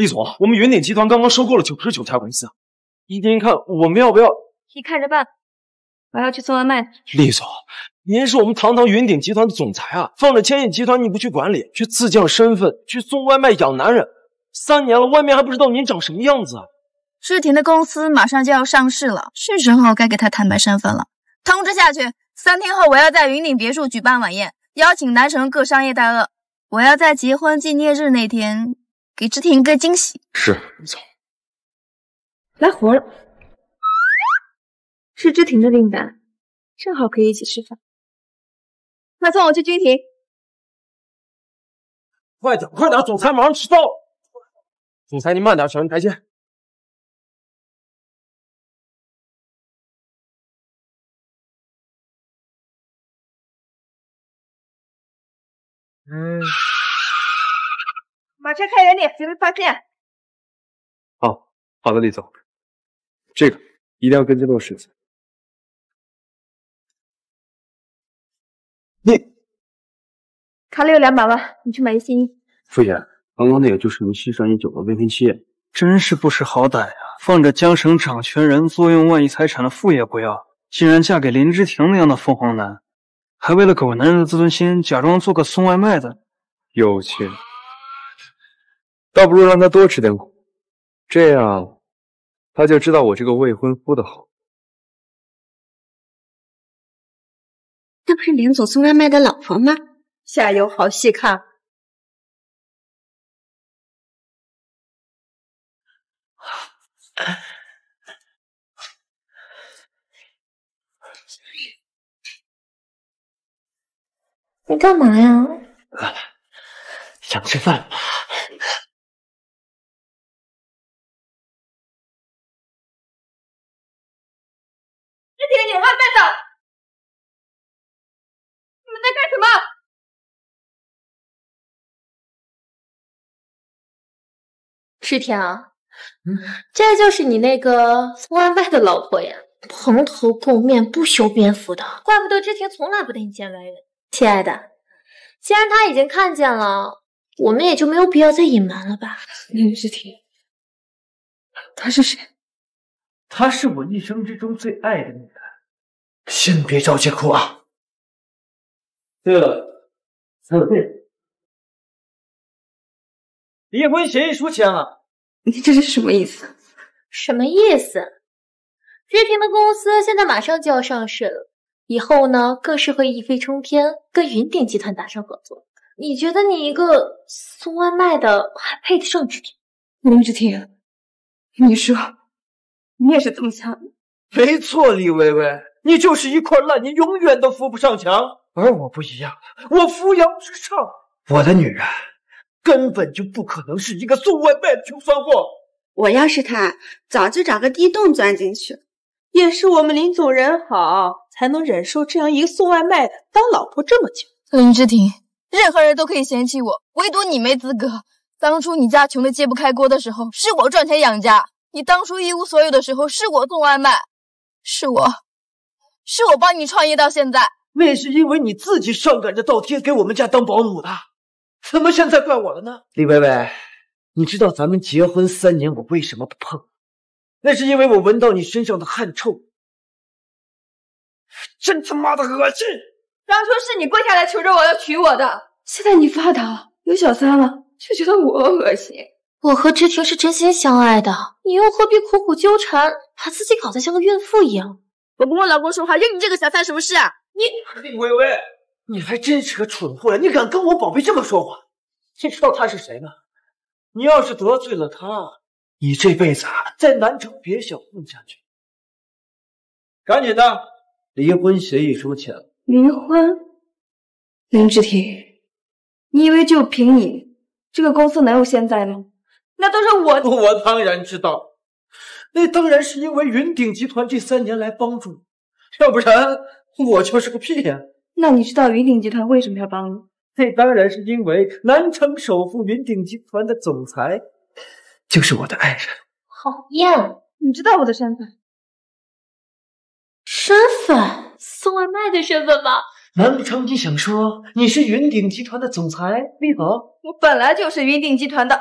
厉总，我们云鼎集团刚刚收购了九十九家公司，您看我们要不要？你看着办。我要去送外卖。厉总，您是我们堂堂云鼎集团的总裁啊，放着千亿集团你不去管理，去自降身份去送外卖养男人，三年了，外面还不知道您长什么样子啊！志婷的公司马上就要上市了，是时候该给她坦白身份了。通知下去，三天后我要在云顶别墅举办晚宴，邀请南城各商业大鳄。我要在结婚纪念日那天给志婷一个惊喜。是，李总，来活了。是志婷的订单，正好可以一起吃饭。那送我去君庭。快点，快点，总裁马上迟到了。总裁您慢点，小心台阶。嗯，把车开远点，别被发现。好，好的，李总，这个一定要跟进落实。你卡里有两百万，你去买一新衣。傅爷，刚刚那个就是您新上已久的未婚妻，真是不识好歹呀！放着江省掌权人坐拥万亿财产的傅爷不要，竟然嫁给林之庭那样的凤凰男。还为了狗男人的自尊心，假装做个送外卖的，有趣。倒不如让他多吃点苦，这样他就知道我这个未婚夫的好。那不是林总送外卖的老婆吗？下有好戏看。你干嘛呀？饿了想吃饭。志婷，有外卖的，你们在干什么？志婷，嗯，这就是你那个送外卖的老婆呀，蓬头垢面、不修边幅的，怪不得之前从来不带你见外人。亲爱的，既然他已经看见了，我们也就没有必要再隐瞒了吧？林志婷，他是谁？她是我一生之中最爱的女人。先别着急哭啊。对了，还有这个，离婚协议书签了。你这是什么意思？什么意思？志平的公司现在马上就要上市了。以后呢，更是会一飞冲天，跟云顶集团达成合作。你觉得你一个送外卖的还配得上志平？林志婷，你说你也是这么想的？没错，李薇薇，你就是一块烂泥，永远都扶不上墙。而我不一样，我扶摇直上。我的女人根本就不可能是一个送外卖的穷酸货。我要是她，早就找个地洞钻进去了。也是我们林总人好，才能忍受这样一个送外卖的当老婆这么久。林之庭，任何人都可以嫌弃我，唯独你没资格。当初你家穷的揭不开锅的时候，是我赚钱养家；你当初一无所有的时候，是我送外卖，是我，是我帮你创业到现在。那是因为你自己上赶着倒贴给我们家当保姆的，怎么现在怪我了呢？李薇薇，你知道咱们结婚三年我为什么不碰？那是因为我闻到你身上的汗臭，真他妈的恶心！当初是你跪下来求着我要娶我的，现在你发达有小三了，却觉得我恶心。我和知婷是真心相爱的，你又何必苦苦纠缠，把自己搞得像个怨妇一样？我跟我老公说话，关你这个小三什么事啊？你李薇薇，你还真是个蠢货呀！你敢跟我宝贝这么说话？你知道他是谁吗？你要是得罪了他。你这辈子在南城别想混下去！赶紧的，离婚协议书签了。离婚？林志婷，你以为就凭你，这个公司能有现在吗？那都是我 我当然知道，那当然是因为云顶集团这三年来帮助，要不然我就是个屁呀！那你知道云顶集团为什么要帮你？那当然是因为南城首富云顶集团的总裁。就是我的爱人，讨厌！你知道我的身份？身份？送外卖的身份吗？难不成你想说你是云顶集团的总裁李总？我本来就是云顶集团的，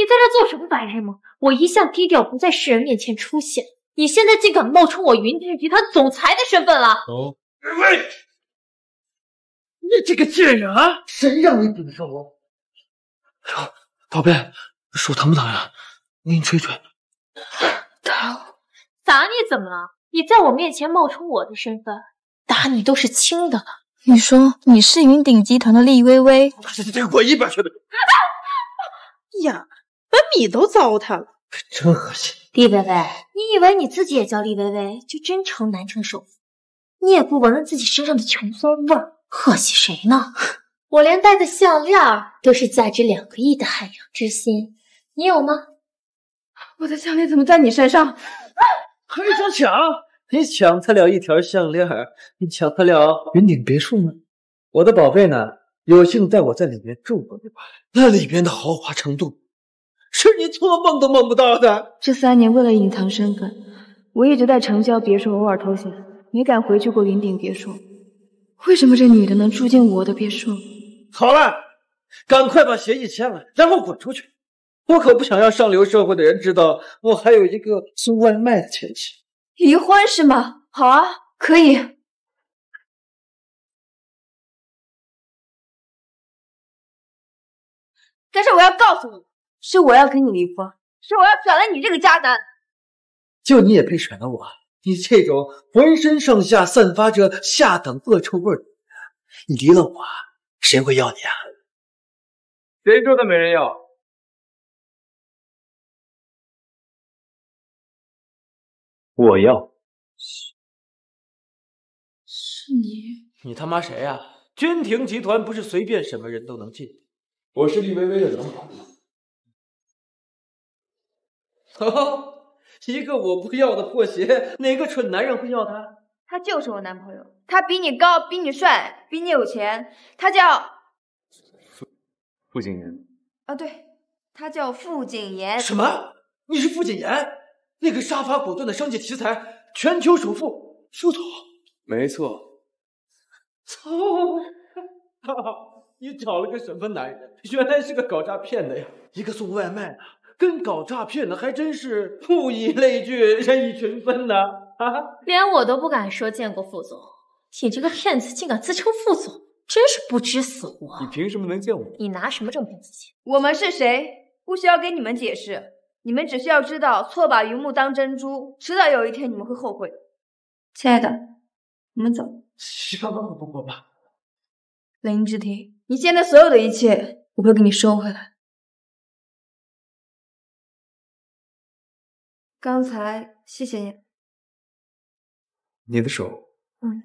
你你在这做什么白日梦？我一向低调，不在世人面前出现，你现在竟敢冒充我云天集团总裁的身份了？走，喂，你这个贱人啊！谁让你顶上我？宝贝，手疼不疼呀？我给你吹吹。疼。打你怎么了？你在我面前冒充我的身份，打你都是轻的了。你说你是云顶集团的厉薇薇？这这这，滚一边去吧！呀，把米都糟蹋了，真恶心！厉薇薇，你以为你自己也叫厉薇薇，就真成南城首富？你也不闻闻自己身上的穷酸味儿，恶心谁呢？我连戴的项链都是价值两个亿的海洋之心，你有吗？我的项链怎么在你身上？还想抢？你抢得了一条项链，你抢得了云顶别墅吗？我的宝贝呢？有幸带我在里面住过一晚，那里边的豪华程度是你做梦都梦不到的。这三年为了隐藏身份，我一直在城郊别墅偶尔偷闲，没敢回去过云顶别墅。为什么这女的能住进我的别墅？好了，赶快把协议签了，然后滚出去！我可不想让上流社会的人知道我还有一个送外卖的前妻。离婚是吗？好啊，可以。但是我要告诉你，是我要跟你离婚，是我要甩了你这个渣男。就你也配甩了我？你这种浑身上下散发着下等恶臭味的人，你离了我，谁会要你啊？谁说的没人要？我要，是你？你他妈谁呀？君庭集团不是随便什么人都能进。我是厉薇薇的男朋友。哦，一个我不要的破鞋，哪个蠢男人会要他？他就是我男朋友，他比你高，比你帅，比你有钱。他叫傅傅景言。啊，对，他叫傅景言。什么？你是傅景言？那个杀伐果断的商界奇才，全球首富傅总，没错。操！你找了个什么男人？原来是个搞诈骗的呀！一个送外卖的，跟搞诈骗的还真是物以类聚，人以群分呢。啊！连我都不敢说见过副总，你这个骗子竟敢自称副总，真是不知死活！你凭什么能见我？你拿什么证明自己？我们是谁？不需要给你们解释。你们只需要知道，错把榆木当珍珠，迟早有一天你们会后悔。亲爱的，我们走。不不不不不！林之庭，你现在所有的一切，我会给你收回来。刚才谢谢你。你的手。嗯，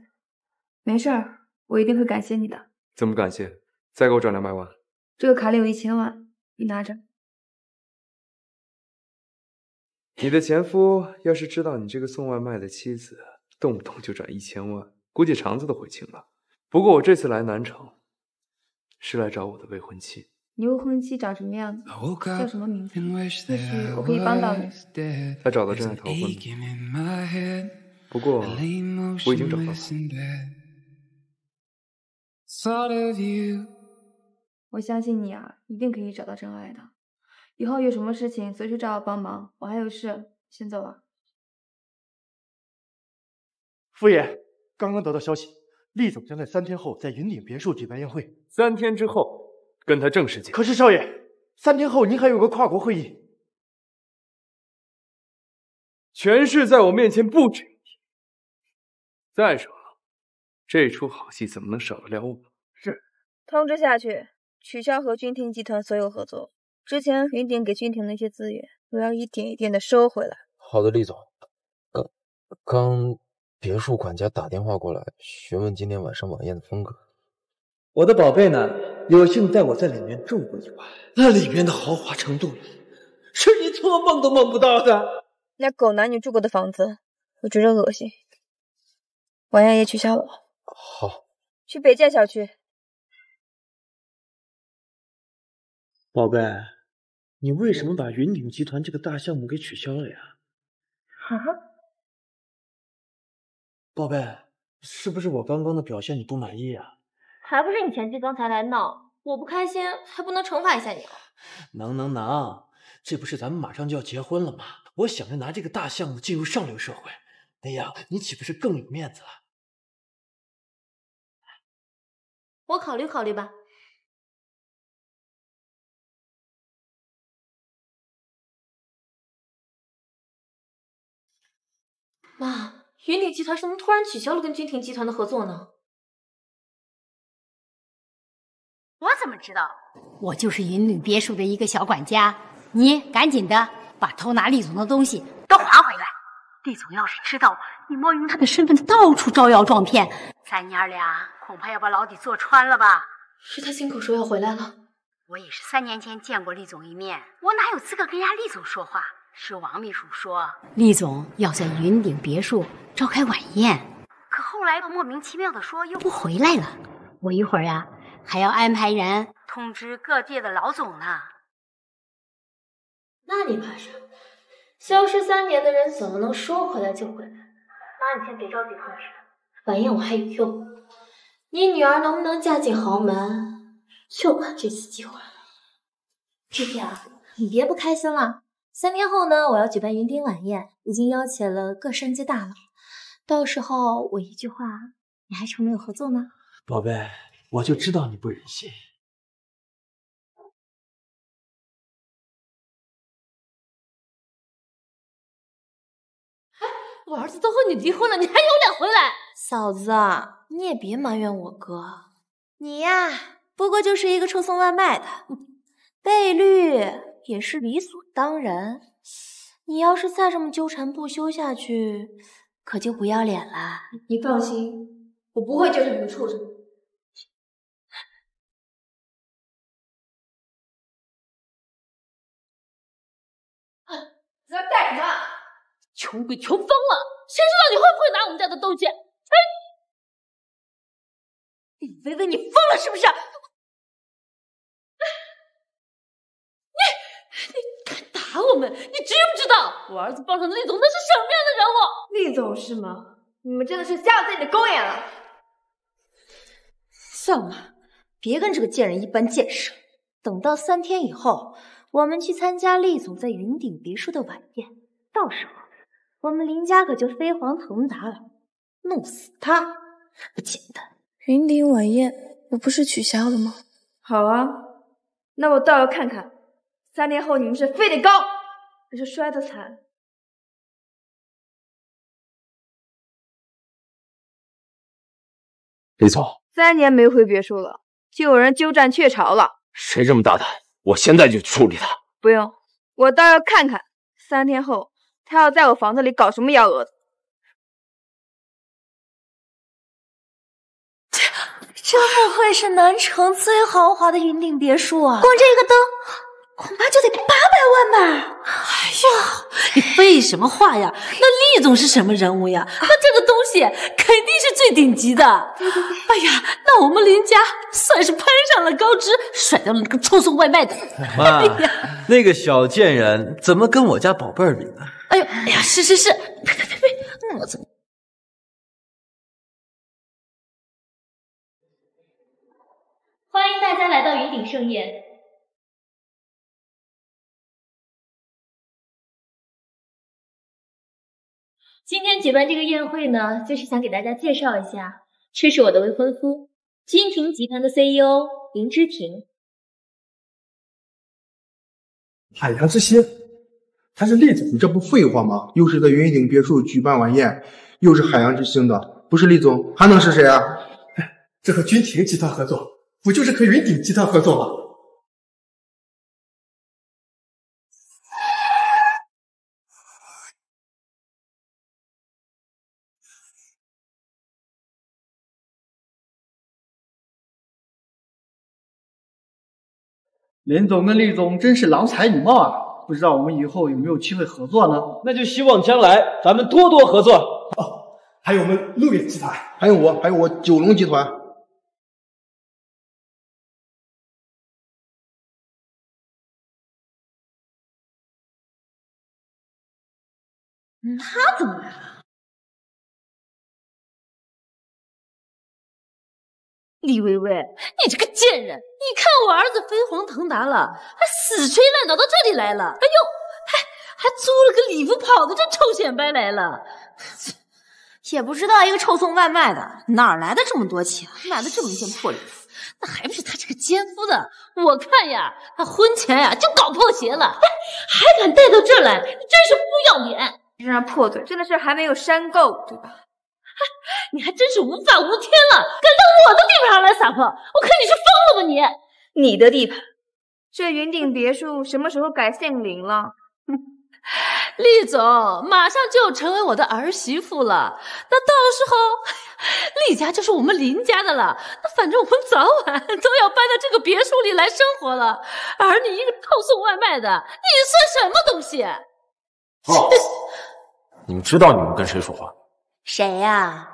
没事儿，我一定会感谢你的。怎么感谢？再给我转两百万。这个卡里有一千万，你拿着。你的前夫要是知道你这个送外卖的妻子动不动就转一千万，估计肠子都悔青了。不过我这次来南城，是来找我的未婚妻。你未婚妻长什么样子？叫什么名字？或许我可以帮到你。他找到正在逃婚，不过我已经找到了。我相信你啊，一定可以找到真爱的。以后有什么事情随时找我帮忙，我还有事，先走了。傅爷，刚刚得到消息，厉总将在三天后在云顶别墅举办宴会。三天之后跟他正式见。可是少爷，三天后您还有个跨国会议。权势在我面前不止一提。再说了，这出好戏怎么能少得了我？是。通知下去，取消和君庭集团所有合作。之前云顶给君庭那些资源，我要一点一点的收回来。好的，厉总。刚刚别墅管家打电话过来，询问今天晚上晚宴的风格。我的宝贝呢？有幸带我在里面住过一晚，那里面的豪华程度，是你做梦都梦不到的。那狗男女住过的房子，我觉着恶心。晚宴也取消了。好。去北建小区。宝贝。你为什么把云顶集团这个大项目给取消了呀？啊，宝贝，是不是我刚刚的表现你不满意啊？还不是你前妻刚才来闹，我不开心，还不能惩罚一下你吗？能能能，这不是咱们马上就要结婚了吗？我想着拿这个大项目进入上流社会，那样你岂不是更有面子了？我考虑考虑吧。妈，云鼎集团怎么突然取消了跟君庭集团的合作呢？知道？我就是云顶别墅的一个小管家。你赶紧的把偷拿厉总的东西都还回来。厉总要是知道你冒用他的身份到处招摇撞骗，咱娘俩恐怕要把牢底坐穿了吧？是他亲口说要回来了。我也是三年前见过厉总一面，我哪有资格跟人家厉总说话？是王秘书说厉总要在云顶别墅召开晚宴，可后来又莫名其妙的说又不回来了。我一会儿呀还要安排人通知各界的老总呢。那你怕什么？消失三年的人怎么能说回来就回来？妈，你先别着急考试，晚宴我还有用。你女儿能不能嫁进豪门，就看这次机会了。志平，你别不开心了。三天后呢，我要举办云顶晚宴，已经邀请了各商界大佬。到时候我一句话，你还愁没有合作吗？宝贝，我就知道你不忍心。哎我儿子都和你离婚了，你还有脸回来？嫂子，你也别埋怨我哥，你呀，不过就是一个臭送外卖的，被绿也是理所当然。你要是再这么纠缠不休下去，可就不要脸了。你放心，我不会纠缠你们畜生。穷鬼穷疯了！谁知道你会不会拿我们家的东西？李薇薇，你疯了是不是？你你敢打我们？你知不知道我儿子抱上的厉总那是什么样的人物？厉总是吗？你们真的是瞎了自己的狗眼了！算了，别跟这个贱人一般见识。等到三天以后，我们去参加厉总在云顶别墅的晚宴，到时候。我们林家可就飞黄腾达了，弄死他不简单。云顶晚宴我不是取消了吗？好啊，那我倒要看看，三年后你们是飞得高，还是摔得惨。李总，三年没回别墅了，就有人鸠占鹊巢了。谁这么大胆？我现在就去处理他。不用，我倒要看看，三天后。他要在我房子里搞什么幺蛾子？这这不会是南城最豪华的云顶别墅啊？光这个灯恐怕就得八百万吧？哎呀，你废什么话呀？那厉总是什么人物呀？那这个东西肯定是最顶级的。对对对。哎呀，那我们林家算是攀上了高枝，甩掉了那个臭送外卖的。妈，那个小贱人怎么跟我家宝贝儿比呢？哎呦，哎呀，是是是，呸呸呸呸，我怎么？欢迎大家来到云顶盛宴。今天举办这个宴会呢，就是想给大家介绍一下，这是我的未婚夫，金庭集团的 CEO 林之庭。海洋之心。他是厉总，你这不废话吗？又是在云顶别墅举办晚宴，又是海洋之星的，不是厉总还能是谁啊？这和君庭集团合作，不就是和云顶集团合作吗？林总跟厉总真是郎才女貌啊！不知道我们以后有没有机会合作呢？那就希望将来咱们多多合作哦。还有我们陆远集团，还有我，还有我九龙集团。他怎么来了？李薇薇，你这个贱人！你看我儿子飞黄腾达了，还死吹烂打到这里来了。哎呦，还还租了个礼服跑的这臭显摆来了。也不知道一个臭送外卖的哪儿来的这么多钱，买了这么一件破礼服，那还不是他这个奸夫的？我看呀，他婚前呀就搞破鞋了，哎，还敢带到这儿来，真是不要脸！这张破嘴真的是还没有删够，对吧？你还真是无法无天了，敢到我的地盘上来撒泼！我看你是疯了吧你！你的地盘？这云顶别墅什么时候改姓林了？哼！厉总马上就成为我的儿媳妇了，那到时候 厉家就是我们林家的了。那反正我们早晚都要搬到这个别墅里来生活了。而你一个偷送外卖的，你算什么东西？哦，你们知道你们跟谁说话？谁呀？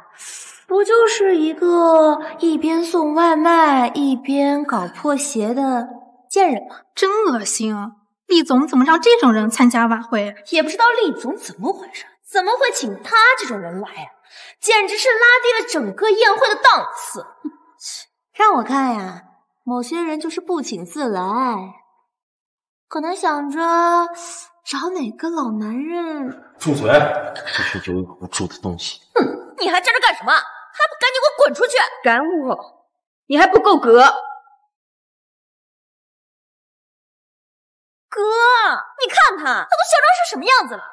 不就是一个一边送外卖一边搞破鞋的贱人吗？真恶心啊！厉总怎么让这种人参加晚会？也不知道厉总怎么回事，怎么会请他这种人来呀？简直是拉低了整个宴会的档次。让我看呀，某些人就是不请自来，可能想着找哪个老男人。住嘴！这些有眼无珠的东西。哼，你还站着干什么？还不赶紧给我滚出去！赶我？你还不够格！哥，你看他，他都嚣张成什么样子了？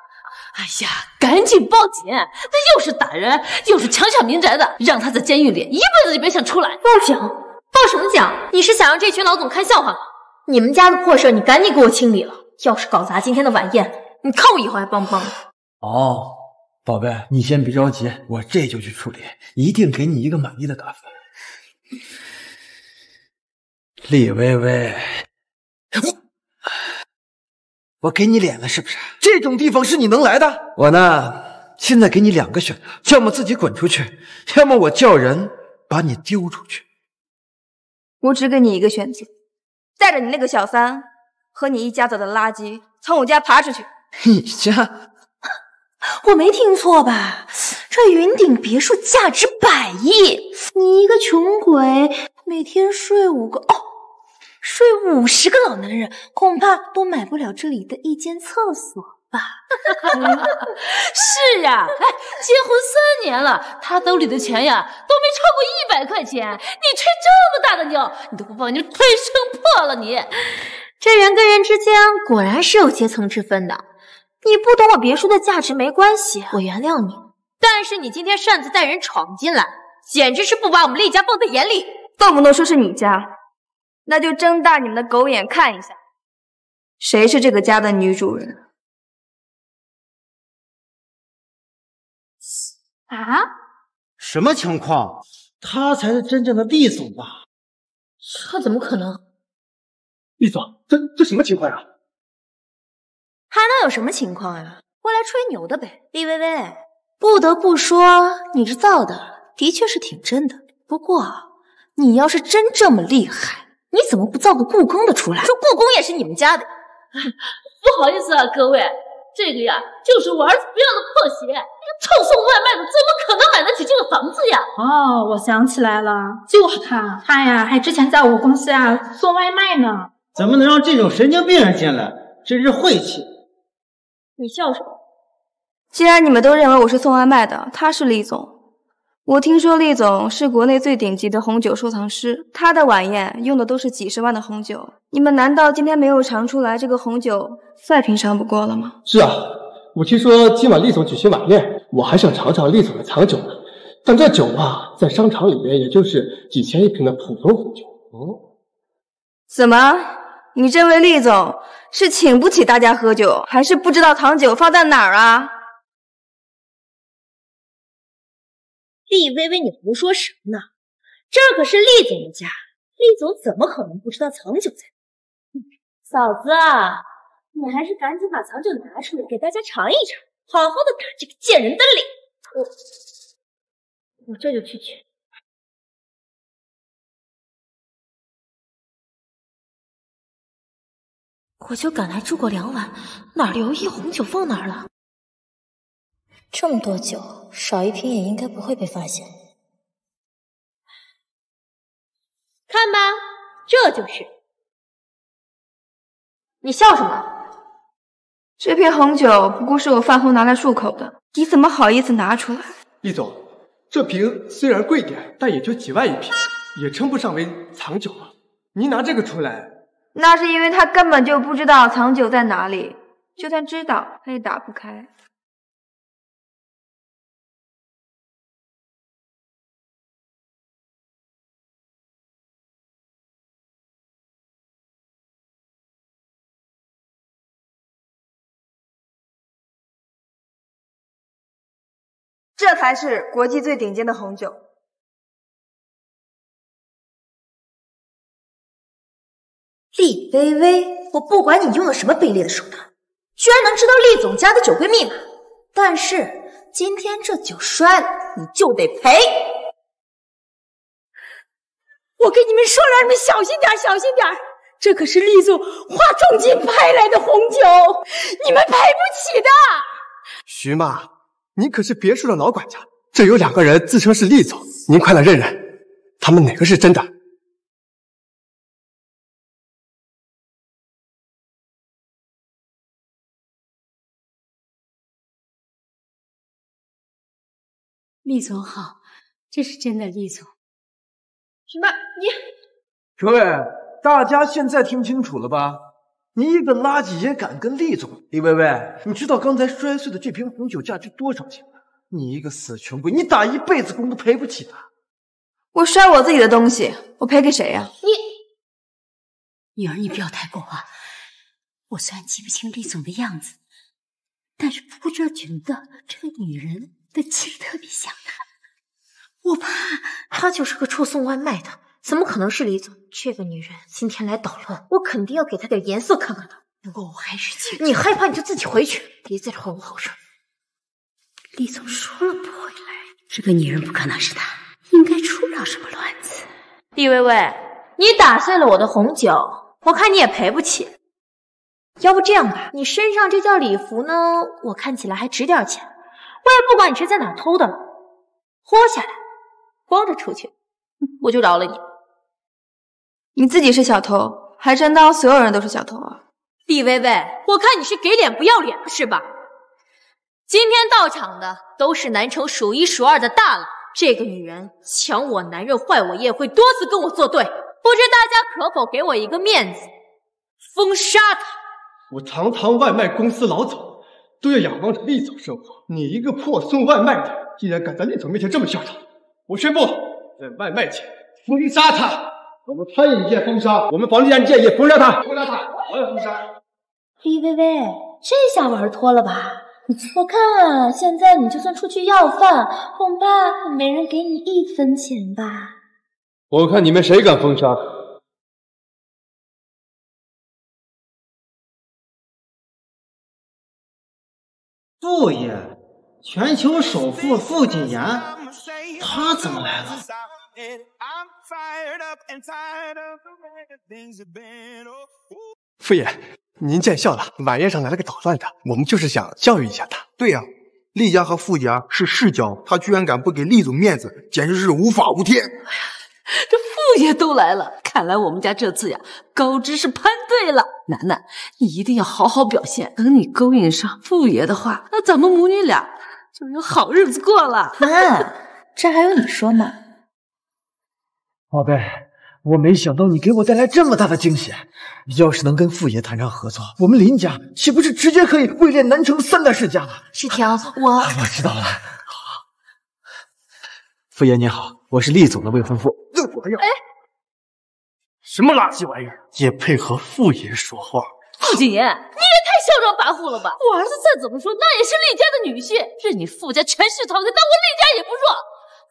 哎呀，赶紧报警！他又是打人，又是强抢民宅的，让他在监狱里一辈子就别想出来。报警？报什么警？你是想让这群老总看笑话吗？你们家的破事，你赶紧给我清理了。要是搞砸今天的晚宴，你看我以后还帮不帮你？哦，宝贝，你先别着急，我这就去处理，一定给你一个满意的答复。李薇薇。我我给你脸了是不是？这种地方是你能来的？我呢，现在给你两个选择，要么自己滚出去，要么我叫人把你丢出去。我只给你一个选择，带着你那个小三和你一家子的垃圾从我家爬出去。你家？我没听错吧？这云顶别墅价值百亿，你一个穷鬼每天睡五个哦。睡五十个老男人，恐怕都买不了这里的一间厕所吧？是呀，哎，结婚三年了，他兜里的钱呀都没超过一百块钱。你吹这么大的牛，你都不把你吹声破了？你这人跟人之间果然是有阶层之分的。你不懂我别墅的价值没关系，我原谅你。但是你今天擅自带人闯进来，简直是不把我们厉家放在眼里，动不动说是你家。那就睁大你们的狗眼看一下，谁是这个家的女主人？啊？什么情况？他才是真正的厉总吧？这怎么可能？厉总，这这什么情况呀？还能有什么情况呀？过来吹牛的呗。李薇薇，不得不说，你这造的的确是挺真的。不过，你要是真这么厉害，你怎么不造个故宫的出来？说故宫也是你们家的，不好意思啊，各位，这个呀就是我儿子不要的破鞋。那个臭送外卖的怎么可能买得起这个房子呀？哦，我想起来了，就是他，他呀还之前在我公司啊送外卖呢。怎么能让这种神经病人进来？真是晦气！你笑什么？既然你们都认为我是送外卖的，他是厉总。我听说厉总是国内最顶级的红酒收藏师，他的晚宴用的都是几十万的红酒。你们难道今天没有尝出来这个红酒再平常不过了吗？是啊，我听说今晚厉总举行晚宴，我还想尝尝厉总的藏酒呢。但这酒啊，在商场里面也就是几千一瓶的普通红酒。哦，怎么，你这位厉总是请不起大家喝酒，还是不知道藏酒放在哪儿啊？厉薇薇，你胡说什么呢？这可是厉总的家，厉总怎么可能不知道藏酒在哪？嫂子，你还是赶紧把藏酒拿出来给大家尝一尝，好好的打这个贱人的脸。我我这就去取。我就赶来住过两晚，哪留意红酒放哪儿了？这么多酒，少一瓶也应该不会被发现。看吧，这就是你笑什么？这瓶红酒不过是我饭后拿来漱口的，你怎么好意思拿出来？易总，这瓶虽然贵点，但也就几万一瓶，也称不上为藏酒啊。您拿这个出来，那是因为他根本就不知道藏酒在哪里，就算知道，他也打不开。这才是国际最顶尖的红酒。厉微微，我不管你用了什么卑劣的手段，居然能知道厉总家的酒柜密码，但是今天这酒摔了，你就得赔。我跟你们说让，你们小心点，小心点，这可是厉总花重金拍来的红酒，你们赔不起的。徐妈。您可是别墅的老管家，这有两个人自称是厉总，您快来认认，他们哪个是真的？厉总好，这是真的，厉总。什么？你 各位，大家现在听清楚了吧？你一个垃圾也敢跟厉总？李薇薇，你知道刚才摔碎的这瓶红酒价值多少钱吗？你一个死穷鬼，你打一辈子工都赔不起的。我摔我自己的东西，我赔给谁呀？你女儿，你不要太过啊！我虽然记不清厉总的样子，但是不知觉得这个女人的气特别想他。我怕她就是个臭送外卖的。怎么可能是李总？这个女人今天来捣乱，我肯定要给她点颜色看看的。不过我还是觉得，你害怕你就自己回去，别在这混我好事。李总说了不会来，这个女人不可能是他，应该出不了什么乱子。李薇薇，你打碎了我的红酒，我看你也赔不起。要不这样吧，你身上这件礼服呢，我看起来还值点钱，我也不管你是在哪偷的了，脱下来，光着出去，我就饶了你。你自己是小偷，还真当所有人都是小偷啊？李薇薇，我看你是给脸不要脸了是吧？今天到场的都是南城数一数二的大佬，这个女人抢我男人，坏我宴会，多次跟我作对，不知大家可否给我一个面子，封杀她？我堂堂外卖公司老总，都要仰望着厉总生活，你一个破送外卖的，竟然敢在厉总面前这么嚣张！我宣布，在外卖界封杀他。我们餐饮界封杀，我们房地产界也封杀他，封杀他，我也封杀。李薇薇，这下玩脱了吧？我看啊，现在你就算出去要饭，恐怕没人给你一分钱吧？我看你们谁敢封杀？傅爷，全球首富傅锦言，他怎么来了？傅爷，您见笑了。晚宴上来了个捣乱的，我们就是想教育一下他。对呀，厉家和傅家是世交，他居然敢不给厉总面子，简直是无法无天。爷都来了，看来我们家这次呀，高枝是攀对了。楠楠，你一定要好好表现。等你勾引上傅爷的话，那咱们母女俩 就有好日子过了。妈，这还用你说吗？宝贝，我没想到你给我带来这么大的惊喜。要是能跟傅爷谈上合作，我们林家岂不是直接可以位列南城三大世家了？世条，我我知道了。傅爷您好，我是厉总的未婚夫。我还要哎，什么垃圾玩意儿，也配和傅爷说话？傅锦言，你也太嚣张跋扈了吧！我儿子再怎么说，那也是厉家的女婿，任你傅家权势滔天，但我厉家也不弱。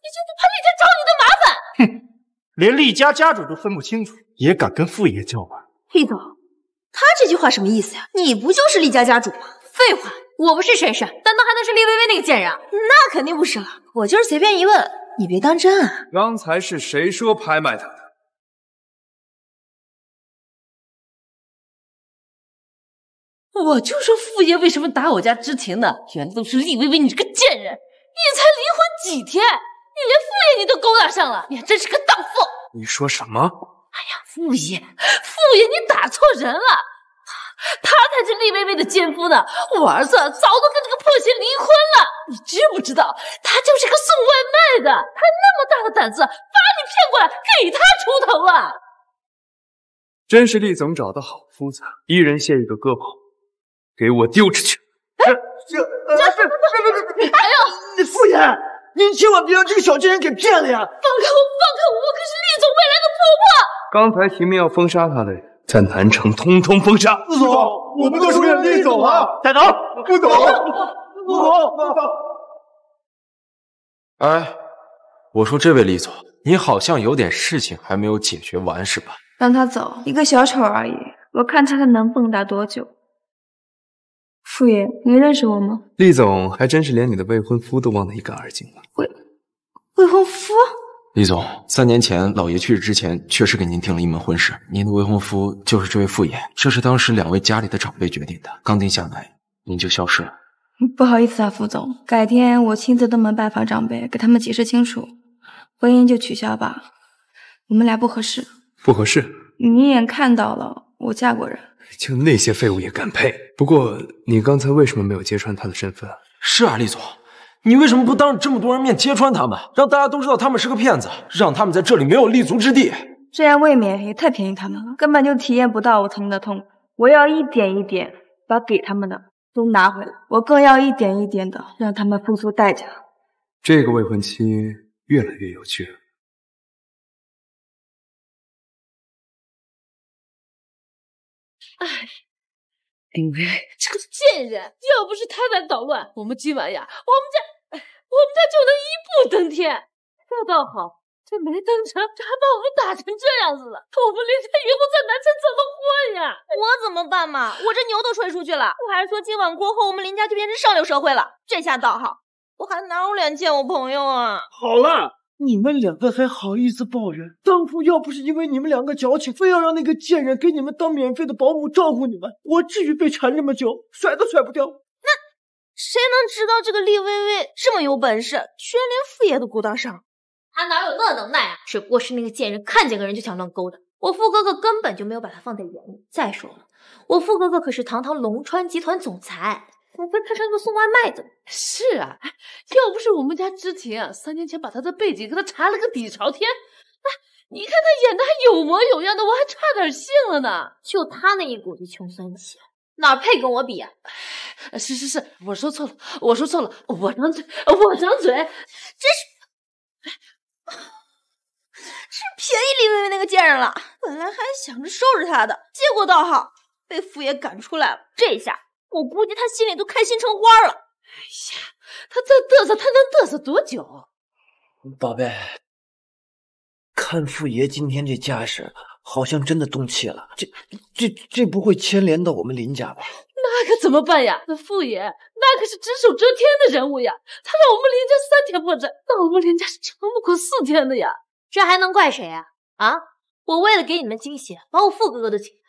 你就不怕厉家找你的麻烦？哼！连厉家家主都分不清楚，也敢跟傅爷叫板？厉总，他这句话什么意思呀？你不就是厉家家主吗？废话，我不是谁是？难道还能是厉薇薇那个贱人？那肯定不是了。我就是随便一问，你别当真啊。刚才是谁说拍卖他的？我就说傅爷为什么打我家知情呢？原来都是厉微微，你这个贱人！你才离婚几天？你连傅爷你都勾搭上了，你还真是个荡妇！你说什么？哎呀，傅爷，傅爷，你打错人了。厉薇薇的奸夫呢？我儿子早都跟那个破鞋离婚了，你知不知道？他就是个送外卖的，他那么大的胆子，把你骗过来给他出头啊！真是厉总找的好夫子，一人卸一个胳膊，给我丢出去！哎这这这这这！还有，你傅爷，您千万别让这个小贱人给骗了呀！放开我，放开我，我可是厉总未来的婆婆。刚才提名要封杀他的人，在南城通通封杀。陆总，我们都是为了厉总啊！带走，陆总，副总。哎，我说这位厉总，你好像有点事情还没有解决完是吧？让他走，一个小丑而已，我看他还能蹦跶多久。傅爷，您认识我吗？厉总还真是连你的未婚夫都忘得一干二净了。未未婚夫？厉总，三年前老爷去世之前，确实给您定了一门婚事，您的未婚夫就是这位傅爷，这是当时两位家里的长辈决定的。刚定下来，您就消失了。不好意思啊，傅总，改天我亲自登门拜访长辈，给他们解释清楚，婚姻就取消吧。我们俩不合适，不合适。你也看到了，我嫁过人，就那些废物也敢配。不过你刚才为什么没有揭穿他的身份？是啊，厉总。你为什么不当着这么多人面揭穿他们，让大家都知道他们是个骗子，让他们在这里没有立足之地？这样未免也太便宜他们了，根本就体验不到我疼的痛。我要一点一点把给他们的都拿回来，我更要一点一点的让他们付出代价。这个未婚妻越来越有趣了。哎，林薇，这个贱人！要不是他敢捣乱，我们今晚呀，我们家，我们家就能一步登天。这倒好，这没登成，这还把我们打成这样子了。我们林家以后在南城怎么混呀？我怎么办嘛？我这牛都吹出去了。我还是说今晚过后，我们林家就变成上流社会了。这下倒好，我还哪有脸见我朋友啊？好了。你们两个还好意思抱怨？当初要不是因为你们两个矫情，非要让那个贱人给你们当免费的保姆照顾你们，我至于被缠这么久，甩都甩不掉。那谁能知道这个厉薇薇这么有本事，居然连傅爷都勾搭上？他哪有那能耐啊？只不过是那个贱人看见个人就想乱勾搭，我傅哥哥根本就没有把他放在眼里。再说了，我傅哥哥可是堂堂龙川集团总裁。怎么会看上一个送外卖的？是啊，要不是我们家知婷三年前把他的背景给他查了个底朝天，哎，你看他演的还有模有样的，我还差点信了呢。就他那一股子穷酸气，哪配跟我比啊？是是是，我说错了，我说错了，我张嘴，我张嘴，真是，是便宜李薇薇那个贱人了。本来还想着收拾她的，结果倒好，被傅爷赶出来了。这下。我估计他心里都开心成花了。哎呀，他再嘚瑟，他能嘚瑟多久？宝贝，看傅爷今天这架势，好像真的动气了。这、这、这不会牵连到我们林家吧？那可怎么办呀？那傅爷那可是只手遮天的人物呀，他让我们林家三天破阵，那我们林家是撑不过四天的呀。这还能怪谁啊？啊！我为了给你们惊喜，把我傅哥哥都请来，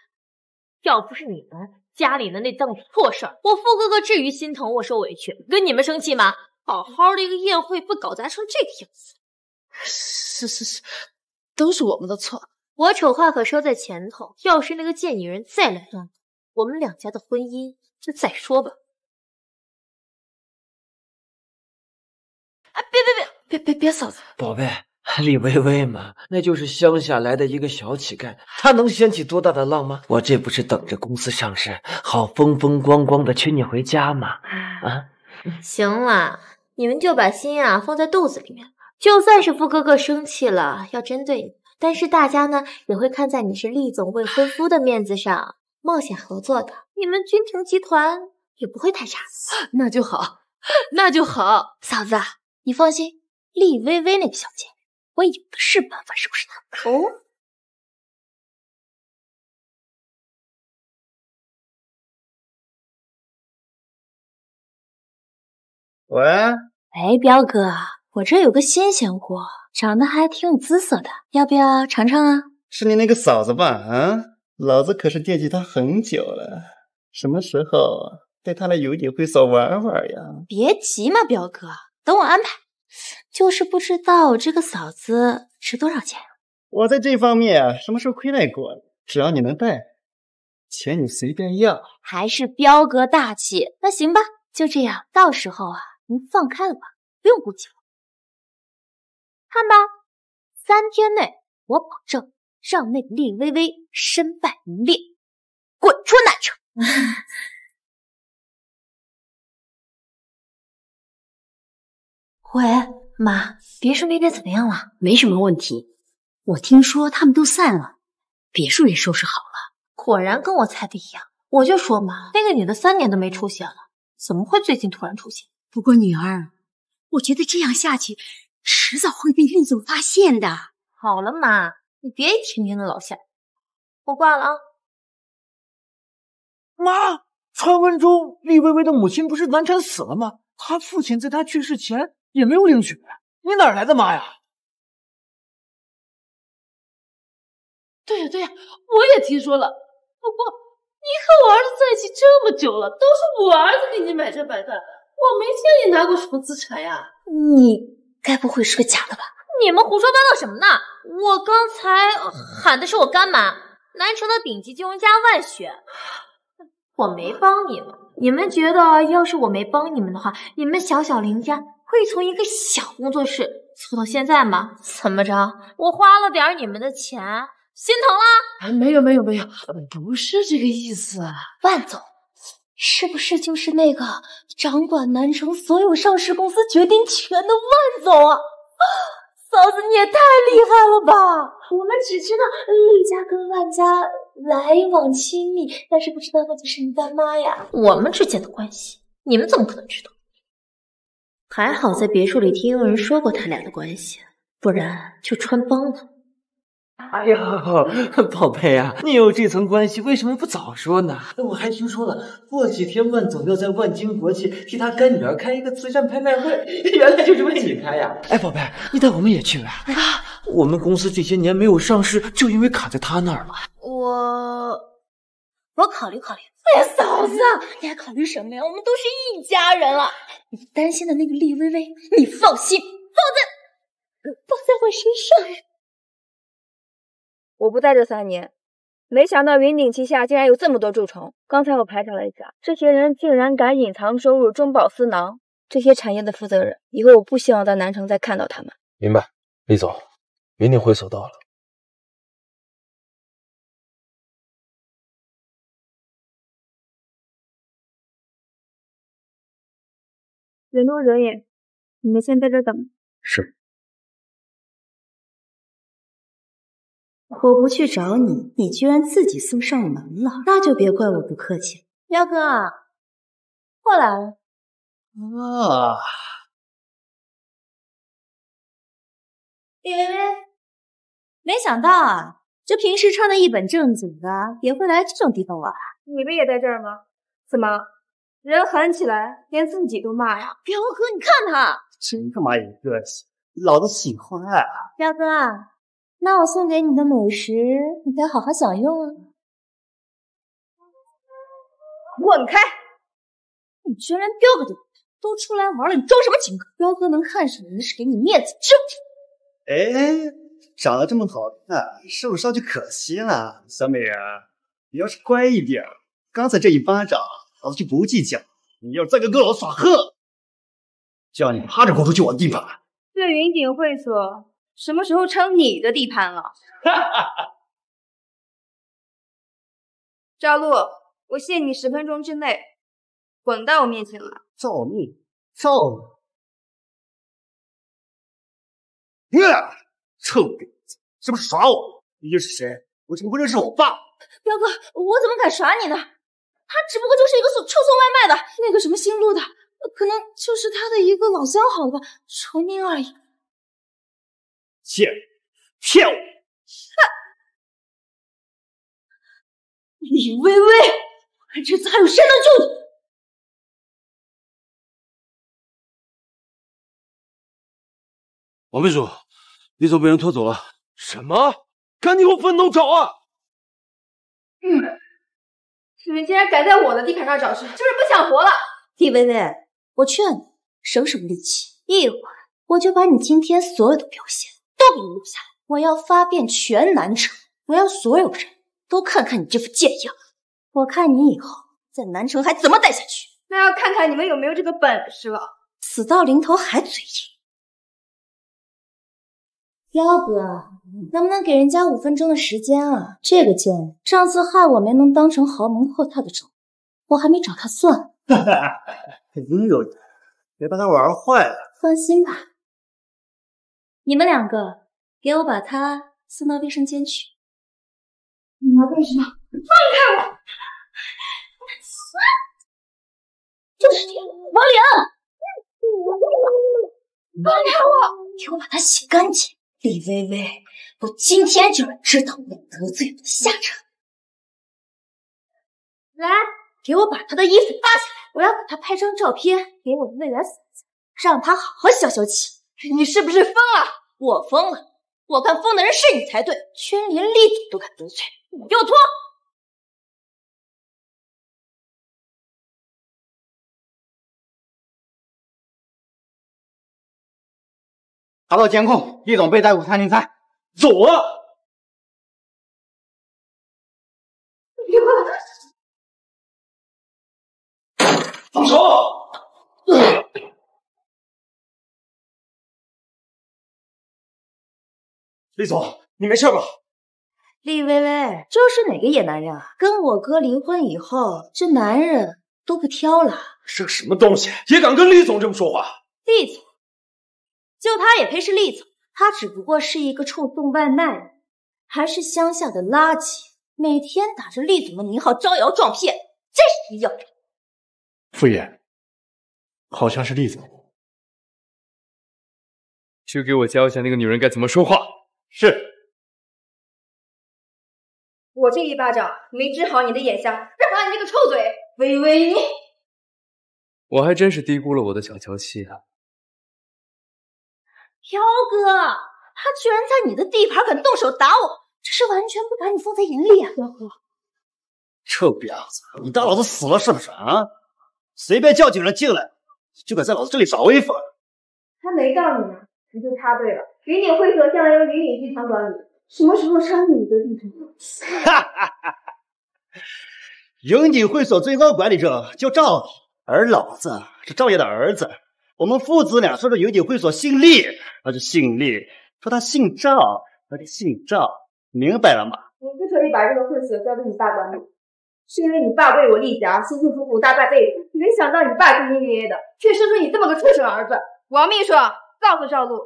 要不是你们。家里的那档子破事儿，我傅哥哥至于心疼我受委屈，跟你们生气吗？好好的一个宴会被搞砸成这个样子，是是是，都是我们的错。我丑话可说在前头，要是那个贱女人再来乱，我们两家的婚姻就再说吧。哎，别别别别别别，嫂子，宝贝。李薇薇嘛，那就是乡下来的一个小乞丐，她能掀起多大的浪吗？我这不是等着公司上市，好风风光光的娶你回家吗？啊，行了，你们就把心啊放在肚子里面。就算是傅哥哥生气了，要针对你，但是大家呢也会看在你是厉总未婚夫的面子上，冒险合作的。你们君庭集团也不会太差。那就好，那就好。嫂子，你放心，厉微微那个小贱人。我有的是办法收拾她。哦，喂，哎，彪哥，我这有个新鲜货，长得还挺有姿色的，要不要尝尝啊？是你那个嫂子吧？啊，老子可是惦记她很久了，什么时候带她来游艇会所玩玩呀？别急嘛，彪哥，等我安排。就是不知道这个嫂子值多少钱。我在这方面啊，什么时候亏待过？只要你能带，钱你随便要。还是彪哥大气。那行吧，就这样，到时候啊，您放开了吧，不用顾忌我。看吧，三天内我保证让那个厉薇薇身败名裂，滚出南城。喂，妈，别墅那边怎么样了？没什么问题，我听说他们都散了，别墅也收拾好了。果然跟我猜的一样，我就说嘛，那个女的三年都没出现了，怎么会最近突然出现？不过女儿，我觉得这样下去，迟早会被厉总发现的。好了，妈，你别一天天的老下，我挂了啊。妈，传闻中厉微微的母亲不是难产死了吗？她父亲在她去世前也没有领取，你哪来的妈呀？对呀对呀，我也听说了。不过你和我儿子在一起这么久了，都是我儿子给你买这买的，我没见你拿过什么资产呀。你该不会是个假的吧？你们胡说八道什么呢？我刚才喊的是我干妈，南城的顶级金融家万雪。我没帮你们，你们觉得要是我没帮你们的话，你们小小林家会从一个小工作室做到现在吗？怎么着？我花了点你们的钱，心疼了？没有没有没有，不是这个意思。万总，是不是就是那个掌管南城所有上市公司决定权的万总啊？嫂子，你也太厉害了吧！我们只知道厉家跟万家来往亲密，但是不知道那就是你干妈呀。我们之间的关系，你们怎么可能知道？还好在别墅里听有人说过他俩的关系，不然就穿帮了。哎呦，宝贝啊，你有这层关系，为什么不早说呢？我还听说了，过几天万总要在万金国际替他干女儿开一个慈善拍卖会，原来就是为你开呀！哎，宝贝，你带我们也去呗啊！我们公司这些年没有上市，就因为卡在他那儿了。我，我考虑考虑。哎呀，嫂子，你还考虑什么呀？我们都是一家人了。你担心的那个厉微微，你放心，放在放在我身上。我不在这三年，没想到云顶旗下竟然有这么多蛀虫。刚才我排查了一下，这些人竟然敢隐藏收入、中饱私囊。这些产业的负责人，以后我不希望在南城再看到他们。明白，李总，云顶会所到了。人多惹眼，你们先在这等。是。我不去找你，你居然自己送上门了，那就别怪我不客气。彪哥，过来了。啊，李薇薇，没想到啊，这平时穿的一本正经的，也会来这种地方玩。你不也在这儿吗？怎么，人喊起来连自己都骂呀？彪哥，你看他，真他妈有个性，老子喜欢啊！彪哥。那我送给你的美食，你得好好享用啊！滚开！你居然彪哥都都出来玩了，你装什么情？彪哥能看上你是给你面子，知不？哎，长得这么好看，受伤就可惜了。小美人，你要是乖一点，刚才这一巴掌，老子就不计较。你要是再敢跟老子耍横，叫你趴着滚出去我的地盘！这云顶会所。什么时候成你的地盘了？赵露，我限你十分钟之内滚到我面前来。造命！造！呀，臭婊子，是不是耍我？你又是谁？我怎么不认识我爸？彪哥，我怎么敢耍你呢？他只不过就是一个送臭送外卖的，那个什么姓陆的，可能就是他的一个老相好吧，纯您而已。骗人！骗我！哼！李薇薇，我看这次还有谁能救你？王秘书，李总被人拖走了。什么？赶紧给我分头找啊！嗯，你们竟然敢在我的地盘上找事，就是不想活了。李薇薇，我劝你省省力气，一会儿我就把你今天所有的表现。都给你录下来！我要发遍全南城，我要所有人都看看你这副贱样。我看你以后在南城还怎么待下去？那要看看你们有没有这个本事了。死到临头还嘴硬，彪哥，能不能给人家五分钟的时间啊？这个贱人上次害我没能当成豪门阔太的种，我还没找他算。哈哈，肯定有的，别把他玩坏了。放心吧，你们两个给我把他送到卫生间去。你要干什么？放开我！就是你，王玲。放开我！给我把他洗干净！李薇薇，我今天就要知道我得罪我的下场。来，给我把他的衣服扒下来，我要给他拍张照片给我的未来嫂子，让他好好消消气。你是不是疯了？我疯了？我看疯的人是你才对，居然连厉总都敢得罪，你给我脱！查到监控，厉总被逮捕餐厅餐，走了。放手！厉总，你没事吧？厉薇薇，这是哪个野男人啊？跟我哥离婚以后，这男人都不挑了。是个什么东西，也敢跟厉总这么说话？厉总。就他也配是厉总？他只不过是一个臭送外卖的，还是乡下的垃圾，每天打着厉总的名号招摇撞骗，真是一要人。傅爷，好像是厉总。去给我教一下那个女人该怎么说话。是。我这一巴掌没治好你的眼瞎，治好你这个臭嘴。微微，你我还真是低估了我的小娇妻啊。彪哥，他居然在你的地盘敢动手打我，这是完全不把你放在眼里啊！彪哥，臭婊子，你当老子死了是不是啊？随便叫几个人进来，就敢在老子这里耍威风？还没到你呢，你就插队了。云顶会所现在由云顶集团管理，什么时候插你的地盘？哈哈哈！云顶会所最高管理者叫赵，而老子是赵爷的儿子。我们父子俩说着云顶会所姓厉，那就姓厉；说他姓赵，那就姓赵，明白了吗？你之所以把这个会所交给你爸管理，是因为你爸为我厉家辛辛苦苦大半辈子，没想到你爸兢兢业业的，却生出你这么个畜生儿子。王秘书，告诉赵露，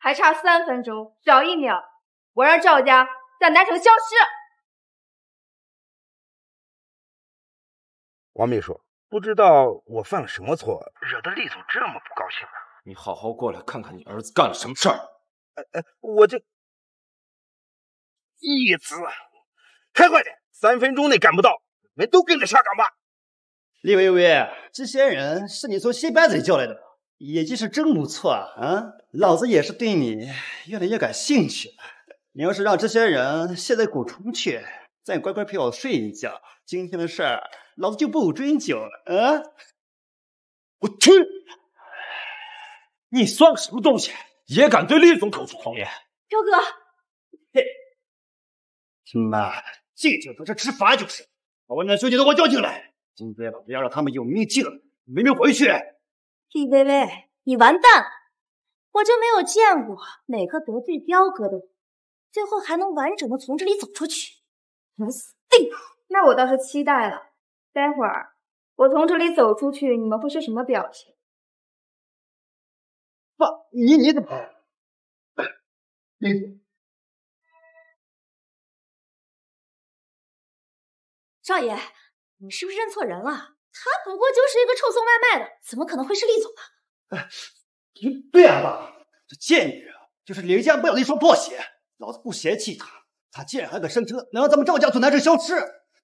还差三分钟，少一秒，我让赵家在南城消失。王秘书。不知道我犯了什么错，惹得厉总这么不高兴啊！你好好过来看看你儿子干了什么事儿。哎哎，我这义子，开快点，三分钟内赶不到，你们都跟着下岗吧。厉薇薇，这些人是你从戏班子里叫来的，演技是真不错啊啊！老子也是对你越来越感兴趣了。你要是让这些人现在滚出去，再乖乖陪我睡一觉，今天的事儿。老子就不追究了啊！我去，你算个什么东西，也敢对厉总口出狂言？彪哥，嘿，妈的，进去在这吃饭就是，把我那兄弟都给我叫进来！今天老子要让他们有命进来，没命回去！厉薇薇，你完蛋了！我就没有见过哪个得罪彪哥的人，最后还能完整的从这里走出去。你死定了！那我倒是期待了。待会儿我从这里走出去，你们会是什么表情？爸你你怎么？你少爷，你是不是认错人了？他不过就是一个臭送外卖的，怎么可能会是厉总呢？对了，这贱女人就是林家不要的一双破鞋，老子不嫌弃她，她竟然还敢声称能让咱们赵家从南城消失。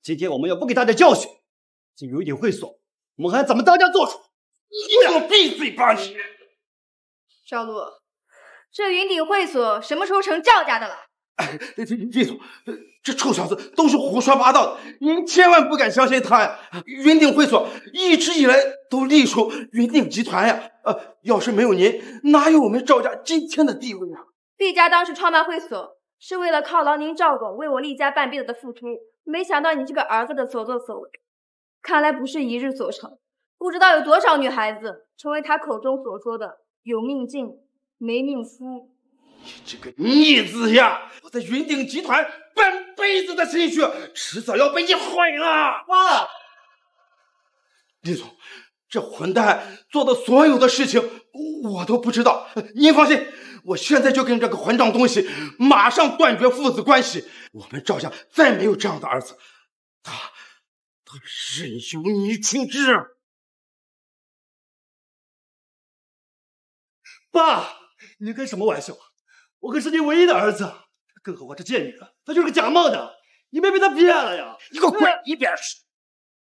今天我们要不给她点教训！进云顶会所，我们还怎么当家做主？你给我闭嘴吧你！赵露，这云顶会所什么时候成赵家的了？哎，厉总，这臭小子都是胡说八道的，您千万不敢相信他呀！云顶会所一直以来都隶属云顶集团呀，呃，要是没有您，哪有我们赵家今天的地位啊？厉家当时创办会所，是为了犒劳您赵总为我厉家半辈子的付出。没想到你这个儿子的所作所为，看来不是一日所成。不知道有多少女孩子成为他口中所说的有命进没命出。你这个逆子呀！我在云顶集团半辈子的心血，迟早要被你毁了。爸，李总，这混蛋做的所有的事情我都不知道。您放心，我现在就跟这个混账东西马上断绝父子关系。我们赵家再没有这样的儿子。他，他任由你处置。爸，您开什么玩笑？我可是你唯一的儿子，更何况这贱女人，她就是个假冒的，你没被她骗了呀？你给我滚一边去！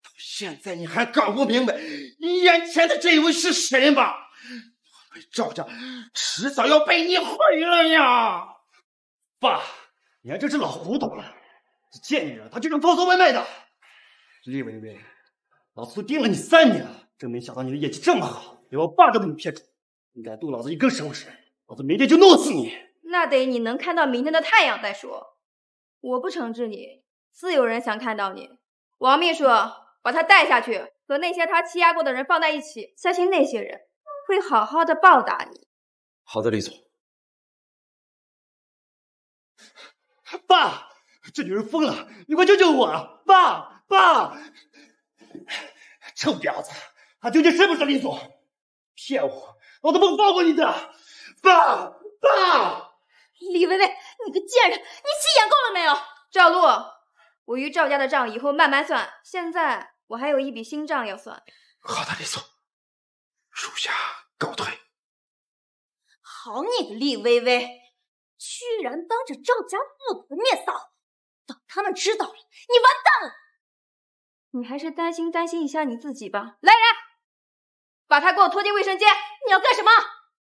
到现在你还搞不明白你眼前的这位是谁吗？我们赵家迟早要被你毁了呀！爸，你还真是老糊涂了。这贱女人，她就是放送外卖的。厉薇薇，老子都盯了你三年了，真没想到你的演技这么好，连我爸都被你骗住。你敢动老子一根手指，老子明天就弄死你！那得你能看到明天的太阳再说。我不惩治你，自有人想看到你。王秘书，把他带下去，和那些他欺压过的人放在一起，相信那些人会好好的报答你。好的，李总。爸，这女人疯了，你快救救我！爸，爸，臭婊子，她究竟是不是李总？骗我！我都不会放过你的，爸爸！李薇薇，你个贱人，你戏演够了没有？赵露，我与赵家的账以后慢慢算，现在我还有一笔新账要算。好的，李总，属下告退。好你个厉薇薇，居然当着赵家父子的面骚，等他们知道了，你完蛋了！你还是担心担心一下你自己吧。来人！把他给我拖进卫生间！你要干什么？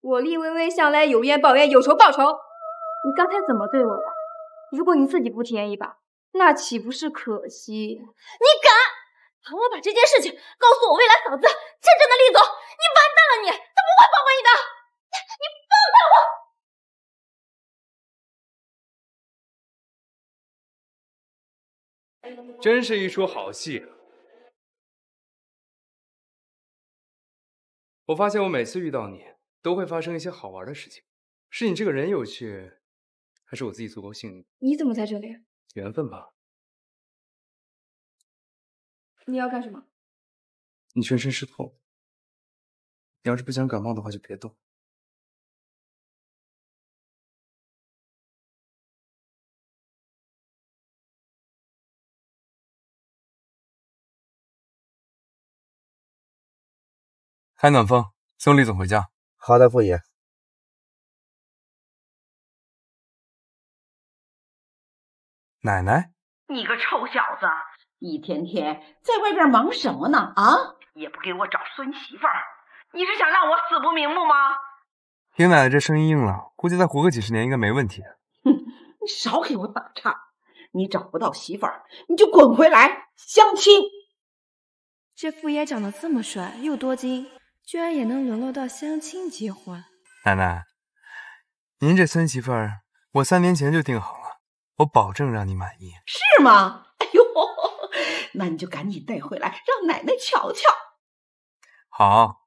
我厉薇薇向来有冤报冤，有仇报仇。你刚才怎么对我的？如果你自己不体验一把，那岂不是可惜？你敢喊我把这件事情告诉我未来嫂子，真正的厉总，你完蛋了！你他不会放过你的！你放开我！真是一出好戏。我发现我每次遇到你，都会发生一些好玩的事情。是你这个人有趣，还是我自己足够幸运？你怎么在这里？缘分吧。你要干什么？你全身湿透，你要是不想感冒的话，就别动。开暖风，送李总回家。好的，傅爷。奶奶，你个臭小子，一天天在外边忙什么呢？啊，也不给我找孙媳妇儿，你是想让我死不瞑目吗？听奶奶这声音硬朗，估计再活个几十年应该没问题。哼，你少给我打岔！你找不到媳妇儿，你就滚回来相亲。这傅爷长得这么帅，又多金。居然也能沦落到相亲结婚，奶奶，您这孙媳妇儿我三年前就定好了，我保证让你满意。是吗？哎呦，那你就赶紧带回来，让奶奶瞧瞧。好。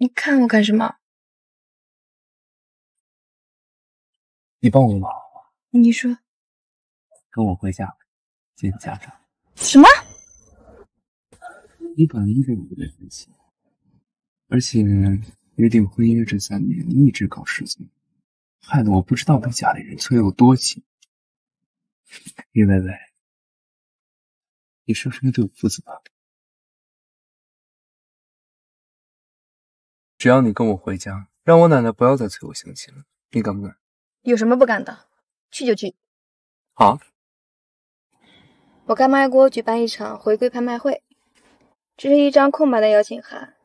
你看我干什么？你帮我个忙。你说。跟我回家见家长。什么？你本来应该有对分析，而且约定婚约这三年，你一直搞事情，害得我不知道被家里人催有多急。叶薇薇，你是不是应该对我负责？只要你跟我回家，让我奶奶不要再催我相亲了，你敢不敢？有什么不敢的？去就去。好。我干妈要给我举办一场回归拍卖会，这是一张空白的邀请函，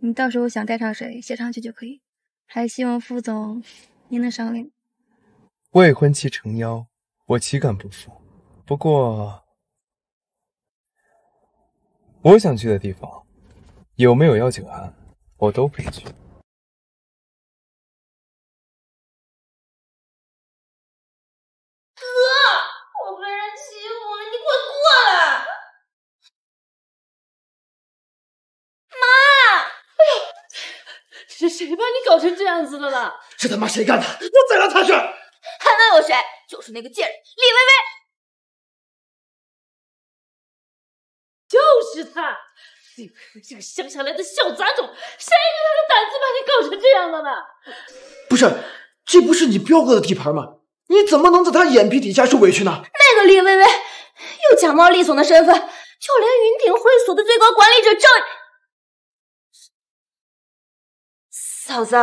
你到时候想带上谁写上去就可以。还希望副总您能赏脸。未婚妻诚邀，我岂敢不赴？不过，我想去的地方，有没有邀请函，我都可以去。谁把你搞成这样子的了？这他妈谁干的？我宰了他去！还能有谁？就是那个贱人李薇薇。就是他，李薇薇这个乡下来的小杂种，谁有他的胆子把你搞成这样的呢？不是，这不是你彪哥的地盘吗？你怎么能在他眼皮底下受委屈呢？那个李薇薇又假冒厉总的身份，就连云顶会所的最高管理者赵嫂子，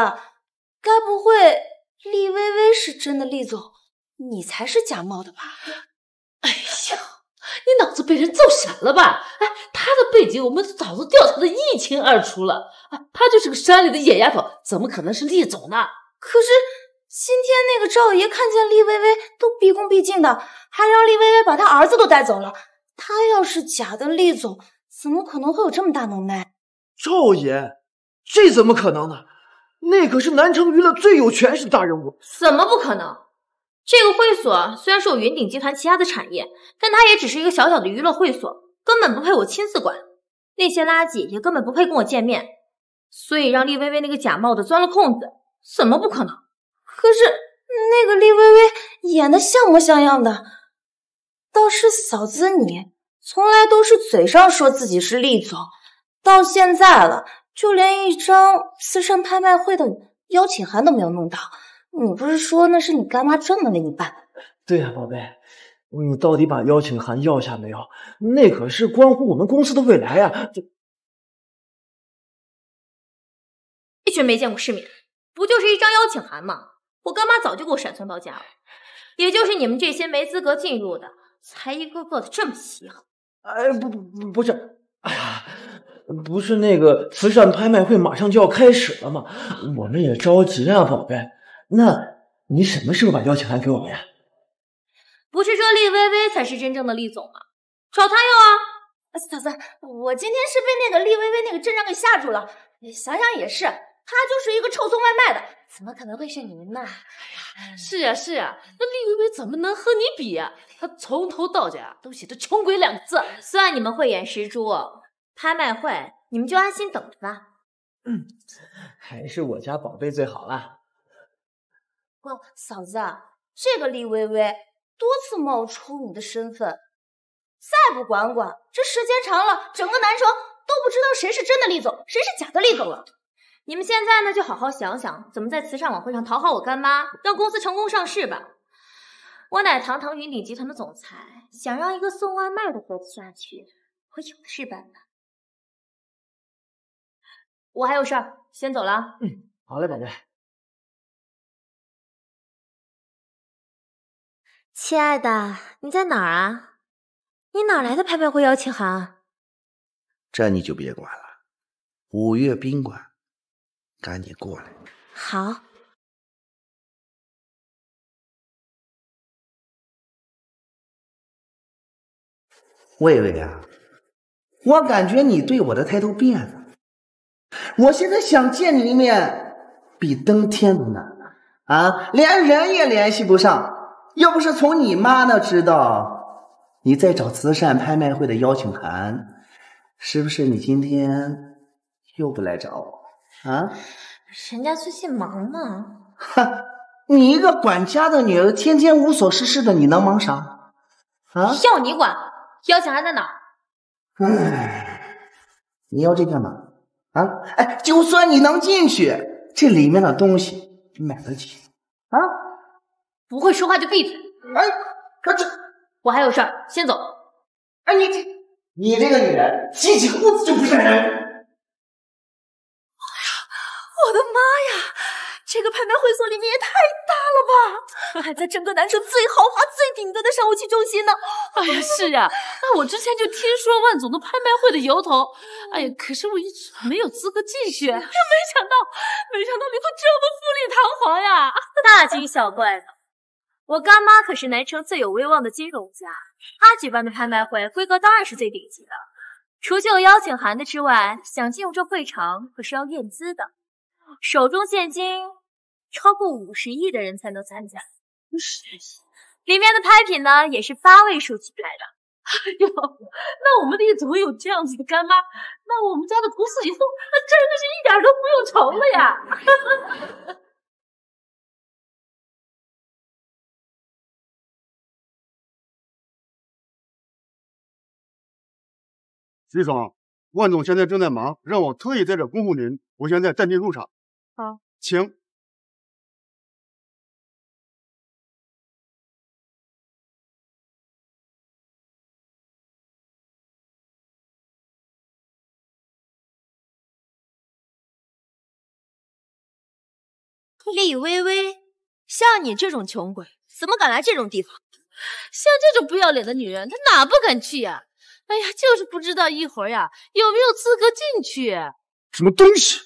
该不会厉薇薇是真的厉总，你才是假冒的吧？哎呀，你脑子被人揍闪了吧？哎，他的背景我们早就调查的一清二楚了，啊，他就是个山里的野丫头，怎么可能是厉总呢？可是。今天那个赵爷看见厉薇薇都毕恭毕敬的，还让厉薇薇把他儿子都带走了。他要是假的厉总，怎么可能会有这么大能耐？赵爷，这怎么可能呢？那可是南城娱乐最有权势的大人物。怎么不可能？这个会所虽然是我云顶集团旗下的产业，但它也只是一个小小的娱乐会所，根本不配我亲自管。那些垃圾也根本不配跟我见面。所以让厉微微那个假冒的钻了空子，怎么不可能？可是那个厉微微演的像模像样的，倒是嫂子你从来都是嘴上说自己是厉总，到现在了，就连一张慈善拍卖会的邀请函都没有弄到。你不是说那是你干妈专门为你办的？对呀，宝贝，你到底把邀请函要下没有？那可是关乎我们公司的未来呀！这一群没见过世面，不就是一张邀请函吗？我干妈早就给我闪送到家了，也就是你们这些没资格进入的，才一个个的这么稀罕。哎，不不不，不是，不是那个慈善拍卖会马上就要开始了吗？我们也着急啊，宝贝。那你什么时候把邀请函给我们呀？不是说厉薇薇才是真正的厉总吗？找他要啊！嫂子，我今天是被那个厉薇薇那个镇长给吓住了。想想也是。他就是一个臭送外卖的，怎么可能会是您呢？哎呀，是呀是呀，那厉薇薇怎么能和你比呀？她从头到脚都写着“穷鬼”两个字。算你们慧眼识珠，拍卖会你们就安心等着吧。嗯，还是我家宝贝最好了。不，嫂子，这个厉微微多次冒充你的身份，再不管管，这时间长了，整个南城都不知道谁是真的厉总，谁是假的厉总了。你们现在呢，就好好想想怎么在慈善晚会上讨好我干妈，让公司成功上市吧。我乃堂堂云顶集团的总裁，想让一个送外卖的活不下去，我有的是办法。我还有事儿，先走了。嗯，好嘞，宝贝。亲爱的，你在哪儿啊？你哪来的拍卖会邀请函？这你就别管了，五月宾馆。赶紧过来！好，魏魏啊，我感觉你对我的态度变了。我现在想见你一面，比登天都难啊！连人也联系不上。要不是从你妈那知道你在找慈善拍卖会的邀请函，是不是你今天又不来找我？啊，人家最近忙嘛。哼，你一个管家的女儿，天天无所事事的，你能忙啥？啊？要你管？邀请函在哪？唉，你要这干嘛？啊？哎，就算你能进去，这里面的东西你买得起？啊？不会说话就闭嘴。哎，可这我还有事儿，先走。哎，你这你这个女人，提起裤子就不是人。哎呀我的妈呀！这个拍卖会所里面也还 在整个南城最豪华、最顶端的商务区中心呢。哎呀，是呀，那我之前就听说万总的拍卖会的由头，哎呀，可是我一直没有资格进去，没想到，没想到里头这么富丽堂皇呀！大惊小怪的，我干妈可是南城最有威望的金融家，她举办的拍卖会规格当然是最顶级的。除去有邀请函的之外，想进入这会场可是要验资的。手中现金超过五十亿的人才能参加，五十亿里面的拍品呢，也是八位数起拍的。哎呦，那我们厉总有这样子的干妈，那我们家的公司以后那真的是一点都不用愁了呀。徐总，万总现在正在忙，让我特意在这恭候您。我现在暂定入场。好，请。厉薇薇，像你这种穷鬼，怎么敢来这种地方？像这种不要脸的女人，她哪不敢去呀？哎呀，就是不知道一会儿呀有没有资格进去。什么东西？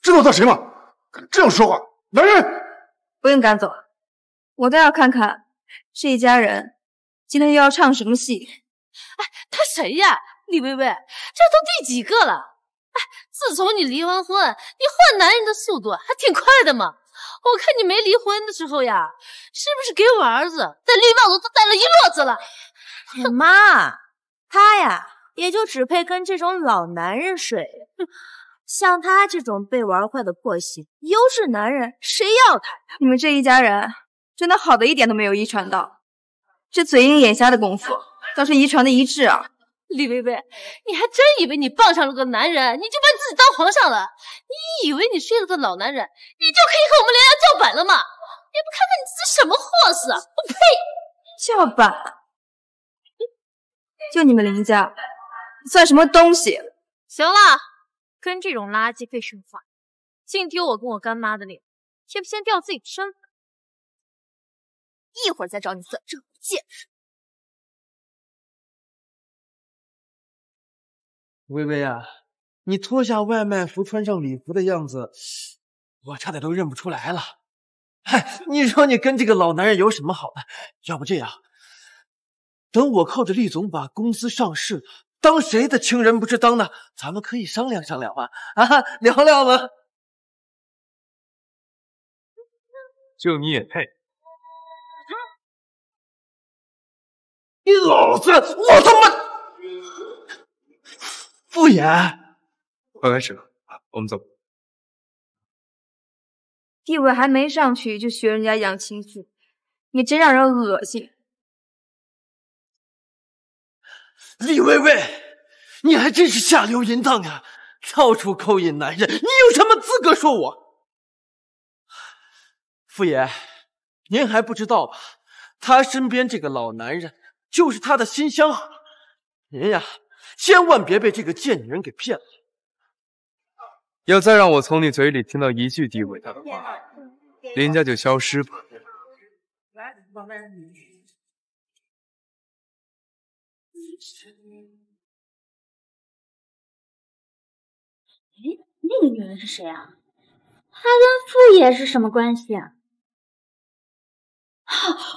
知道他谁吗？敢这样说话，来人！不用赶走，我倒要看看这一家人今天又要唱什么戏。哎，他谁呀？李薇薇，这都第几个了？哎，自从你离完婚，你换男人的速度还挺快的嘛。我看你没离婚的时候呀，是不是给我儿子戴绿帽子都戴了一摞子了？妈，他呀，也就只配跟这种老男人睡。像他这种被玩坏的破鞋，优质男人谁要他呀？你们这一家人真的好的一点都没有遗传到，这嘴硬眼瞎的功夫倒是遗传的一致啊！李薇薇，你还真以为你傍上了个男人，你就把自己当皇上了？你以为你睡了个老男人，你就可以和我们连家叫板了吗？也不看看你自己什么货色！我呸！叫板？就你们林家，算什么东西？行了，跟这种垃圾废说话，净丢我跟我干妈的脸，也不先掉自己的身份。一会儿再找你算账，见识！微微啊，你脱下外卖服，穿上礼服的样子，我差点都认不出来了。嗨，你说你跟这个老男人有什么好的？要不这样，等我靠着厉总把公司上市，当谁的情人不是当呢？咱们可以商量商量嘛，啊，聊聊吧。就你也配？你老子，我他妈！傅衍，快开始了，我们走。地位还没上去就学人家养情绪，你真让人恶心。李薇薇，你还真是下流淫荡啊！到处勾引男人，你有什么资格说我？傅爷，您还不知道吧？他身边这个老男人就是他的新相好，您呀。千万别被这个贱女人给骗了！要再让我从你嘴里听到一句诋毁她的话，林家就消失吧。哎，那个女人是谁啊？她跟傅爷是什么关系啊？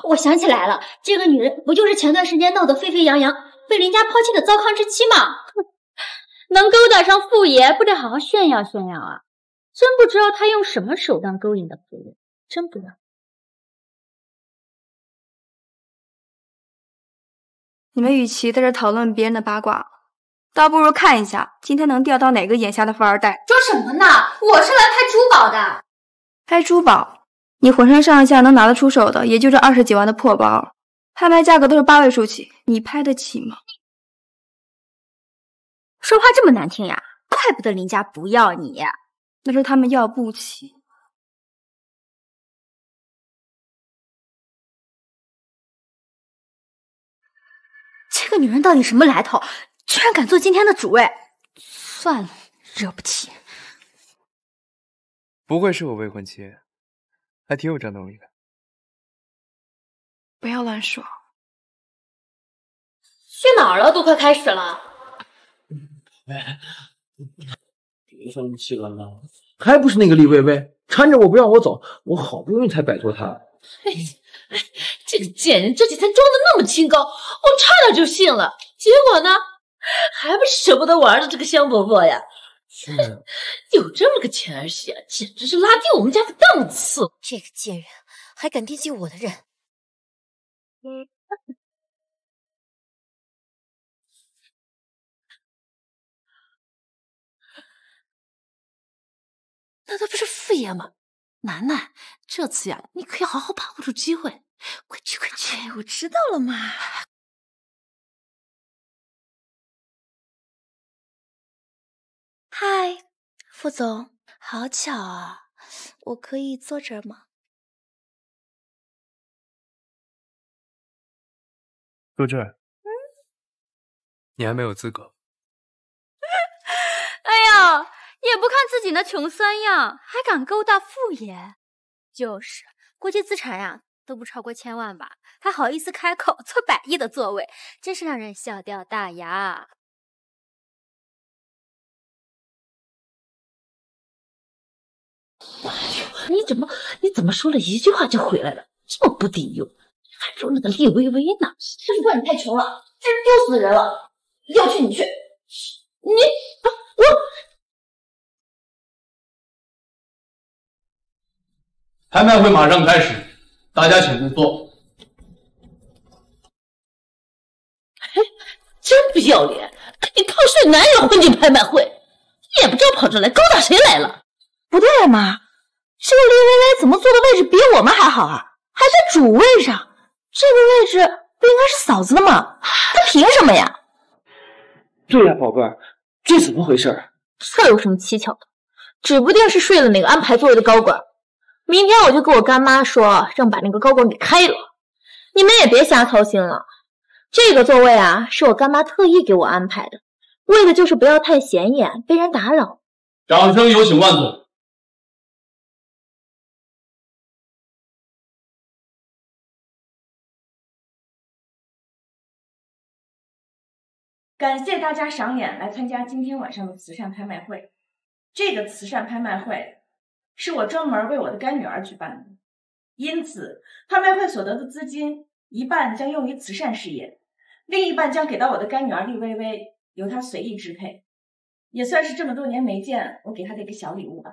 我想起来了，这个女人不就是前段时间闹得沸沸扬扬？被林家抛弃的糟糠之妻吗？能勾搭上傅爷，不得好好炫耀炫耀啊！真不知道他用什么手段勾引的傅爷，真不知道。你们与其在这讨论别人的八卦，倒不如看一下今天能钓到哪个眼瞎的富二代。说什么呢？我是来拍珠宝的。拍珠宝？你浑身上下能拿得出手的，也就这二十几万的破包。拍卖价格都是八位数起，你拍得起吗？说话这么难听呀！怪不得林家不要你，那是他们要不起。这个女人到底什么来头？居然敢做今天的主位！算了，惹不起。不愧是我未婚妻，还挺有战斗力的。不要乱说。去哪儿了？都快开始了。别生气了呢，还不是那个李薇薇缠着我不让我走，我好不容易才摆脱她。哎，这个贱人这几天装的那么清高，我差点就信了。结果呢，还不是舍不得我儿子这个香饽饽呀？是，有这么个前儿媳，简直是拉低我们家的档次。这个贱人还敢惦记我的人。那他不是副业吗？楠楠这次呀你可要好好把握住机会快去快去我知道了嘛。嗨副总好巧啊我可以坐这儿吗？坐这儿。嗯，你还没有资格。哎呀，也不看自己那穷酸样，还敢勾搭富爷？就是，估计资产呀都不超过千万吧，还好意思开口坐百亿的座位，真是让人笑掉大牙。哎呦，你怎么你怎么说了一句话就回来了？这么不顶用，还说那个厉薇薇呢？还是怪你太穷了，真是丢死人了！要去你去，你我拍卖会马上开始，大家请入座。哎，真不要脸！你靠睡男人混进拍卖会，也不知道跑这来勾搭谁来了？不对啊，妈，这个厉薇薇怎么坐的位置比我们还好啊？还在主位上，这个位置不应该是嫂子的吗？她凭什么呀？对呀，宝贝儿，这怎么回事？这有什么蹊跷的？指不定是睡了哪个安排座位的高管。明天我就跟我干妈说，让把那个高管给开了。你们也别瞎操心了，这个座位啊，是我干妈特意给我安排的，为的就是不要太显眼，被人打扰。掌声有请万总。感谢大家赏脸来参加今天晚上的慈善拍卖会。这个慈善拍卖会是我专门为我的干女儿举办的，因此拍卖会所得的资金一半将用于慈善事业，另一半将给到我的干女儿厉薇薇，由她随意支配，也算是这么多年没见，我给她的一个小礼物吧。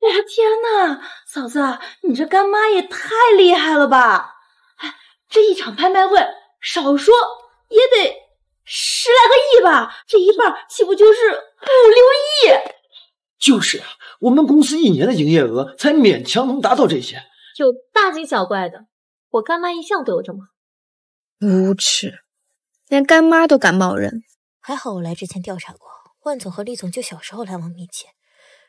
哎呀天呐，嫂子，你这干妈也太厉害了吧！哎，这一场拍卖会少说也得。十来个亿吧，这一半岂不就是五六亿？就是啊，我们公司一年的营业额才勉强能达到这些。有大惊小怪的，我干妈一向对我这么好。无耻，连干妈都敢冒认。还好我来之前调查过，万总和厉总就小时候来往密切。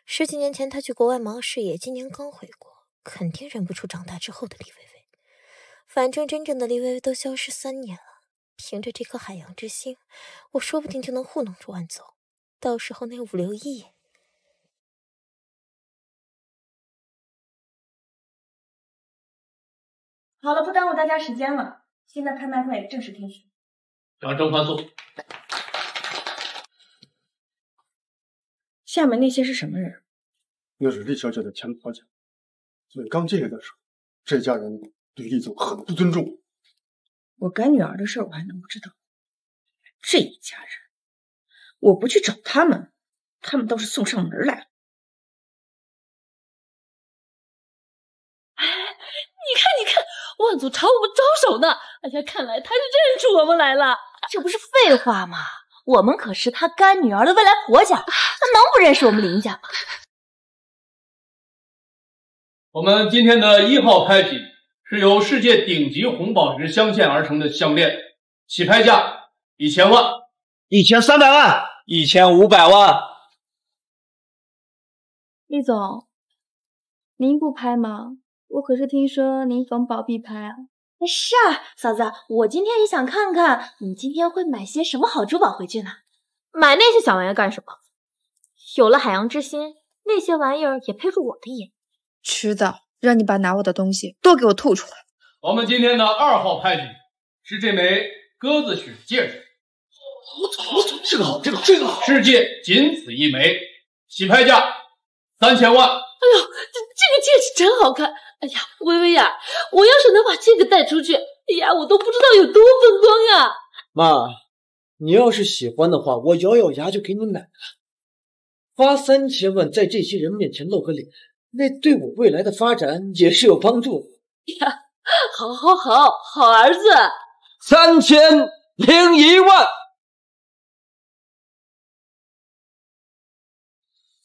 十几年前他去国外忙事业，今年刚回国，肯定认不出长大之后的厉薇薇。反正真正的厉薇薇都消失三年了。凭着这颗海洋之心，我说不定就能糊弄住万总。到时候那五六亿，好了，不耽误大家时间了。现在拍卖会正式开始，掌声欢送。下面那些是什么人？那是厉小姐的前婆家。所以刚进来的时候，这家人对厉总很不尊重。我干女儿的事我还能不知道？这一家人，我不去找他们，他们倒是送上门来了。哎，你看，你看，万祖朝我们招手呢！哎呀，看来他是认出我们来了。这不是废话吗？我们可是他干女儿的未来婆家，他能不认识我们林家吗？我们今天的一号拍品。是由世界顶级红宝石镶嵌而成的项链，起拍价一千万，一千三百万，一千五百万。厉总，您不拍吗？我可是听说您逢宝必拍啊。是啊，嫂子，我今天也想看看你今天会买些什么好珠宝回去呢？买那些小玩意干什么？有了海洋之心，那些玩意儿也配入我的眼。迟早。让你把拿我的东西都给我吐出来！我们今天的二号拍品是这枚鸽子血戒指。我操！我操！这个好，这个这个好，世界仅此一枚，起拍价三千万。哎呦，这这个戒指真好看！哎呀，微微呀，我要是能把这个带出去，哎呀，我都不知道有多风光呀！妈，你要是喜欢的话，我咬咬牙就给你买了。花三千万在这些人面前露个脸。那对我未来的发展也是有帮助呀！好，好，好，好儿子，三千零一万，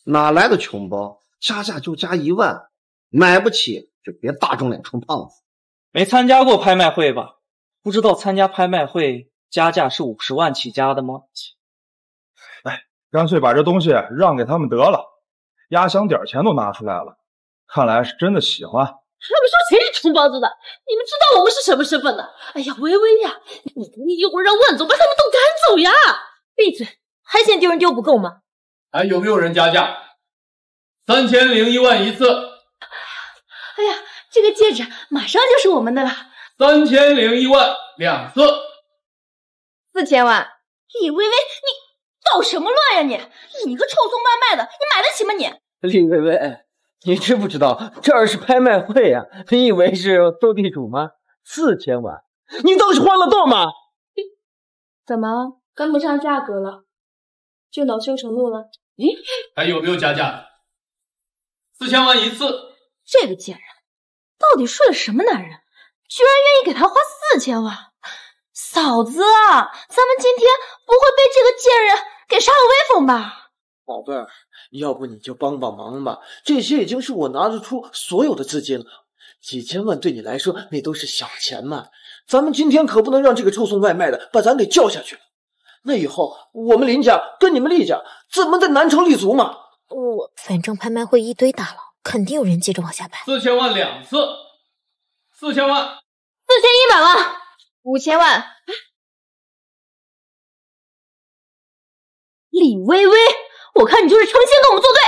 哪来的穷包？加价就加一万，买不起就别大肿脸充胖子。没参加过拍卖会吧？不知道参加拍卖会加价是五十万起家的吗？哎，干脆把这东西让给他们得了，压箱底儿钱都拿出来了，看来是真的喜欢。他们说谁是穷包子的？你们知道我们是什么身份的？哎呀，微微呀，你你一会儿让万总把他们都赶走呀！闭嘴，还嫌丢人丢不够吗？还有没有人加价？三千零一万一次。哎呀，这个戒指马上就是我们的了。三千零一万两次。四千万。李微微，你捣什么乱呀你？你个臭送外卖的，你买得起吗你？李微微，你知不知道这儿是拍卖会呀？你以为是斗地主吗？四千万，你倒是欢乐豆吗？怎么跟不上价格了？就恼羞成怒了？咦，还有没有加价的？四千万一次。这个贱人，到底睡了什么男人，居然愿意给他花四千万？嫂子，咱们今天不会被这个贱人给杀了威风吧？宝贝儿，要不你就帮帮忙吧，这些已经是我拿得出所有的资金了，几千万对你来说那都是小钱嘛。咱们今天可不能让这个臭送外卖的把咱给叫下去了。那以后我们林家跟你们厉家怎么在南城立足嘛？我反正拍卖会一堆大佬，肯定有人接着往下拍。四千万两次，四千万，四千一百万，五千万。李微微，我看你就是成心跟我们作对，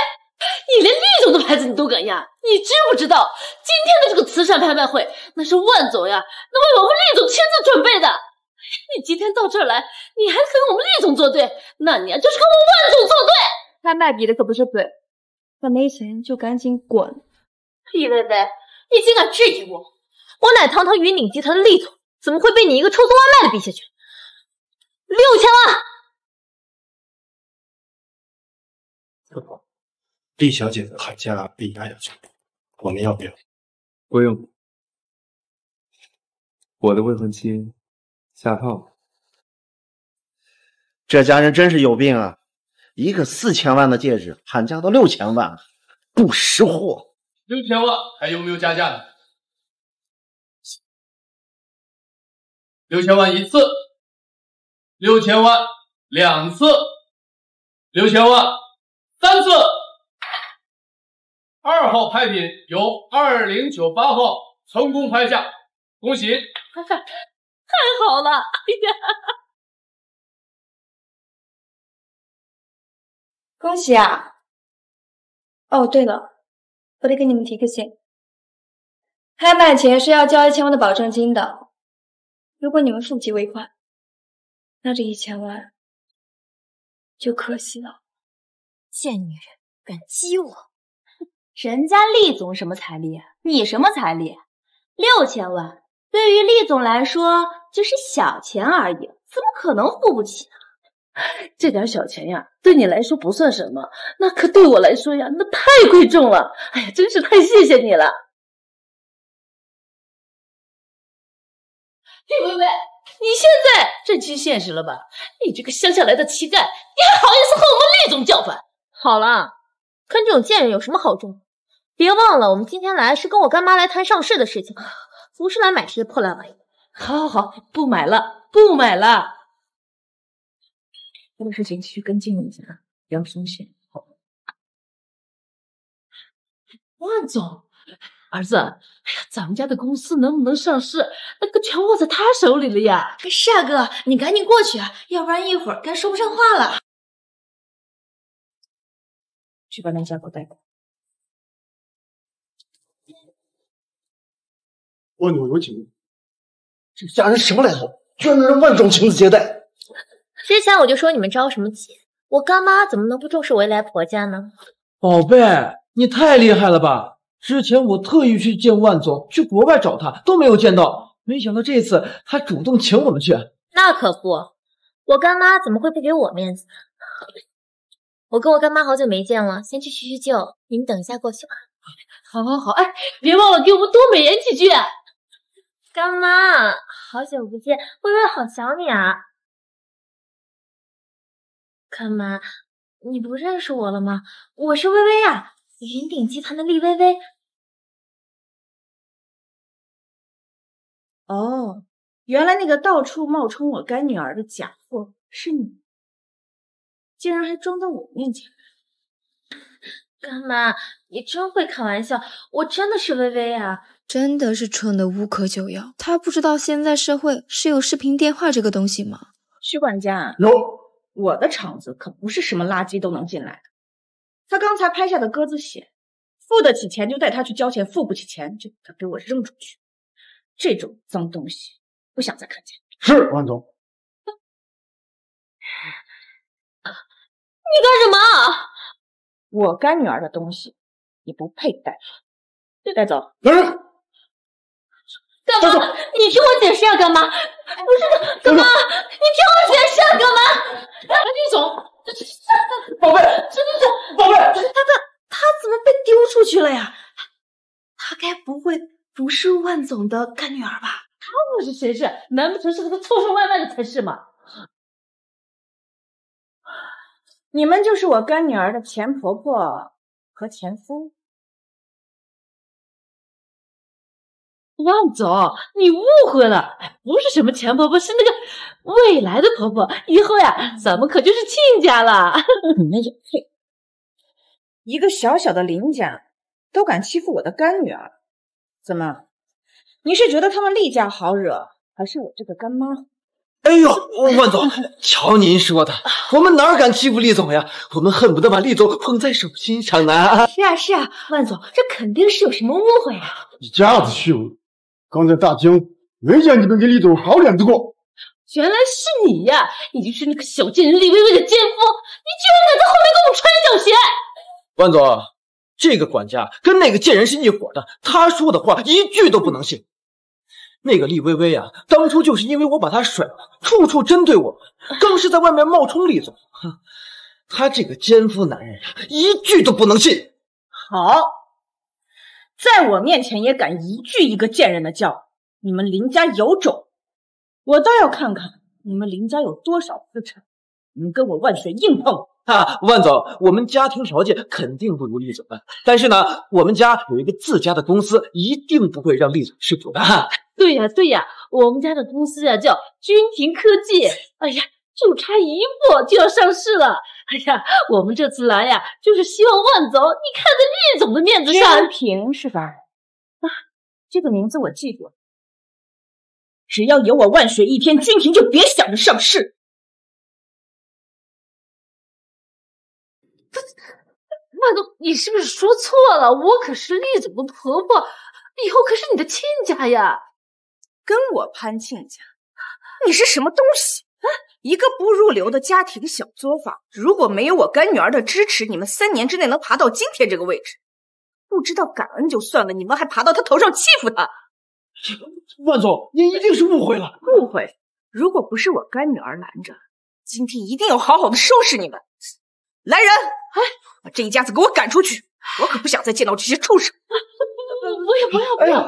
你连厉总的牌子你都敢压，你知不知道今天的这个慈善拍卖会，那是万总呀，那为我们厉总亲自准备的。你今天到这儿来，你还跟我们厉总作对，那你啊就是跟我们万总作对。拍卖比的可不是嘴，那没钱就赶紧滚。李薇薇，你竟敢质疑我，我乃堂堂云顶集团的厉总，怎么会被你一个臭送外卖的比下去？六千万。厉小姐的喊价被压下去，我们要不要？不用，我的未婚妻下套。这家人真是有病啊！一个四千万的戒指喊价到六千万，不识货。六千万还有没有加价的？六千万一次，六千万两次，六千万三次。二号拍品由二零九八号成功拍下，恭喜！太好了！哎呀，恭喜啊！哦，对了，我得给你们提个醒，拍卖前是要交一千万的保证金的，如果你们付不起尾款，那这一千万就可惜了。贱女人，敢激我！人家厉总什么财力，你什么财力？六千万对于厉总来说就是小钱而已，怎么可能付不起呢？这点小钱呀，对你来说不算什么，那可对我来说呀，那太贵重了。哎呀，真是太谢谢你了，李薇薇，你现在认清现实了吧？你这个乡下来的乞丐，你还好意思和我们厉总叫板？好了，跟这种贱人有什么好争？别忘了，我们今天来是跟我干妈来谈上市的事情，不是来买这些破烂玩意。好，好，好，不买了，不买了。这个事情继续跟进一下，不要松懈。好，万总，儿子，哎呀，咱们家的公司能不能上市，那个全握在他手里了呀。是啊，哥，你赶紧过去啊，要不然一会儿该说不上话了。去把那家给我带过来。万总有请。这家人什么来头？居然能让万总亲自接待？之前我就说你们着什么急，我干妈怎么能不重视未来婆家呢？宝贝，你太厉害了吧！之前我特意去见万总，去国外找他都没有见到，没想到这次还主动请我们去。那可不，我干妈怎么会不给我面子？我跟我干妈好久没见了，先去叙叙旧，你们等一下过去吧。好，好，好，哎，别忘了给我们多美言几句。干妈，好久不见，微微好想你啊！干妈，你不认识我了吗？我是微微呀，云顶集团的厉薇薇。哦，原来那个到处冒充我干女儿的假货是你，竟然还装到我面前。干妈，你真会开玩笑，我真的是微微啊！真的是蠢的无可救药。他不知道现在社会是有视频电话这个东西吗？徐管家，有我的厂子可不是什么垃圾都能进来的。他刚才拍下的鸽子血，付得起钱就带他去交钱，付不起钱就他给我扔出去。这种脏东西，不想再看见。是万总。你干什么？我干女儿的东西，你不配带，带走。来人！干妈，你听我解释啊！干嘛，不是干妈，你听我解释啊！干妈，厉总，宝贝，这这这，宝贝，他他他怎么被丢出去了呀？他该不会不是万总的干女儿吧？他不是谁是？难不成是那个凑送外卖的才是吗？你们就是我干女儿的前婆婆和前夫。万总，你误会了，不是什么前婆婆，是那个未来的婆婆。以后呀，咱们可就是亲家了。你们也配？一个小小的林家都敢欺负我的干女儿，怎么？你是觉得他们厉家好惹，还是我这个干妈？哎呦，万总，瞧您说的，我们哪敢欺负厉总呀？我们恨不得把厉总捧在手心上呢。是啊是啊，万总，这肯定是有什么误会啊！一家子虚伪，刚在大厅没见你们给厉总好脸子过。原来是你呀！你就是那个小贱人厉薇薇的奸夫，你居然敢在后面给我穿小鞋！万总，这个管家跟那个贱人是一伙的，他说的话一句都不能信。那个厉薇薇啊，当初就是因为我把她甩了，处处针对我，更是在外面冒充厉总。哼，他这个奸夫男人啊，一句都不能信。好，在我面前也敢一句一个贱人的叫，你们林家有种！我倒要看看你们林家有多少资产，你跟我万水硬碰！啊，万总，我们家庭条件肯定不如厉总的，但是呢，我们家有一个自家的公司，一定不会让厉总吃苦的。对呀对呀，我们家的公司啊叫君庭科技，哎呀，就差一步就要上市了。哎呀，我们这次来呀，就是希望万总你看在厉总的面子上。君庭是吧？啊，这个名字我记住了。只要有我万水一天，君庭就别想着上市。万总，你是不是说错了？我可是厉总的婆婆，以后可是你的亲家呀！跟我攀亲家，你是什么东西？啊，一个不入流的家庭小作坊。如果没有我干女儿的支持，你们三年之内能爬到今天这个位置？不知道感恩就算了，你们还爬到他头上欺负他。万总，您一定是误会了。误会？如果不是我干女儿拦着，今天一定要好好的收拾你们。来人，哎，把这一家子给我赶出去！我可不想再见到这些畜生。不要不要不要！哎呀，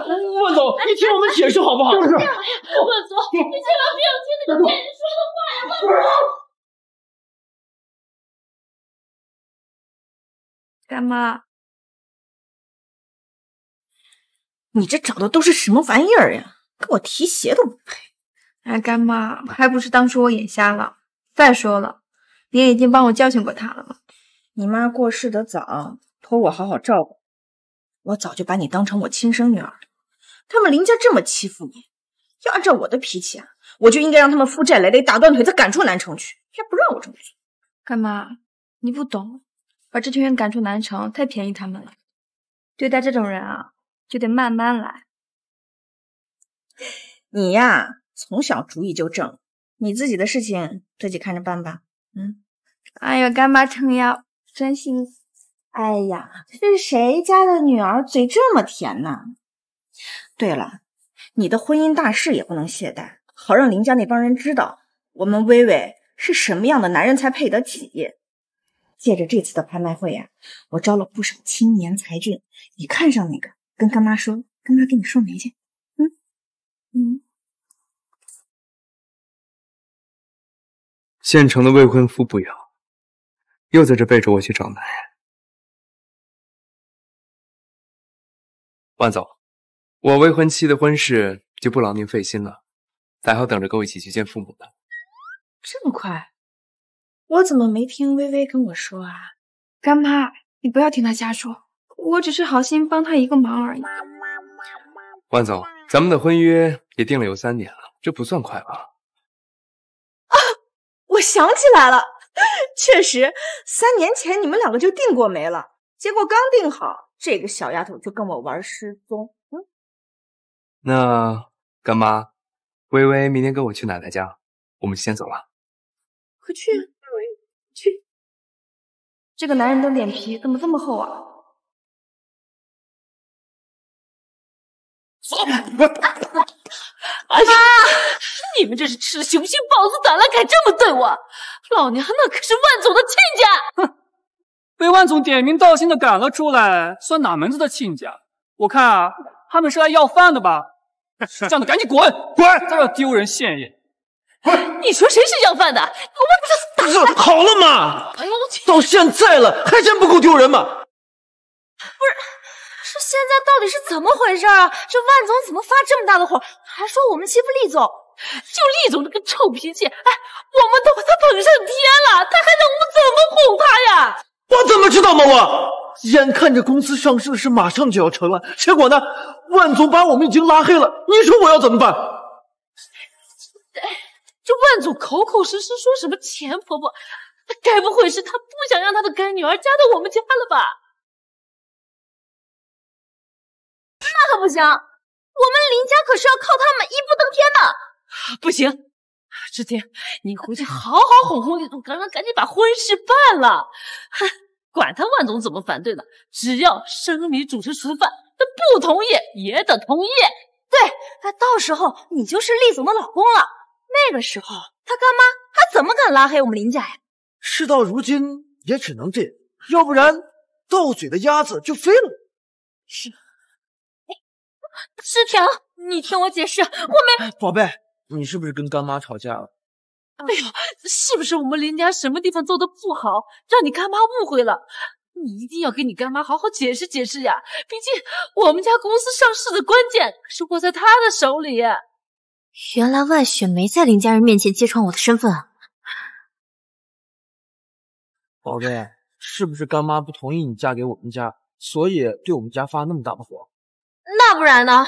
万总，你听我们解释好不好？就是。万总，你千万不要听那个贱人说的话呀！万总。干妈，你这找的都是什么玩意儿呀？跟我提鞋都不配！哎，干妈，还不是当初我眼瞎了。再说了，你也已经帮我教训过他了嘛。你妈过世的早，托我好好照顾。我早就把你当成我亲生女儿，他们林家这么欺负你，要按照我的脾气啊，我就应该让他们负债累累，打断腿，再赶出南城去，偏不让我这么做。干妈，你不懂，把这群人赶出南城太便宜他们了。对待这种人啊，就得慢慢来。你呀，从小主意就正，你自己的事情自己看着办吧。嗯，哎呀，干妈撑腰，真心。哎呀，这是谁家的女儿嘴这么甜呢？对了，你的婚姻大事也不能懈怠，好让林家那帮人知道我们薇薇是什么样的男人才配得起。借着这次的拍卖会呀，我招了不少青年才俊，你看上哪个，跟干妈说，干妈给你说媒去。嗯嗯。县城的未婚夫不要，又在这背着我去找男人。万总，我未婚妻的婚事就不劳您费心了，还好等着跟我一起去见父母呢。这么快？我怎么没听微微跟我说啊？干妈，你不要听他瞎说，我只是好心帮他一个忙而已。万总，咱们的婚约也定了有三年了，这不算快吧？啊，我想起来了，确实，三年前你们两个就定过媒了，结果刚定好，这个小丫头就跟我玩失踪。嗯，那干妈，微微明天跟我去奶奶家，我们先走了。快去啊，去！这个男人的脸皮怎么这么厚啊？走！哎呀，你们这是吃了雄心豹子胆了，敢这么对我？老娘那可是万总的亲家！哼，被万总点名道姓的赶了出来，算哪门子的亲家？我看啊，他们是来要饭的吧？这样的赶紧滚滚，在这丢人现眼！你说谁是要饭的？我们不是好了吗？哎呦，到现在了，还嫌不够丢人吗？不是，这现在到底是怎么回事啊？这万总怎么发这么大的火，还说我们欺负厉总？就厉总这个臭脾气，哎，我们都把他捧上天了，他还让我们怎么哄他呀？我怎么知道嘛？我眼看着公司上市的事马上就要成了，结果呢，万总把我们已经拉黑了，你说我要怎么办？这万总口口声声说什么钱婆婆，该不会是他不想让他的干女儿嫁到我们家了吧？那可不行，我们林家可是要靠他们一步登天的。不行，志天，你回去好好哄哄李总，赶赶赶紧把婚事办了。哼，管他万总怎么反对呢，只要生米煮成熟饭，他不同意也得同意。对，那到时候你就是厉总的老公了。那个时候，他干妈还怎么敢拉黑我们林家呀？事到如今也只能这样，要不然到嘴的鸭子就飞了。是，诗婷，你听我解释，我没。宝贝，你是不是跟干妈吵架了？哎呦，是不是我们林家什么地方做的不好，让你干妈误会了？你一定要跟你干妈好好解释解释呀！毕竟我们家公司上市的关键可是握在她的手里。原来万雪没在林家人面前揭穿我的身份啊！宝贝，是不是干妈不同意你嫁给我们家，所以对我们家发那么大的火？那不然呢？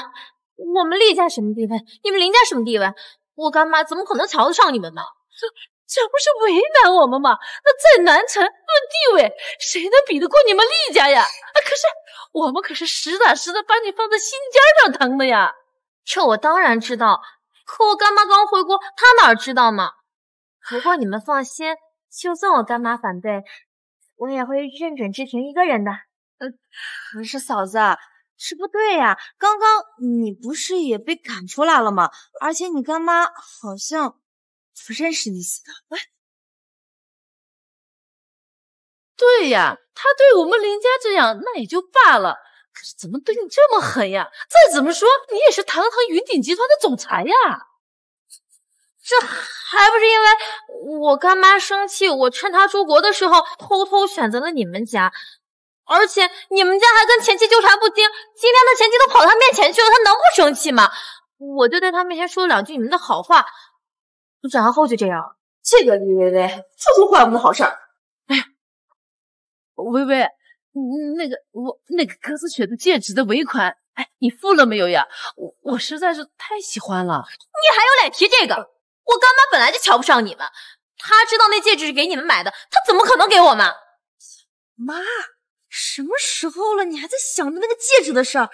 我们厉家什么地位？你们林家什么地位？我干妈怎么可能瞧得上你们呢？这这不是为难我们吗？那在南城论地位，谁能比得过你们厉家呀？啊！可是我们可是实打实的把你放在心尖上疼的呀！这我当然知道。可我干妈刚回国，她哪知道嘛？不过你们放心，就算我干妈反对，我也会认准志婷一个人的。呃，可是嫂子，这不对呀！刚刚你不是也被赶出来了吗？而且你干妈好像不认识你似的。哎，对呀，她对我们林家这样，那也就罢了。可是怎么对你这么狠呀？再怎么说你也是堂堂云顶集团的总裁呀，这还不是因为我干妈生气，我趁她出国的时候偷偷选择了你们家，而且你们家还跟前妻纠缠不清，今天他前妻都跑他面前去了，他能不生气吗？我就在他面前说了两句你们的好话，然后就这样，这个李薇薇处处坏我们的好事儿。哎呀，薇薇。嗯，那个我那个鸽子雪的戒指的尾款，哎，你付了没有呀？我我实在是太喜欢了。你还有脸提这个？我干妈本来就瞧不上你们，她知道那戒指是给你们买的，她怎么可能给我们？妈，什么时候了，你还在想着那个戒指的事儿？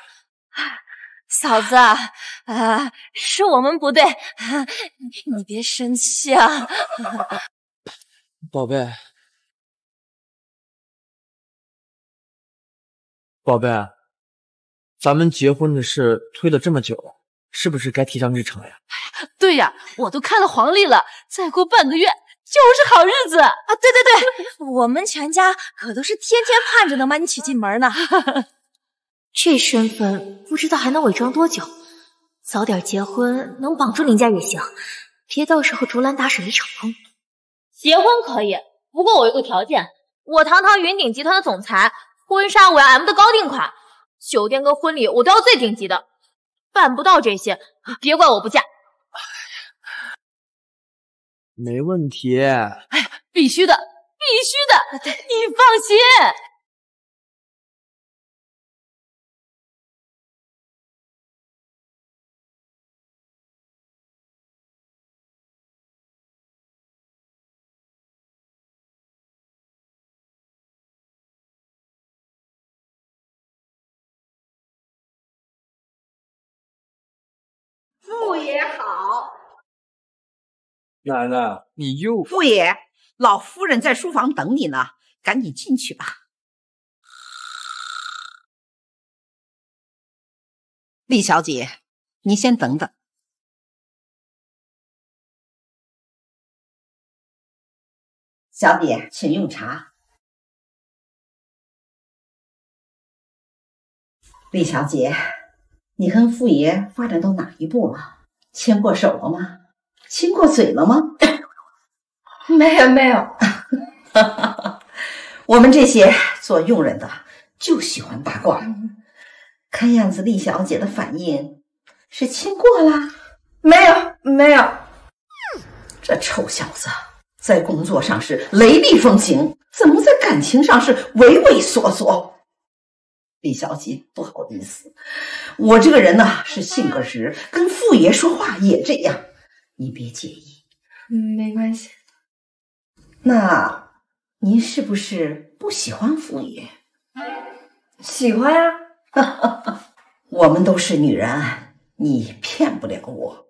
嫂子，啊，是我们不对，你别生气啊，宝贝。宝贝，咱们结婚的事推了这么久，是不是该提上日程了呀？对呀，我都看了黄历了，再过半个月就是好日子啊！对对对，我们全家可都是天天盼着能把你娶进门呢。这身份不知道还能伪装多久，早点结婚能绑住林家也行，别到时候竹篮打水一场空。结婚可以，不过我有个条件，我堂堂云顶集团的总裁。婚纱我要 M 的高定款，酒店跟婚礼我都要最顶级的，办不到这些，别怪我不嫁。没问题。哎必须的，必须的，你放心。父也好，奶奶，你又父爷，老夫人在书房等你呢，赶紧进去吧。厉小姐，你先等等。小姐，请用茶。厉小姐，你跟傅爷发展到哪一步了？牵过手了吗？亲过嘴了吗？没 有没有，我们这些做佣人的就喜欢八卦。看样子厉小姐的反应是亲过啦？没有没有。这臭小子在工作上是雷厉风行，怎么在感情上是畏畏缩缩？李小姐，不好意思，我这个人呢是性格直，跟傅爷说话也这样，你别介意。嗯，没关系。那您是不是不喜欢傅爷？喜欢呀、我们都是女人，你骗不了我。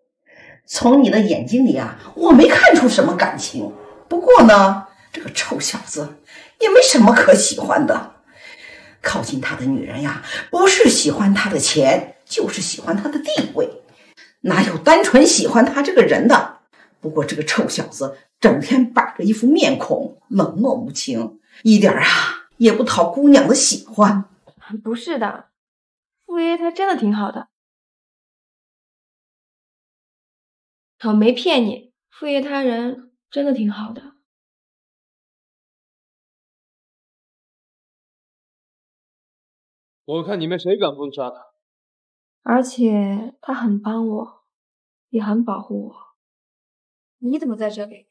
从你的眼睛里啊，我没看出什么感情。不过呢，这个臭小子也没什么可喜欢的。靠近他的女人呀，不是喜欢他的钱，就是喜欢他的地位，哪有单纯喜欢他这个人的？不过这个臭小子整天摆着一副面孔，冷漠无情，一点啊也不讨姑娘的喜欢。不是的，傅爷他真的挺好的，我没骗你，傅爷他人真的挺好的。我看你们谁敢封杀他？而且他很帮我，也很保护我。你怎么在这里？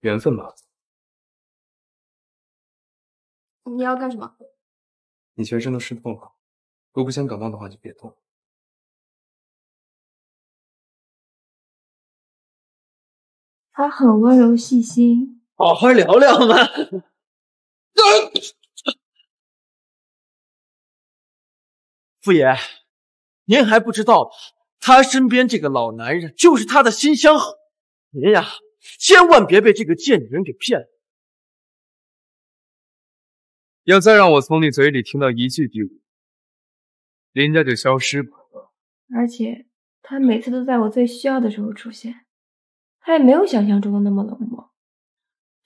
缘分吧。你要干什么？你全身都湿透了，如果不想感冒的话就别动。他很温柔细心，好好聊聊嘛。傅爷，您还不知道吧？他身边这个老男人就是他的心相好。您呀，千万别被这个贱女人给骗了。要再让我从你嘴里听到一句低语，林家就消失吧。而且他每次都在我最需要的时候出现，他也没有想象中的那么冷漠，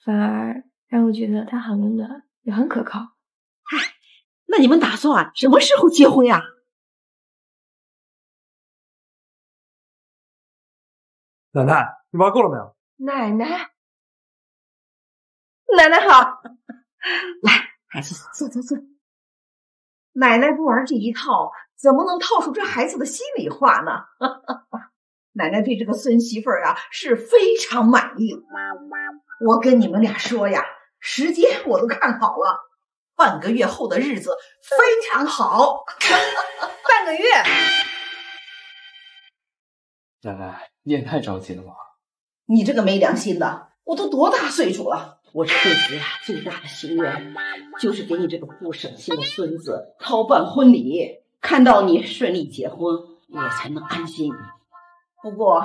反而让我觉得他很温暖，也很可靠。那你们打算什么时候结婚呀？奶奶，你玩够了没有？奶奶，奶奶好，来，孩子，坐坐坐。奶奶不玩这一套，怎么能套出这孩子的心里话呢？奶奶对这个孙媳妇儿啊是非常满意。我跟你们俩说呀，时间我都看好了，半个月后的日子非常好。半个月，奶奶，你也太着急了吧？你这个没良心的，我都多大岁数了？我这辈子最大的心愿就是给你这个不省心的孙子操办婚礼，看到你顺利结婚，我才能安心。不过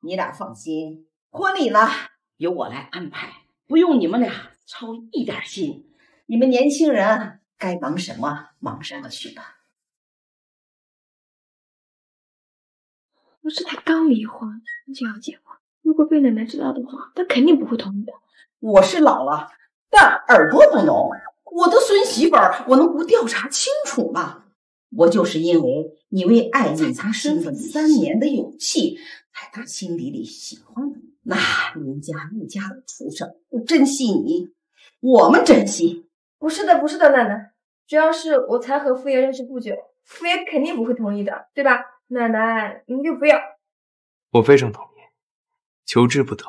你俩放心，婚礼呢由我来安排，不用你们俩操一点心。你们年轻人该忙什么忙什么去吧。不是他刚离婚就要结婚，如果被奶奶知道的话，她肯定不会同意的。我是老了，但耳朵不聋。我的孙媳妇儿，我能不调查清楚吗？我就是因为你为爱隐藏身份三年的勇气，才打心底里喜欢你。那林家一家的畜生不珍惜你，我们珍惜。不是的，不是的，奶奶，主要是我才和傅爷认识不久，傅爷肯定不会同意的，对吧？奶奶，您就不要。我非常同意，求之不得。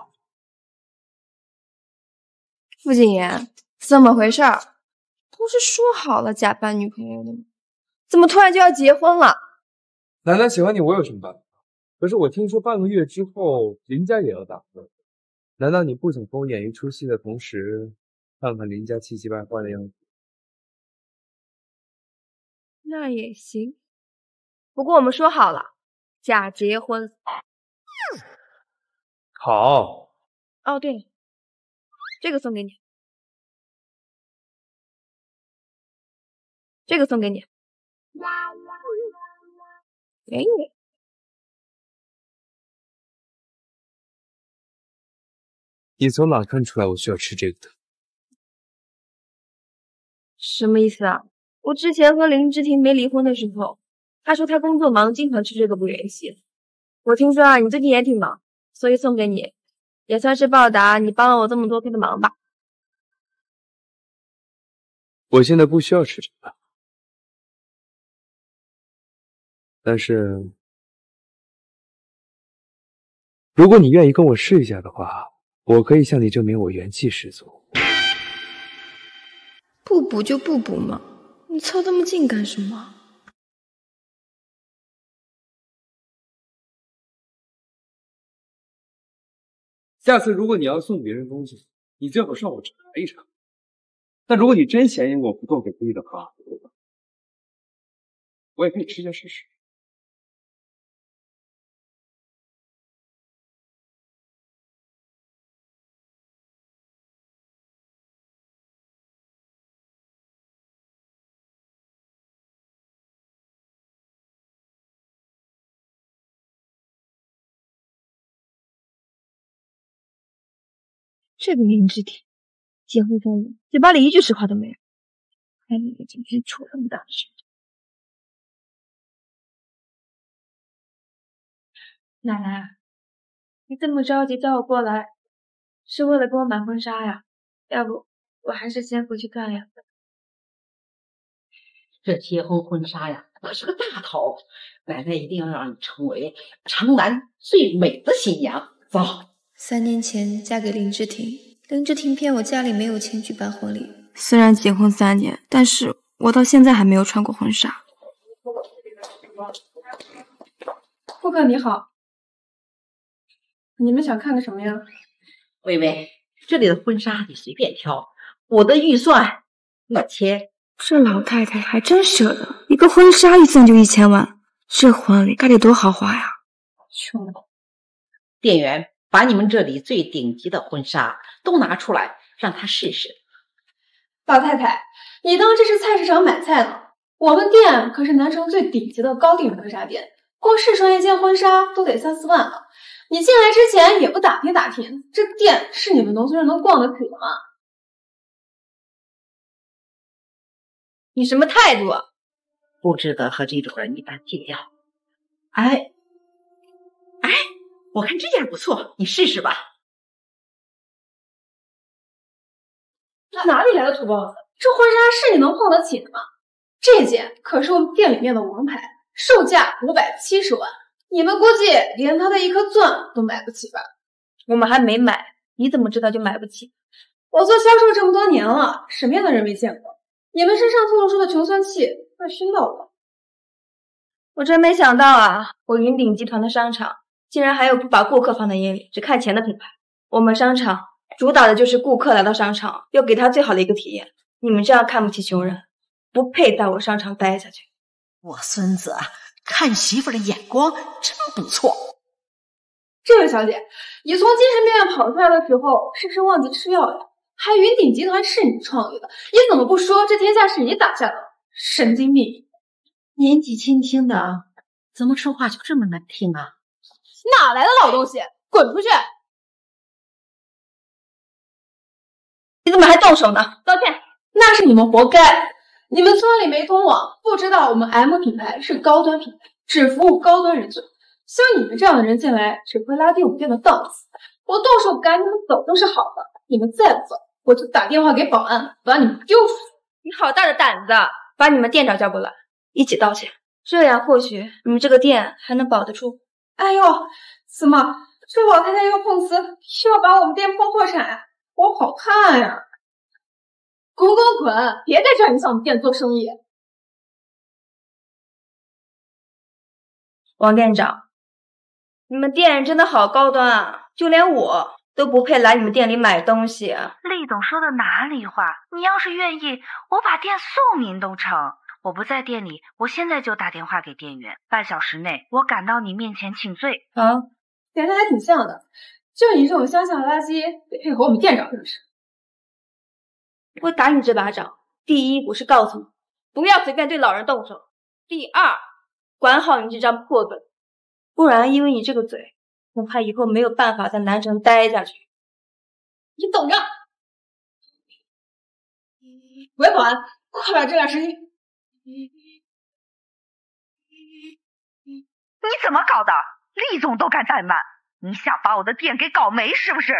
傅景言，怎么回事儿？不是说好了假扮女朋友的吗？怎么突然就要结婚了？奶奶喜欢你，我有什么办法？可是我听说半个月之后林家也要大婚，难道你不想跟我演一出戏的同时，看看林家气急败坏的样子？那也行，不过我们说好了，假结婚。好。哦，对了，这个送给你，这个送给你，给你。你从哪看出来我需要吃这个的？什么意思啊？我之前和林之婷没离婚的时候，她说他工作忙，经常吃这个不联系。我听说啊，你最近也挺忙，所以送给你，也算是报答你帮了我这么多天的忙吧。我现在不需要吃这个，但是如果你愿意跟我试一下的话，我可以向你证明我元气十足。不补就不补嘛。你凑这么近干什么？下次如果你要送别人东西，你最好上我查一查。但如果你真嫌弃我不够给力的话，我也可以吃下试试。这个林之婷，结婚三年，嘴巴里一句实话都没有，还以为今天出那么大的事。奶奶，你这么着急叫我过来，是为了给我买婚纱呀？要不我还是先回去干呀。这结婚婚纱呀，可是个大头，奶奶一定要让你成为城南最美的新娘。走。三年前嫁给林志婷，林志婷骗我家里没有钱举办婚礼。虽然结婚三年，但是我到现在还没有穿过婚纱。顾客你好，你们想看个什么呀？微微，这里的婚纱你随便挑，我的预算一千。这老太太还真舍得，一个婚纱预算就一千万，这婚礼该得多豪华呀！穷，店员。把你们这里最顶级的婚纱都拿出来，让他试试。老太太，你当这是菜市场买菜呢？我们店可是南城最顶级的高定婚纱店，光试穿一件婚纱都得三四万了。你进来之前也不打听打听，这店是你们农村人能逛得起的吗？你什么态度？不值得和这种人一般计较。哎。我看这件不错，你试试吧。哪里来的土包子？这婚纱是你能碰得起的吗？这件可是我们店里面的王牌，售价五百七十万，你们估计连它的一颗钻都买不起吧？我们还没买，你怎么知道就买不起？我做销售这么多年了，什么样的人没见过？你们身上透露出的穷酸气，快熏到我！我真没想到啊，我云顶集团的商场。竟然还有不把顾客放在眼里，只看钱的品牌。我们商场主打的就是顾客来到商场要给他最好的一个体验。你们这样看不起穷人，不配在我商场待下去。我孙子啊看媳妇的眼光真不错。这位小姐，你从精神病院跑出来的时候，是不是忘记吃药了？还云顶集团是你创立的，你怎么不说这天下是你打下的？神经病！年纪轻轻的，怎么说话就这么难听啊？哪来的老东西？滚出去！你怎么还动手呢？道歉！那是你们活该。你们村里没通网，不知道我们 M 品牌是高端品牌，只服务高端人群。像你们这样的人进来，只会拉低我们店的档次。我动手赶你们走都是好的，你们再不走，我就打电话给保安把你们丢出去。你好大的胆子，把你们店长叫过来，一起道歉，这样或许你们这个店还能保得住。哎呦，怎么这老太太要碰瓷，要把我们店碰破产？我好看呀！滚滚滚！别在这影响我们店做生意。王店长，你们店真的好高端啊，就连我都不配来你们店里买东西！厉总说的哪里话？你要是愿意，我把店送您都成。我不在店里，我现在就打电话给店员，半小时内我赶到你面前请罪。啊，脸上还挺像的，就你这种乡下垃圾，得配合我们店长是不是？我打你这巴掌，第一，我是告诉你不要随便对老人动手；第二，管好你这张破嘴，不然因为你这个嘴，我怕以后没有办法在南城待下去。你等着！喂，保安，快把这俩事情。你怎么搞的？厉总都敢怠慢，你想把我的店给搞没是不是？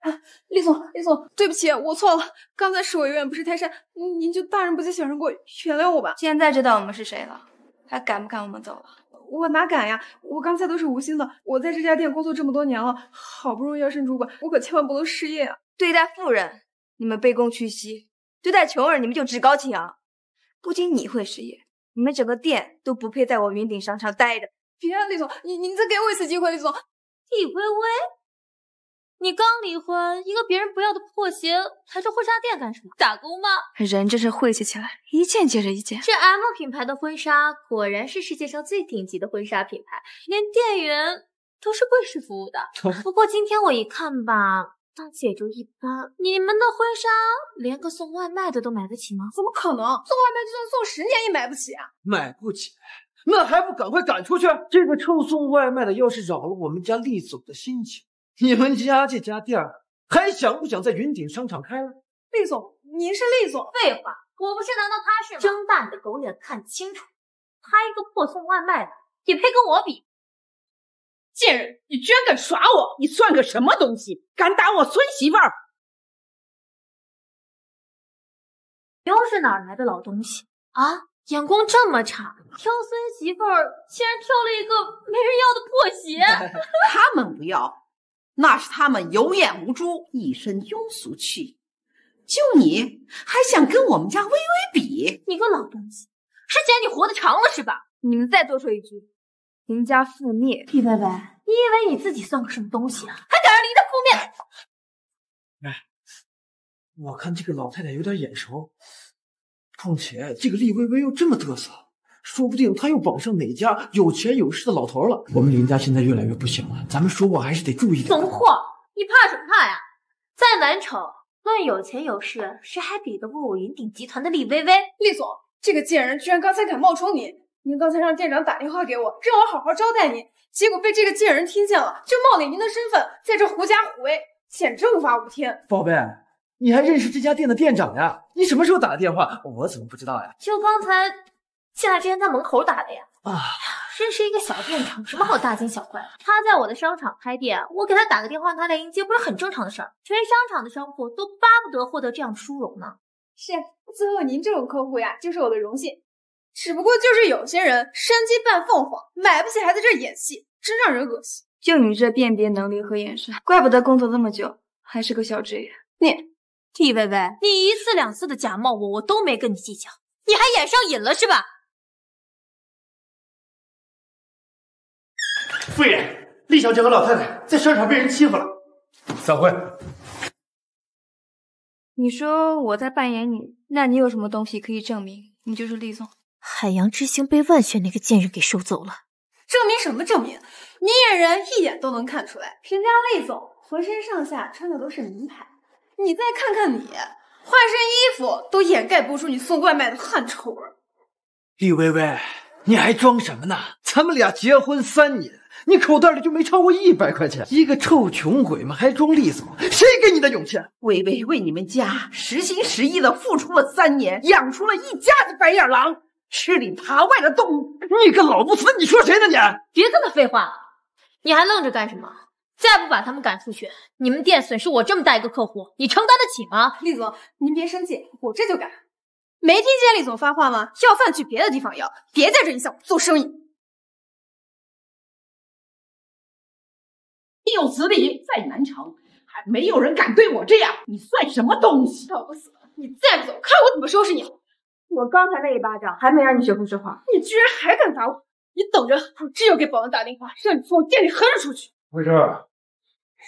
啊，厉总，厉总，对不起，我错了，刚才是我有眼不识泰山，您就大人不计小人过，原谅我吧。现在知道我们是谁了，还敢不赶我们走了？我哪敢呀！我刚才都是无心的。我在这家店工作这么多年了，好不容易要升主管，我可千万不能失业啊！对待富人，你们卑躬屈膝；对待穷人，你们就趾高气扬。不仅你会失业，你们整个店都不配在我云顶商场待着。别，李总，你你再给我一次机会，李总。李微微，你刚离婚，一个别人不要的破鞋，还这婚纱店干什么？打工吗？人真是晦气起来，一件接着一件。这 M 品牌的婚纱果然是世界上最顶级的婚纱品牌，连店员都是贵式服务的。不过今天我一看吧，档次也就一般。你们的婚纱连个送外卖的都买得起吗？怎么可能？送外卖就算送十年也买不起啊！买不起，那还不赶快赶出去！这个臭送外卖的，要是扰了我们家厉总的心情，你们家这家店还想不想在云顶商场开了？厉总，您是厉总？废话，我不是，难道他是吗？睁大你的狗眼看清楚，他一个破送外卖的，也配跟我比？贱人，你居然敢耍我！你算个什么东西？敢打我孙媳妇儿！又是哪来的老东西啊？眼光这么差，挑孙媳妇儿竟然挑了一个没人要的破鞋。他们不要，那是他们有眼无珠，一身庸俗气。就你还想跟我们家微微比？你个老东西，是嫌你活得长了是吧？你们再多说一句，林家覆灭！厉薇薇，你以为你自己算个什么东西啊？还敢让林家覆灭？哎，我看这个老太太有点眼熟。况且这个厉薇薇又这么嘚瑟，说不定他又绑上哪家有钱有势的老头了。我们林家现在越来越不行了，咱们说话还是得注意点。怂货，你怕什么怕呀？在南城，论有钱有势，谁还比得过我云顶集团的厉薇薇？厉总，这个贱人居然刚才敢冒充您！您刚才让店长打电话给我，让我好好招待您，结果被这个贱人听见了，就冒领您的身份，在这狐假虎威，简直无法无天。宝贝。你还认识这家店的店长呀？你什么时候打的电话？我怎么不知道呀？就刚才进来之前在门口打的呀。啊，真是一个小店长，什么好大惊小怪？他在我的商场开店，我给他打个电话，他来迎接，不是很正常的事儿？全商场的商铺都巴不得获得这样的殊荣呢。是，最后您这种客户呀，就是我的荣幸。只不过就是有些人山鸡扮凤凰，买不起还在这演戏，真让人恶心。就你这辨别能力和眼神，怪不得工作这么久还是个小职员。你。厉薇薇，你一次两次的假冒我，我都没跟你计较，你还演上瘾了是吧？厉小姐和老太太在商场被人欺负了，散会。你说我在扮演你，那你有什么东西可以证明你就是厉总？海洋之星被万轩那个贱人给收走了，证明什么证明？明眼人一眼都能看出来，平家厉总浑身上下穿的都是名牌。你再看看你，换身衣服都掩盖不住你送外卖的汗臭味。厉薇薇，你还装什么呢？咱们俩结婚三年，你口袋里就没超过一百块钱，一个臭穷鬼嘛，还装利索？谁给你的勇气？薇薇为你们家实心实意的付出了三年，养出了一家子白眼狼，吃里扒外的动物。你个老不死，你说谁呢？你别跟他废话了，你还愣着干什么？再不把他们赶出去，你们店损失我这么大一个客户，你承担得起吗？厉总，您别生气，我这就改。没听见厉总发话吗？要饭去别的地方要，别在这影响我做生意。你有此理，在南城还没有人敢对我这样，你算什么东西？老不死了，你再不走，看我怎么收拾你！我刚才那一巴掌还没让你学会说话，你居然还敢打我！你等着，我这就给保安打电话，让你从我店里横着出去！慧珍，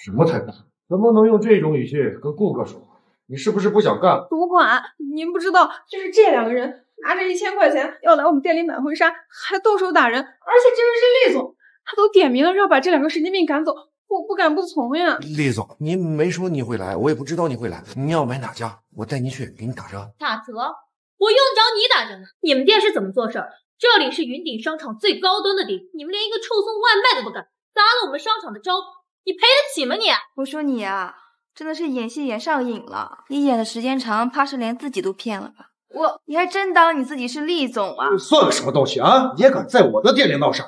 什么态度？怎么能用这种语气跟顾客说话？你是不是不想干？主管，您不知道，就是这两个人拿着一千块钱要来我们店里买婚纱，还动手打人，而且这人是厉总，他都点名了要把这两个神经病赶走，我不敢不从呀。厉总，您没说你会来，我也不知道你会来。你要买哪家，我带您去，给你打折。打折？我用得着你打折吗？你们店是怎么做事儿？这里是云顶商场最高端的顶，你们连一个臭送外卖的都不敢，砸了我们商场的招牌，你赔得起吗你？我说你啊。真的是演戏演上瘾了，你演的时间长，怕是连自己都骗了吧？我，你还真当你自己是厉总啊？算个什么东西啊！也敢在我的店里闹事？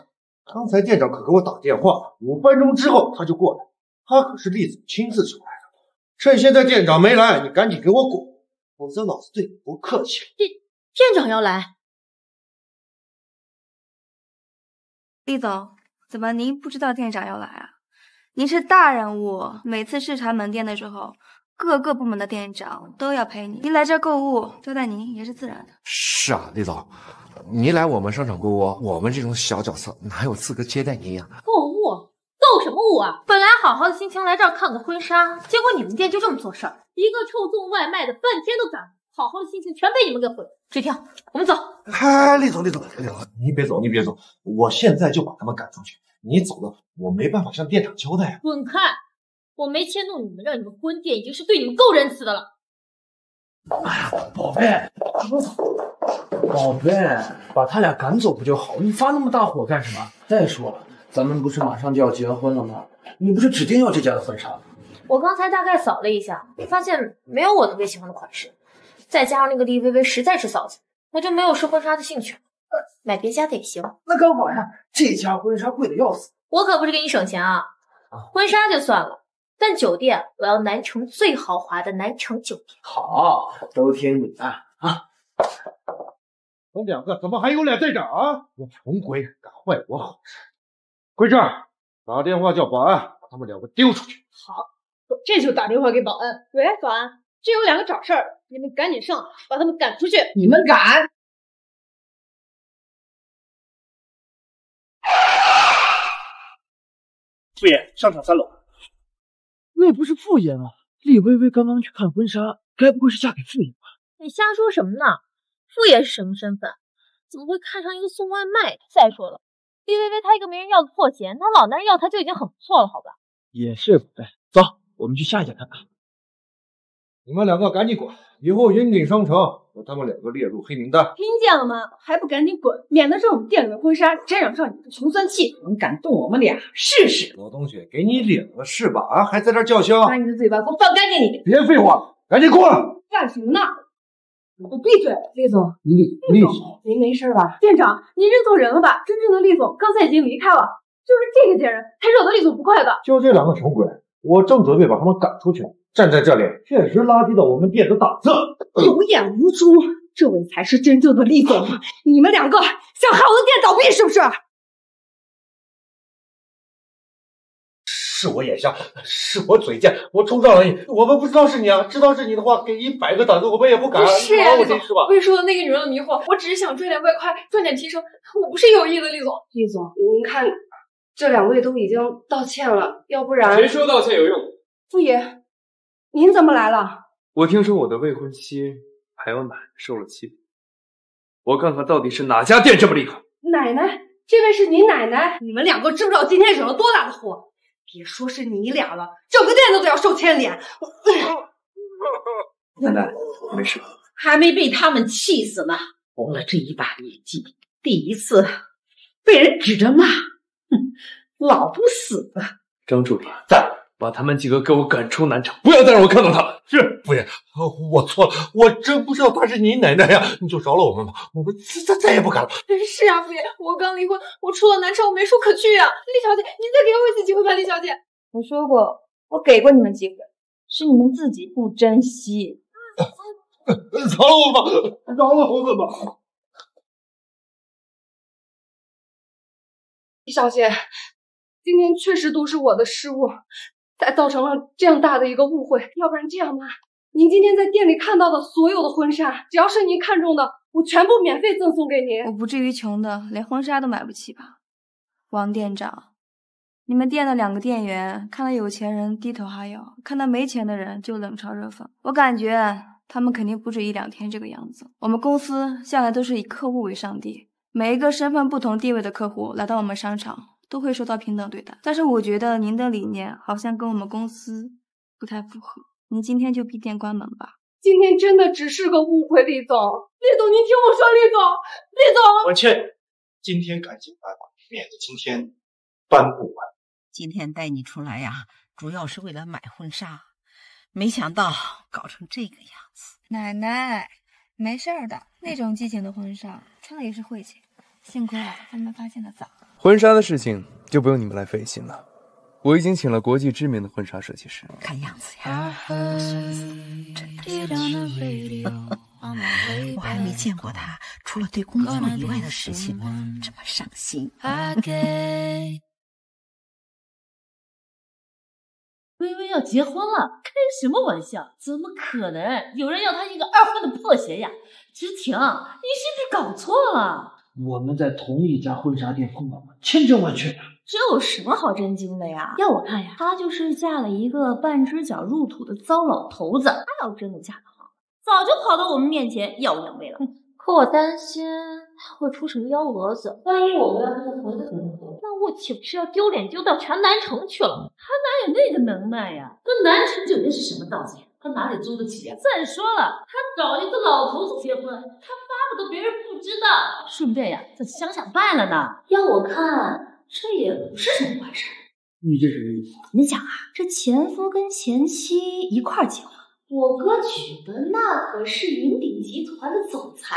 刚才店长可给我打电话，五分钟之后他就过来，他可是厉总亲自请来的。趁现在店长没来，你赶紧给我滚，否则老子对你不客气。店店长要来，厉总，怎么您不知道店长要来啊？您是大人物，每次视察门店的时候，各个部门的店长都要陪你。您来这购物，招待您也是自然的。是啊，李总，您来我们商场购物，我们这种小角色哪有资格接待您呀？购物？购什么物啊？本来好好的心情来这儿看个婚纱，结果你们店就这么做事儿，一个臭送外卖的半天都赶不好好的心情全被你们给毁了。志跳，我们走。哎，厉总，厉总，厉总，你别走，你别走，我现在就把他们赶出去。你走了，我没办法向店长交代啊！滚开！我没迁怒你们，让你们婚店已经是对你们够仁慈的了。哎呀，宝贝，宝贝，把他俩赶走不就好？你发那么大火干什么？再说了，咱们不是马上就要结婚了吗？你不是指定要这家的婚纱？我刚才大概扫了一下，发现没有我特别喜欢的款式，再加上那个李薇薇实在是嫂子，我就没有试婚纱的兴趣。买别家的也行，那刚好呀。这家婚纱贵的要死，我可不是给你省钱啊。婚纱就算了，但酒店我要南城最豪华的南城酒店。好，都听你的啊。你们两个怎么还有脸在这啊？我穷鬼敢坏我好事！桂正，打电话叫保安，把他们两个丢出去。好，我这就打电话给保安。喂，保安，这有两个找事儿，你们赶紧上，把他们赶出去。你们敢？傅爷，商场三楼。那不是傅爷吗？厉微微刚刚去看婚纱，该不会是嫁给傅爷吧？你瞎说什么呢？傅爷是什么身份？怎么会看上一个送外卖的？再说了，厉微微她一个没人要的破鞋，那老男人要她就已经很不错了，好吧？也是，宝贝。走，我们去下一家看看。你们两个赶紧滚！以后云顶商城把他们两个列入黑名单。听见了吗？还不赶紧滚，免得让我们店里的婚纱沾染上你的穷酸气！你敢动我们俩试试？老东西，给你脸了是吧？啊，还在这叫嚣？把你的嘴巴给我放干净一点！别废话，赶紧滚！干什么呢？给我闭嘴！厉总，厉厉总，您没事吧？店长，您认错人了吧？真正的厉总刚才已经离开了，就是这个贱人才惹得厉总不快的。就这两个穷鬼，我正准备把他们赶出去。站在这里，确实拉低了我们店的档次。有眼无珠，这位才是真正的厉总。你们两个想害我的店倒闭是不是？是我眼瞎，是我嘴贱，我冲撞了你。我们不知道是你啊，知道是你的话，给一百个胆子我们也不敢。是呀，李总，我受了那个女人的迷惑，我只是想赚点外快，赚点提成，我不是有意的，厉总。厉总，您看，这两位都已经道歉了，要不然谁说道歉有用？傅爷。您怎么来了？我听说我的未婚妻还有奶奶受了欺负，我看看到底是哪家店这么厉害。奶奶，这位是您奶奶。你们两个知不知道今天惹了多大的祸？别说是你俩了，整个店都得要受牵连。奶奶，没事，还没被他们气死呢。活了这一把年纪，第一次被人指着骂，哼，老不死的。张助理在。把他们几个给我赶出南城，不要再让我看到他们。是夫爷，我错了，我真不知道她是你奶奶呀，你就饶了我们吧，我们再再也不敢了。是啊，夫爷，我刚离婚，我出了南城，我没处可去啊。厉小姐，您再给我一次机会吧，厉小姐。我说过，我给过你们机会，是你们自己不珍惜。饶了我吧，饶了我们吧！李小姐，今天确实都是我的失误，才造成了这样大的一个误会。要不然这样吧，您今天在店里看到的所有的婚纱，只要是您看中的，我全部免费赠送给您。我不至于穷的连婚纱都买不起吧？王店长，你们店的两个店员看到有钱人低头哈腰，看到没钱的人就冷嘲热讽。我感觉他们肯定不止一两天这个样子。我们公司向来都是以客户为上帝。每一个身份不同地位的客户来到我们商场，都会受到平等对待。但是我觉得您的理念好像跟我们公司不太符合。您今天就闭店关门吧。今天真的只是个误会，厉总，厉总，您听我说，厉总，厉总，文倩，今天赶紧办吧，免得今天搬不完。今天带你出来呀，主要是为了买婚纱，没想到搞成这个样子。奶奶。没事儿的，那种激情的婚纱穿了也是晦气。幸亏啊，他们发现的早。婚纱的事情就不用你们来费心了，我已经请了国际知名的婚纱设计师。看样子呀，真的我还没见过他除了对工作以外的事情这么上心。微微要结婚了，开什么玩笑？怎么可能有人要她一个二婚的破鞋呀？知婷，你是不是搞错了？我们在同一家婚纱店碰到过，千真万确的。这有什么好震惊的呀？要我看呀，她就是嫁了一个半只脚入土的糟老头子。她要真的嫁得好，早就跑到我们面前耀武扬威了。可我担心她会出什么幺蛾子，万一我们让他回的很好，那我岂不是要丢脸丢到全南城去了？她哪有那个能耐呀？跟南城酒店是什么档次呀？他哪里租得起呀？再说了，她找一个老头子结婚，她巴不得别人不知道，顺便呀再想想办了呢。要我看，这也不是什么坏事。你这是什么意思？你想啊，这前夫跟前妻一块结婚。我哥娶的那可是云鼎集团的总裁，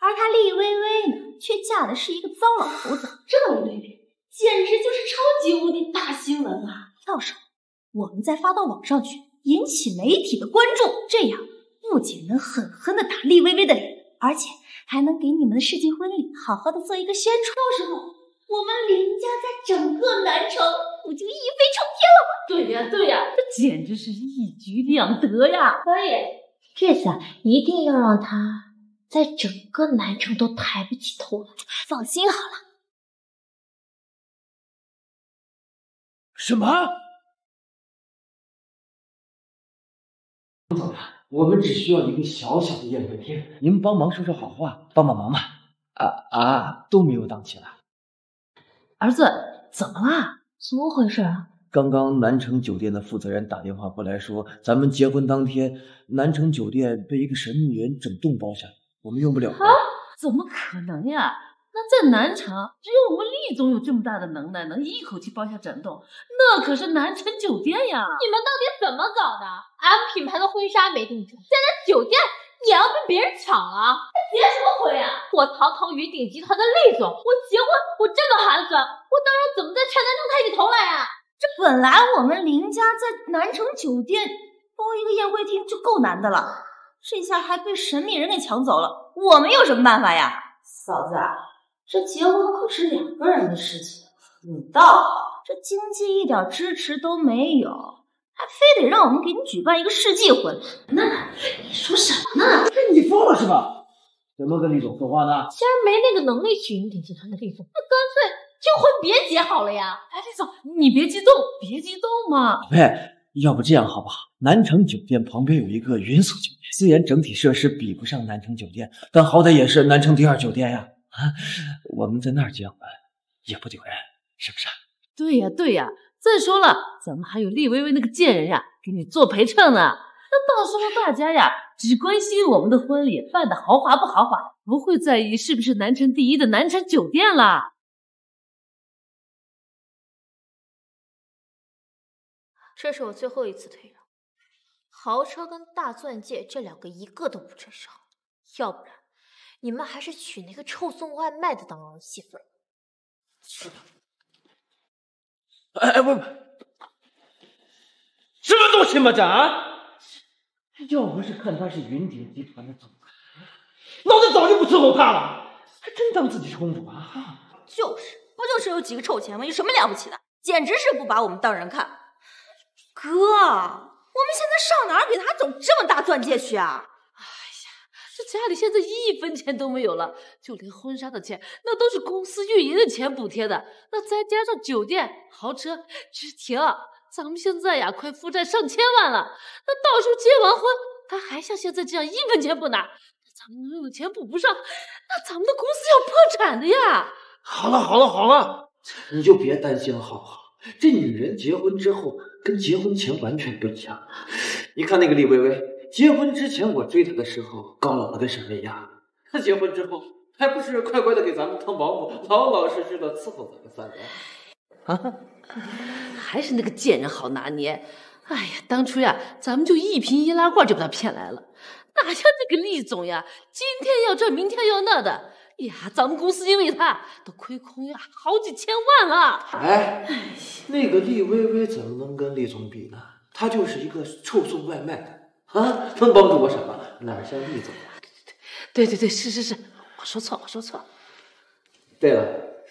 而他厉薇薇呢，却嫁的是一个糟老头子。这么一对比，简直就是超级无敌大新闻啊！到时候我们再发到网上去，引起媒体的关注，这样不仅能狠狠的打厉薇薇的脸，而且还能给你们的世纪婚礼好好的做一个宣传。到时候我们林家在整个南城。不就一飞冲天了吗？对呀，对呀，这简直是一举两得呀！可以，这次啊一定要让他在整个南城都抬不起头来。放心好了。什么？总我们只需要一个小小的宴会厅，您帮忙说说好话，帮帮忙吧。啊啊，都没有档期了。儿子，怎么啦？怎么回事啊？刚刚南城酒店的负责人打电话过来，说咱们结婚当天，南城酒店被一个神秘人整栋包下，我们用不了。啊？怎么可能呀？那在南城，只有我们厉总有这么大的能耐，能一口气包下整栋，那可是南城酒店呀！你们到底怎么搞的？俺品牌的婚纱没订成，现在酒店也要被别人抢了？还结什么婚呀？我堂堂云顶集团的厉总，我结婚我这么寒酸，我当然怎么在全南城抬起头来呀？这本来我们林家在南城酒店包一个宴会厅就够难的了，这下还被神秘人给抢走了，我们有什么办法呀？嫂子，这结婚可是两个人的事情，你倒好，这经济一点支持都没有，还非得让我们给你举办一个世纪婚，那你说什么呢？你疯了是吧？怎么跟李总说话呢？既然没那个能力娶云顶集团的李总，那干脆就婚别结好了呀！哎，李总，你别激动，别激动嘛。宝贝，要不这样好不好？南城酒店旁边有一个云锁酒店，虽然整体设施比不上南城酒店，但好歹也是南城第二酒店呀。啊，我们在那儿结婚也不丢人，是不是？对呀，对呀。再说了，咱们还有厉薇薇那个贱人呀，给你做陪衬呢。那到时候大家呀，只关心我们的婚礼办的豪华不豪华，不会在意是不是南城第一的南城酒店啦。这是我最后一次退让，豪车跟大钻戒这两个一个都不准少，要不然你们还是娶那个臭送外卖的当儿媳妇儿。是的。哎哎，不不，多亲吗？这啊！要不是看他是云顶集团的总裁，老子早就不伺候他了，还真当自己是公主啊！就是，不就是有几个臭钱吗？有什么了不起的？简直是不把我们当人看。哥，我们现在上哪儿给他整这么大钻戒去啊？家里现在一分钱都没有了，就连婚纱的钱，那都是公司运营的钱补贴的。那再加上酒店、豪车，志婷，咱们现在呀，快负债上千万了。那到时候结完婚，他还像现在这样一分钱不拿，那咱们能用的钱补不上，那咱们的公司要破产的呀！好了好了好了，你就别担心了，好不好？这女人结婚之后跟结婚前完全不一样。你看那个李薇薇，结婚之前我追她的时候高冷的跟什么一样，她结婚之后还不是乖乖的给咱们当保姆，老老实实的伺候咱们三人。啊，还是那个贱人好拿捏。哎呀，当初呀，咱们就一瓶易拉罐就把她骗来了，哪像这个厉总呀，今天要这，明天要那的。呀，咱们公司因为他都亏空呀，好几千万了。哎，那个厉薇薇怎么能跟厉总比呢？他就是一个臭送外卖的啊，能帮助我什么？哪像厉总？对对对，是是是，我说错，我说错。对了，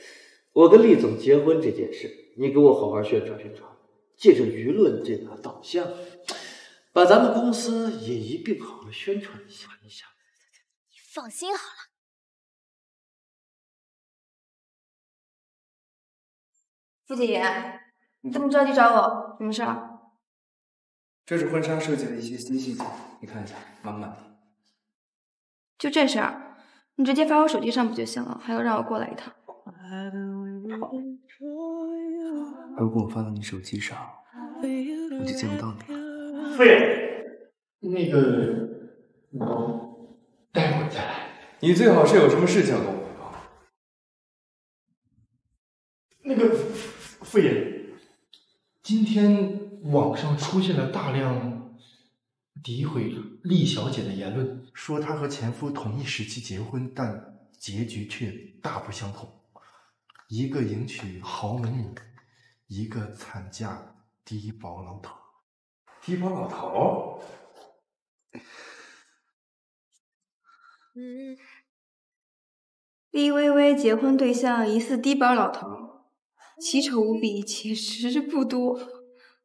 我跟厉总结婚这件事，你给我好好宣传宣传，借着舆论这个导向，把咱们公司也一并好好宣传一下。一下，你放心好了。傅锦言，你这么着急找我，什么事儿？这是婚纱设计的一些新细节，你看一下，满满的。就这事儿，你直接发我手机上不就行了？还要让我过来一趟？如果我发到你手机上，我就见不到你了。傅爷，那个，我待会儿再来。你最好是有什么事情要跟我汇报。那个。傅爷，今天网上出现了大量诋毁厉小姐的言论，说她和前夫同一时期结婚，但结局却大不相同。一个迎娶豪门女，一个惨嫁低保老头。低保老头？嗯，厉薇薇结婚对象疑似低保老头。奇丑无比，且时日不多。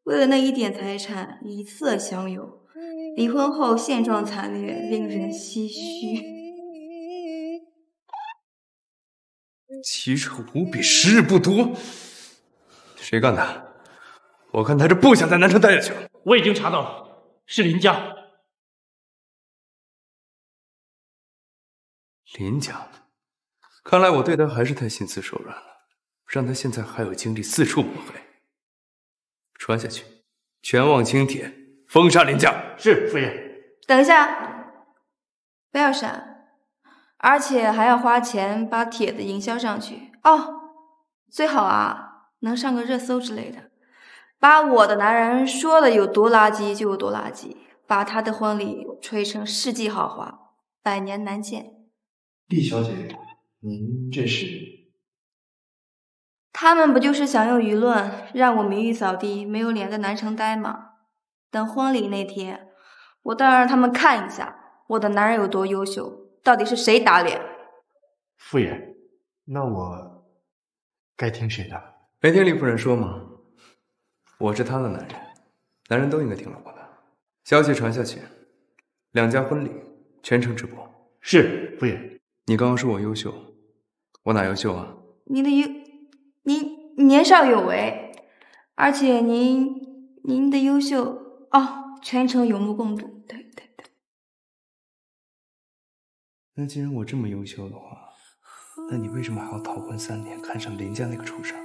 为了那一点财产，以色相拥，离婚后现状惨烈，令人唏嘘。奇丑无比，时日不多，谁干的？我看他是不想在南城待下去了。我已经查到了，是林家。林家，看来我对他还是太心慈手软了。让他现在还有精力四处抹黑，传下去，全网清帖，封杀林家。是夫人。等一下，不要删，而且还要花钱把帖子营销上去哦。最好啊，能上个热搜之类的，把我的男人说的有多垃圾就有多垃圾，把他的婚礼吹成世纪豪华，百年难见。厉小姐，您这是？他们不就是想用舆论让我名誉扫地，没有脸在南城待吗？等婚礼那天，我倒要让他们看一下我的男人有多优秀，到底是谁打脸？傅爷，那我该听谁的？没听李夫人说吗？我是她的男人，男人都应该听老婆的。消息传下去，两家婚礼全程直播。是，傅爷。你刚刚说我优秀，我哪优秀啊？你的优。您年少有为，而且您您的优秀哦，全程有目共睹。对对对。那既然我这么优秀的话，那你为什么还要逃婚三年，看上林家那个畜生？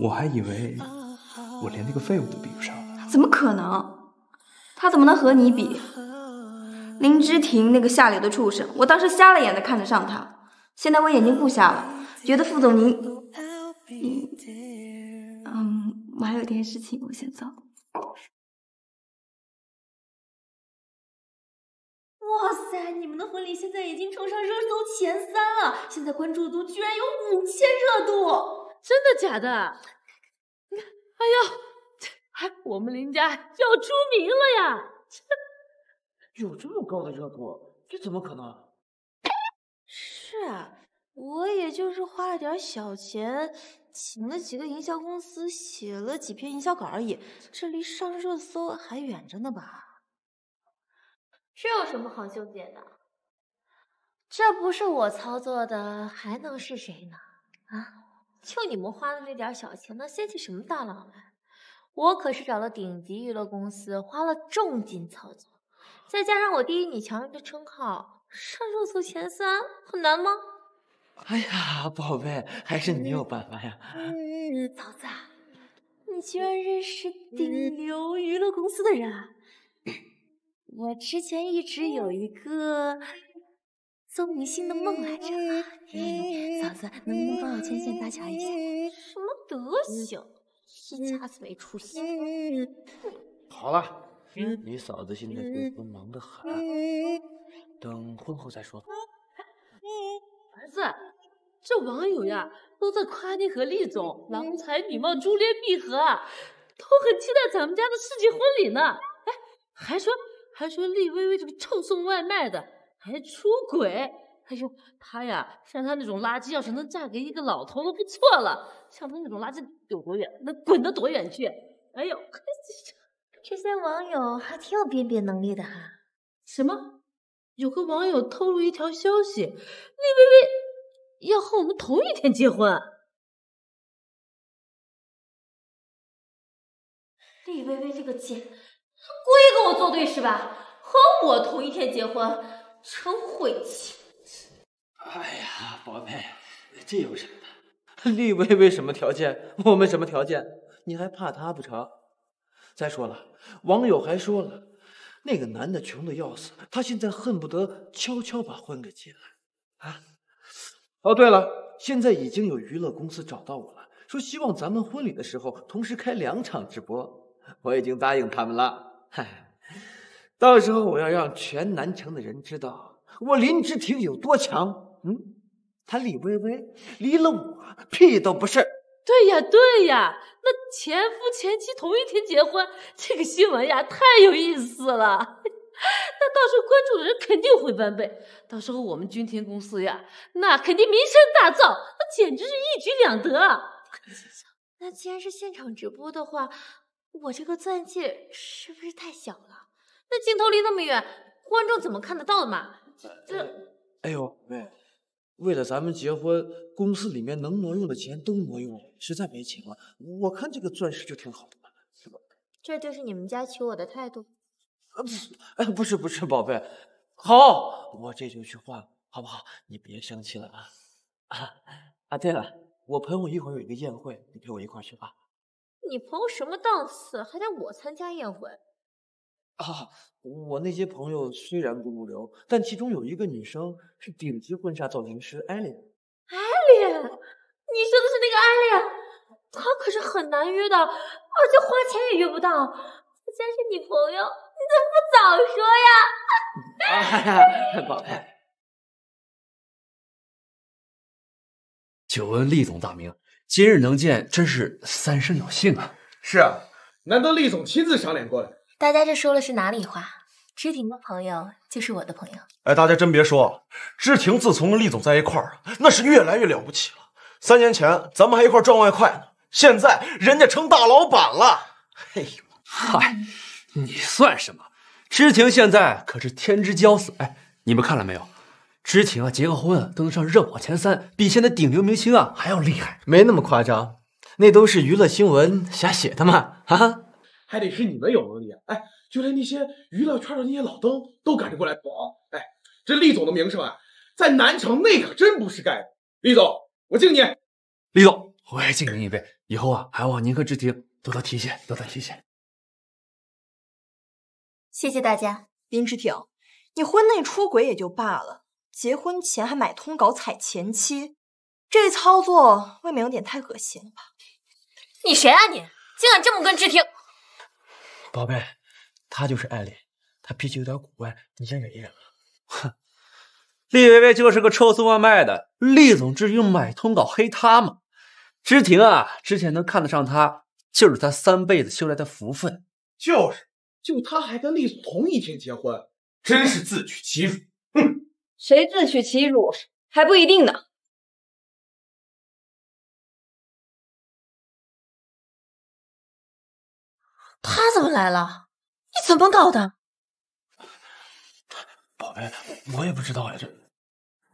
我还以为我连那个废物都比不上呢。怎么可能？他怎么能和你比？林之婷那个下流的畜生，我当时瞎了眼的看得上他，现在我眼睛不瞎了，觉得副总您。嗯，我还有点事情，我先走。哇塞，你们的婚礼现在已经冲上热搜前三了，现在关注度居然有五千热度，真的假的？你看，哎呦，哎，我们林家要出名了呀！有这么高的热度，这怎么可能？是啊，我也就是花了点小钱，请了几个营销公司，写了几篇营销稿而已，这离上热搜还远着呢吧？这有什么好纠结的？这不是我操作的，还能是谁呢？啊，就你们花的那点小钱，能掀起什么大浪来？我可是找了顶级娱乐公司，花了重金操作，再加上我第一女强人的称号，上热搜前三很难吗？哎呀，宝贝，还是你有办法呀！嗯，嫂子，你居然认识顶流娱乐公司的人啊？我之前一直有一个做明星的梦来着，嫂子能不能帮我牵线搭桥一下？什么德行，一家子没出息！好了，你嫂子现在结婚忙得很，等婚后再说。儿子，这网友呀都在夸你和厉总郎才女貌、珠联璧合，都很期待咱们家的世纪婚礼呢。哎，还说。还说厉薇薇这个臭送外卖的还出轨，哎呦，她呀像她那种垃圾，要是能嫁给一个老头都不错了。像她那种垃圾有多远，能滚得多远去？哎呦，这些网友还挺有辨别能力的哈。什么？有个网友透露一条消息，厉薇薇要和我们同一天结婚。厉薇薇这个贱！故意跟我作对是吧？和我同一天结婚，真晦气！哎呀，宝贝，这有什么的？厉薇薇什么条件，我们什么条件？你还怕她不成？再说了，网友还说了，那个男的穷的要死，他现在恨不得悄悄把婚给结了。啊！哦，对了，现在已经有娱乐公司找到我了，说希望咱们婚礼的时候同时开两场直播，我已经答应他们了。嗨，到时候我要让全南城的人知道我林之庭有多强。嗯，他李薇薇离了我屁都不是。对呀对呀，那前夫前妻同一天结婚，这个新闻呀太有意思了。那到时候关注的人肯定会翻倍，到时候我们君天公司呀，那肯定名声大噪，那简直是一举两得。那既然是现场直播的话。我这个钻戒是不是太小了？那镜头离那么远，观众怎么看得到的嘛？这……哎呦喂，为了咱们结婚，公司里面能挪用的钱都挪用了，实在没钱了。我看这个钻石就挺好的嘛，是吧？这就是你们家娶我的态度？哎不是不是，宝贝，好，我这就去换，好不好？你别生气了啊！啊啊，对了，我朋友一会儿有一个宴会，你陪我一块去吧。你朋友什么档次，还带我参加宴会？啊，我那些朋友虽然不入流，但其中有一个女生是顶级婚纱造型师艾琳。艾琳，你说的是那个艾琳？她可是很难约的，而且花钱也约不到。既然是你朋友，你怎么不早说呀？哎呀，宝贝，久闻厉总大名。今日能见，真是三生有幸啊！是啊，难得厉总亲自赏脸过来。大家这说的是哪里话？知婷的朋友就是我的朋友。哎，大家真别说，知婷自从跟厉总在一块儿，那是越来越了不起了。三年前咱们还一块赚外快呢，现在人家成大老板了。哎呦，嗨，你算什么？知婷现在可是天之骄子。哎，你们看了没有？知婷啊，结个婚都能上热榜前三，比现在顶流明星啊还要厉害。没那么夸张，那都是娱乐新闻瞎写的嘛。啊，还得是你们有能力啊！哎，就连那些娱乐圈的那些老登都赶着过来捧。哎，这厉总的名声啊，在南城那可真不是盖的。厉总，我敬你。厉总，我也敬您一杯。以后啊，还望您和知婷多多提携，多多提携。谢谢大家。林知婷，你婚内出轨也就罢了。结婚前还买通搞踩前妻，这操作未免有点太恶心了吧？你谁啊你？竟敢这么跟志婷？宝贝，她就是艾琳，她脾气有点古怪，你先忍一忍吧。哼，厉薇薇就是个臭送外卖的，厉总至于用买通搞黑她吗？志婷啊，之前能看得上她，就是他三辈子修来的福分。就是，就他还跟丽素同一天结婚，真是自取其辱。哼，谁自取其辱还不一定呢。他怎么来了？你怎么搞的？宝贝，我也不知道呀，这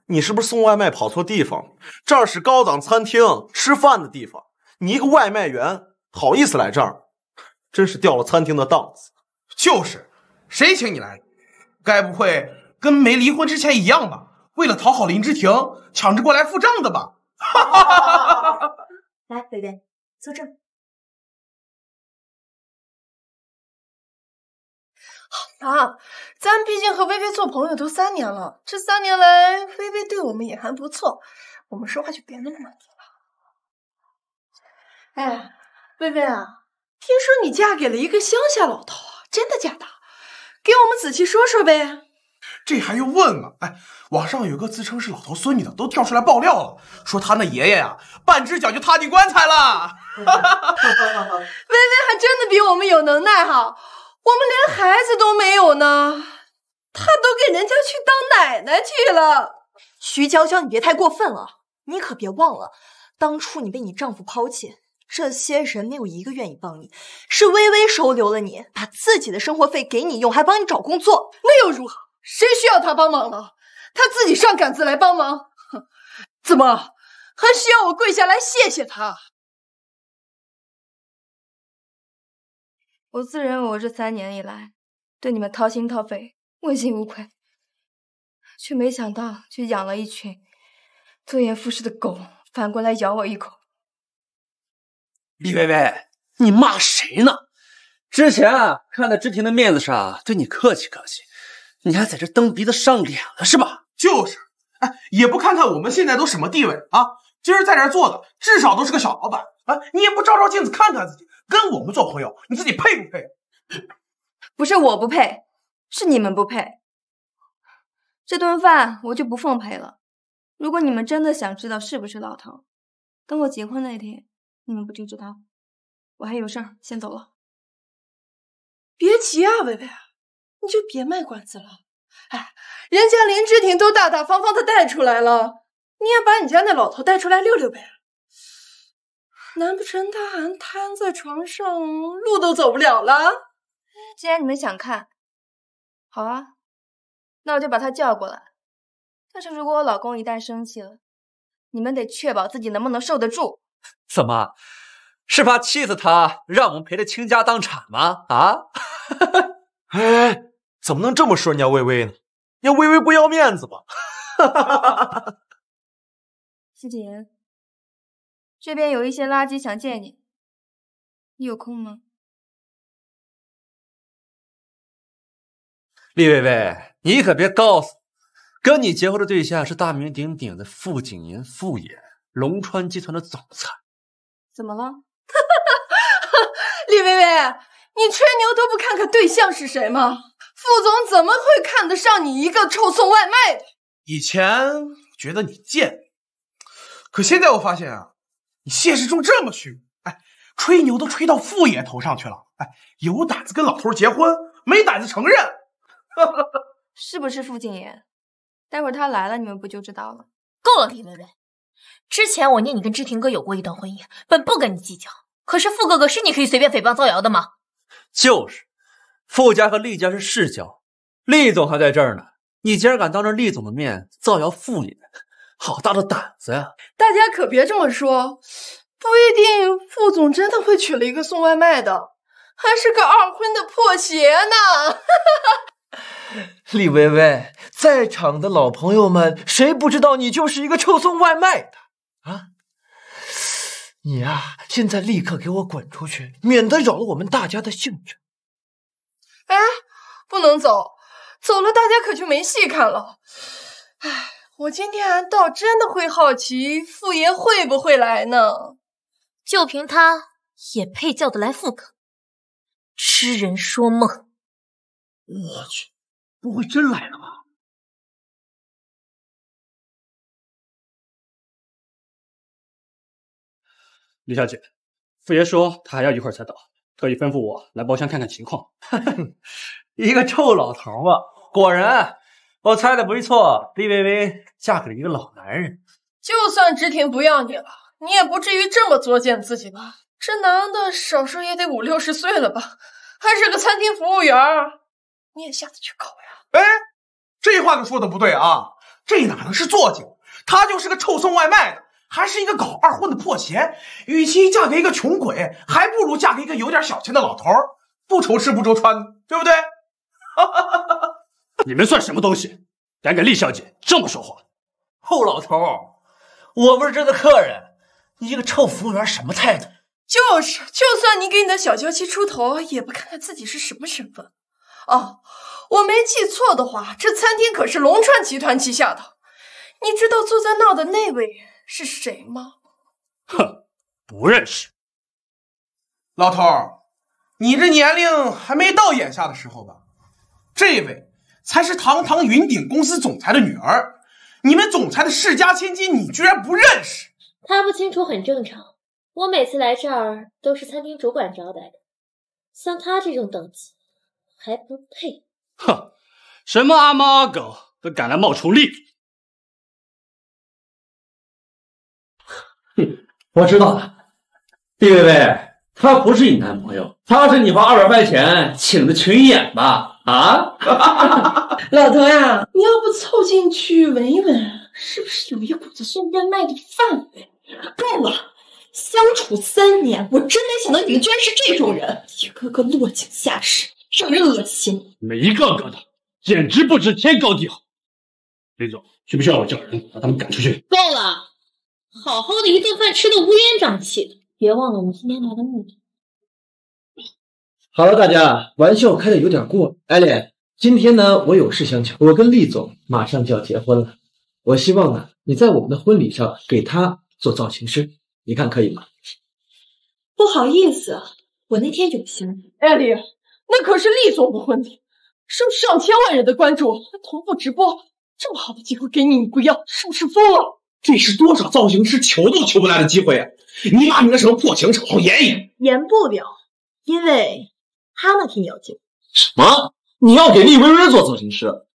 你是不是送外卖跑错地方？这儿是高档餐厅吃饭的地方，你一个外卖员好意思来这儿？真是掉了餐厅的档次。就是，谁请你来？该不会跟没离婚之前一样吧？为了讨好林之庭，抢着过来付账的吧？来，贝贝，坐这。啊，咱毕竟和薇薇做朋友都三年了，这三年来，薇薇对我们也还不错，我们说话就别那么难听了。哎，薇薇啊，听说你嫁给了一个乡下老头，真的假的？给我们仔细说说呗。这还用问吗？哎，网上有个自称是老头孙女的，都跳出来爆料了，说他那爷爷呀，半只脚就踏进棺材了。微微还真的比我们有能耐哈。我们连孩子都没有呢，他都给人家去当奶奶去了。徐娇娇，你别太过分了，你可别忘了，当初你被你丈夫抛弃，这些人没有一个愿意帮你，是微微收留了你，把自己的生活费给你用，还帮你找工作，那又如何？谁需要他帮忙了？他自己上杆子来帮忙，哼，怎么还需要我跪下来谢谢他？我自认为我这三年以来对你们掏心掏肺、问心无愧，却没想到却养了一群作谳附势的狗，反过来咬我一口。李薇薇，你骂谁呢？之前啊看在知婷的面子上对你客气客气，你还在这蹬鼻子上脸了是吧？就是，哎，也不看看我们现在都什么地位啊？今儿在这坐的至少都是个小老板啊！你也不照照镜子看看自己。跟我们做朋友，你自己配不配？不是我不配，是你们不配。这顿饭我就不奉陪了。如果你们真的想知道是不是老头，等我结婚那天，你们不就知道？我还有事儿，先走了。别急啊，薇薇，你就别卖关子了。哎，人家林志廷都大大方方的带出来了，你也把你家那老头带出来溜溜呗。难不成他还瘫在床上，路都走不了了？既然你们想看，好啊，那我就把他叫过来。但是如果我老公一旦生气了，你们得确保自己能不能受得住。怎么，是怕气死他，让我们赔得倾家荡产吗？啊？哎，怎么能这么说人家微微呢？人家微微不要面子吧？谢景言。这边有一些垃圾想见你，你有空吗？厉薇薇，你可别告诉跟你结婚的对象是大名鼎鼎的傅景言傅爷，龙川集团的总裁。怎么了？李薇薇，你吹牛都不看看对象是谁吗？副总怎么会看得上你一个臭送外卖的？以前觉得你贱，可现在我发现啊。你现实中这么虚，哎，吹牛都吹到傅爷头上去了，哎，有胆子跟老头结婚，没胆子承认，是不是傅景言？待会儿他来了，你们不就知道了？够了，李薇薇，之前我念你跟知婷哥有过一段婚姻，本不跟你计较，可是傅哥哥是你可以随便诽谤造谣的吗？就是，傅家和厉家是世交，厉总还在这儿呢，你竟然敢当着厉总的面造谣傅爷！好大的胆子呀！大家可别这么说，不一定傅总真的会娶了一个送外卖的，还是个二婚的破鞋呢。李薇薇，在场的老朋友们，谁不知道你就是一个臭送外卖的啊？你呀，现在立刻给我滚出去，免得扰了我们大家的兴致。哎，不能走，走了大家可就没戏看了。哎。我今天倒真的会好奇傅爷会不会来呢？就凭他也配叫得来傅哥？痴人说梦！我去，不会真来了吧？李小姐，傅爷说他还要一会儿才到，特意吩咐我来包厢看看情况。一个臭老头嘛，果然，我猜的没错，厉薇薇嫁给了一个老男人。就算知婷不要你了，你也不至于这么作践自己吧？这男的少说也得五六十岁了吧，还是个餐厅服务员，你也下得去口呀？哎，这话可说的不对啊！这哪能是作践？他就是个臭送外卖的，还是一个搞二婚的破鞋。与其嫁给一个穷鬼，还不如嫁给一个有点小钱的老头儿，不愁吃不愁穿，对不对？你们算什么东西？敢给厉小姐这么说话？臭老头，我们是这的客人，你一个臭服务员什么态度？就是，就算你给你的小娇妻出头，也不看看自己是什么身份。哦，我没记错的话，这餐厅可是龙川集团旗下的。你知道坐在那的那位是谁吗？哼，不认识。老头儿，你这年龄还没到眼下的时候吧？这位才是堂堂云顶公司总裁的女儿，你们总裁的世家千金，你居然不认识？他不清楚很正常。我每次来这儿都是餐厅主管招待的，像他这种等级还不配。哼，什么阿猫阿狗都敢来冒充丽子？我知道了，厉薇薇，他不是你男朋友，他是你花二百块钱请的群演吧？啊，老头呀，你要不凑进去闻一闻，是不是有一股子送外卖的范围？够了，相处三年，我真没想到你们居然是这种人，一个个落井下石，让人恶心。你们一个个的，简直不知天高地厚。李总，需不需要我叫人把他们赶出去？够了。好好的一顿饭吃的乌烟瘴气的，别忘了我们今天来的目的。好了，大家玩笑开的有点过。艾莲，今天呢，我有事相求，我跟厉总马上就要结婚了，我希望呢，你在我们的婚礼上给他做造型师，你看可以吗？不好意思，我那天有心。艾丽，那可是厉总的婚礼，受上千万人的关注，还同步直播，这么好的机会给你，你不要，是不是疯了？这是多少造型师求都求不来的机会啊！你把你那什么破情场好演演？演不了，因为他那天要结婚。什么？你要给厉薇薇做造型师？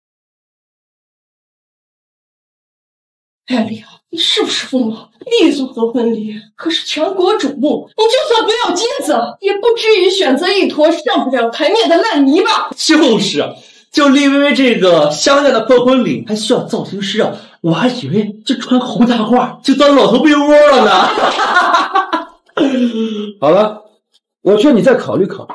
艾丽啊，你是不是疯了？厉总的婚礼可是全国瞩目，你就算不要金子，也不至于选择一坨上不了台面的烂泥吧？就是，就厉薇薇这个乡下的破婚礼，还需要造型师啊？我还以为这穿红大褂就当老头被窝了呢。好了，我劝你再考虑考虑，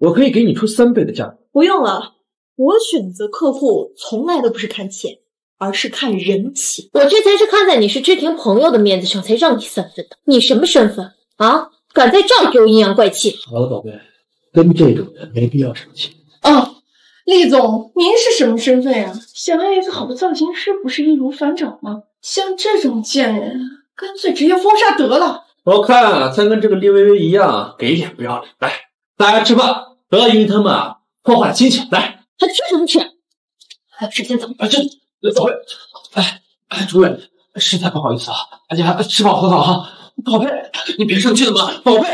我可以给你出三倍的价格。不用了，我选择客户从来都不是看钱，而是看人品。我之前是看在你是知婷朋友的面子上才让你三分的。你什么身份啊？敢在这儿给我阴阳怪气？好了，宝贝，跟这种人没必要生气。哦。厉总，您是什么身份呀？想要一个好的造型师，不是易如反掌吗？像这种贱人，干脆直接封杀得了。我看啊咱跟这个厉薇薇一样，给脸不要脸。来，大家吃饭，不要因为他们啊破坏了心情。来，还吃什么吃？还有时间走？啊，这宝贝，哎哎，主任，实在不好意思啊，大家吃饱喝好啊。宝贝，你别生气了嘛，宝贝。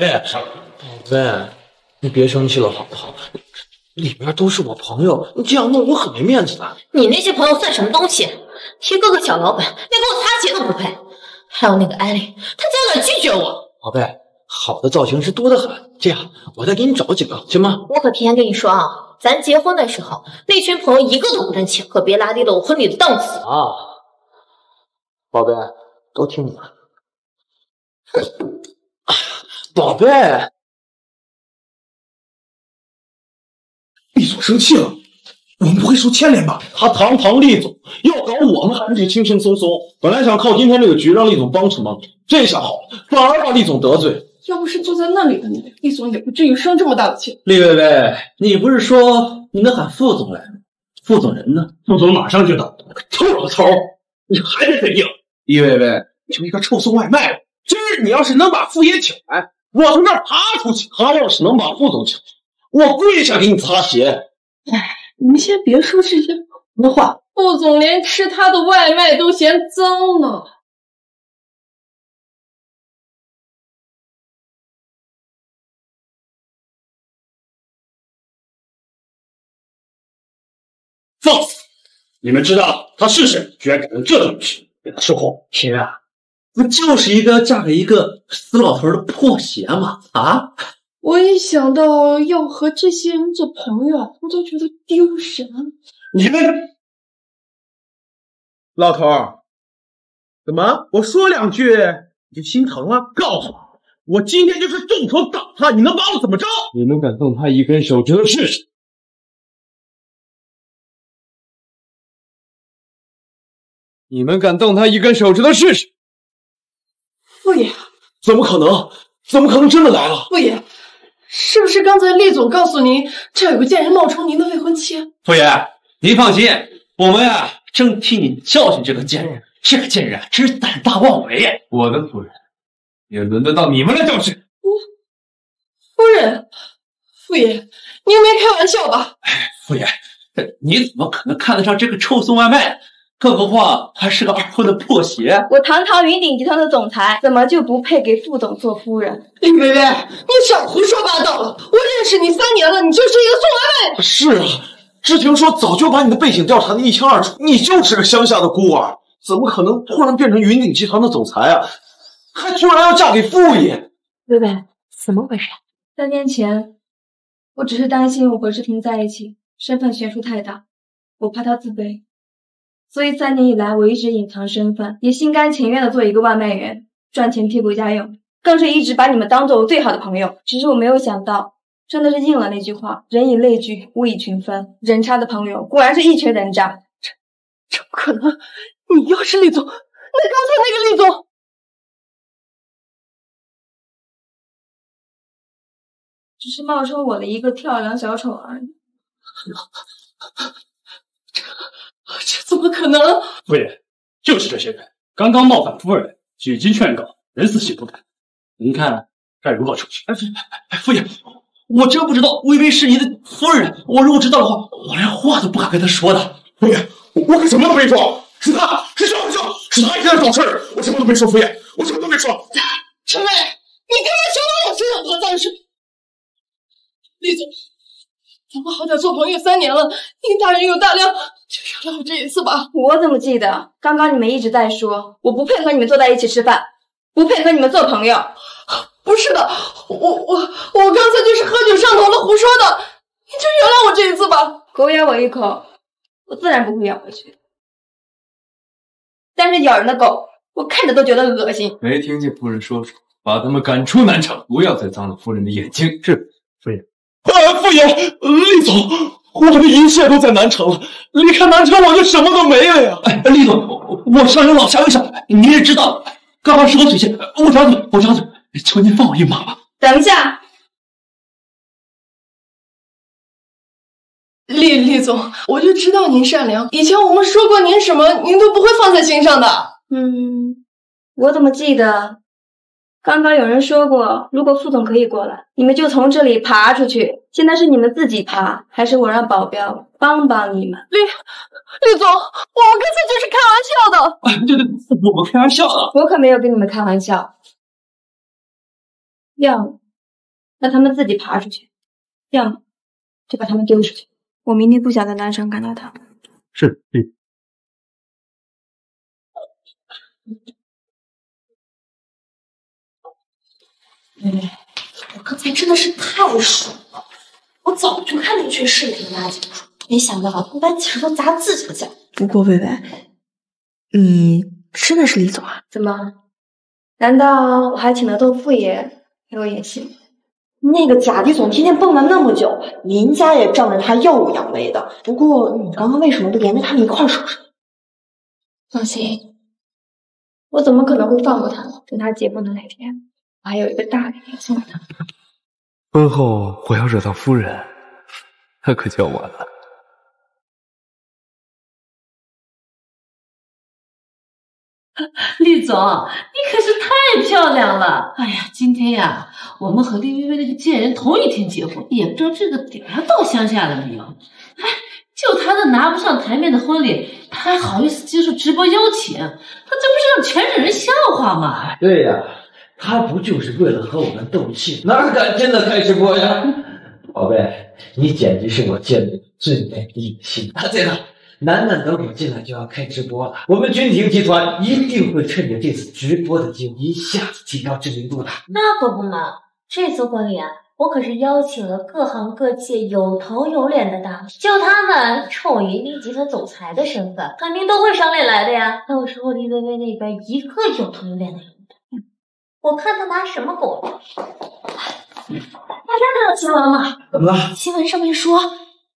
哎，宝贝，你别生气了好不好？里边都是我朋友，你这样弄我很没面子的。你那些朋友算什么东西？一个个小老板，连给我擦鞋都不配。还有那个艾丽，她竟然敢拒绝我。宝贝，好的造型师多得很，这样我再给你找几个，行吗？我可提前跟你说啊，咱结婚的时候，那群朋友一个都不认请，可别拉低了我婚礼的档次啊。宝贝，都听你的。宝贝，厉总生气了，我们不会受牵连吧？他堂堂厉总要搞我们，还是轻轻松松。本来想靠今天这个局让厉总帮什忙，这下好了，反而把厉总得罪。要不是坐在那里的你，厉总也不至于生这么大的气。厉薇薇，你不是说你能喊副总来吗？副总人呢？副总马上就到。臭老头，你还是得硬。厉薇薇，就一个臭送外卖的，今日你要是能把傅爷请来。我从这儿爬出去，他要是能把副总请来，我跪下给你擦鞋。哎，你们先别说这些胡话。副总连吃他的外卖都嫌脏呢，放肆！你们知道他是谁，居然敢用这种事，给他收获。爷啊，不就是一个嫁给一个死老头的破鞋吗？啊！我一想到要和这些人做朋友，我都觉得丢人。你们，老头儿，怎么我说两句你就心疼了？告诉我，我今天就是动手打他，你能把我怎么着？你们敢动他一根手指头试试？你们敢动他一根手指头试试？傅爷，怎么可能？怎么可能真的来了？傅爷，是不是刚才厉总告诉您，这有个贱人冒充您的未婚妻？傅爷，您放心，我们呀正替你教训这个贱人。这个贱人真是胆大妄为！我的夫人，也轮得到你们来教训？夫人，傅爷，您没开玩笑吧？哎傅爷，你怎么可能看得上这个臭送外卖？更何况还是个二婚的破鞋。我堂堂云顶集团的总裁，怎么就不配给副总做夫人？李薇薇，你少胡说八道了！我认识你三年了，你就是一个送外卖。是啊，知婷说早就把你的背景调查的一清二楚，你就是个乡下的孤儿，怎么可能突然变成云顶集团的总裁啊？还居然要嫁给傅爷！薇薇，怎么回事？三年前，我只是担心我和志婷在一起，身份悬殊太大，我怕她自卑。所以三年以来，我一直隐藏身份，也心甘情愿的做一个外卖员，赚钱贴补家用，更是一直把你们当做我最好的朋友。只是我没有想到，真的是应了那句话：人以类聚，物以群分。人渣的朋友，果然是一群人渣。这不可能！你要是厉总，那刚才那个厉总，只是冒充我的一个跳梁小丑而已。这怎么可能？夫爷，就是这些人，刚刚冒犯夫人，几经劝告，仍死性不改。您看该如何处置？哎，哎，夫爷，我真不知道微微是您的夫人。我如果知道的话，我连话都不敢跟她说的。夫爷，我可什么都没说，是他，是萧笑，是他一直在搞事儿，我什么都没说。夫爷，我什么都没说。陈伟，你干嘛想往我身上泼脏水？厉总，咱们好歹做朋友三年了，您大人有大量，就原谅我这一次吧。我怎么记得刚刚你们一直在说我不配和你们坐在一起吃饭，不配和你们做朋友？不是的，我我我刚才就是喝酒上头了，胡说的。你就原谅我这一次吧。狗咬我一口，我自然不会咬回去。但是咬人的狗，我看着都觉得恶心。没听见夫人说什么？把他们赶出南城，不要再脏了夫人的眼睛。是，夫爷。啊，傅爷，厉总，我的一切都在南城了，离开南城我就什么都没了呀！哎，厉总，我上有老下有小，您也知道，刚刚是我嘴欠，我张嘴，我张嘴，求您放我一马吧。等一下，厉厉总，我就知道您善良，以前我们说过您什么，您都不会放在心上的。嗯，我怎么记得？刚刚有人说过，如果副总可以过来，你们就从这里爬出去。现在是你们自己爬，还是我让保镖帮帮你们？厉厉总，我们刚才就是开玩笑的。哎，对对，我们开玩笑的。我可没有跟你们开玩笑。要么让他们自己爬出去，要么就把他们丢出去。我明天不想在南城看到他们。是，嗯。哎，我刚才真的是太爽了！我早就看明确是你的垃圾桶，没想到他把几十都砸自己的脚。不过薇薇，你真的是李总啊？怎么？难道我还请了豆腐爷陪我演戏？那个假李总天天蹦跶那么久，林家也仗着他耀武扬威的。不过你刚刚为什么不连着他们一块收拾？放心，我怎么可能会放过他呢？等他结婚的那天。我还有一个大礼要送给他。婚后我要惹到夫人，那可就要晚了。厉总，你可是太漂亮了！哎呀，今天呀，我们和厉薇薇那个贱人同一天结婚，也不知道这个点儿到乡下了没有。哎，就他那拿不上台面的婚礼，他还好意思接受直播邀请？他这不是让全省人笑话吗？对呀。他不就是为了和我们斗气，哪敢真的开直播呀？宝贝，你简直是我见过最美丽的心。对了，楠楠等会进来就要开直播了，我们君庭集团一定会趁着这次直播的机会，一下子提高知名度的。那可不嘛，这次婚礼啊，我可是邀请了各行各业有头有脸的大佬就他们趁我云林集团总裁的身份，肯定都会赏脸来的呀。到时候李薇薇那边一个有头有脸的人，我看他拿什么狗大家看到新闻了吗？怎么了？新闻上面说，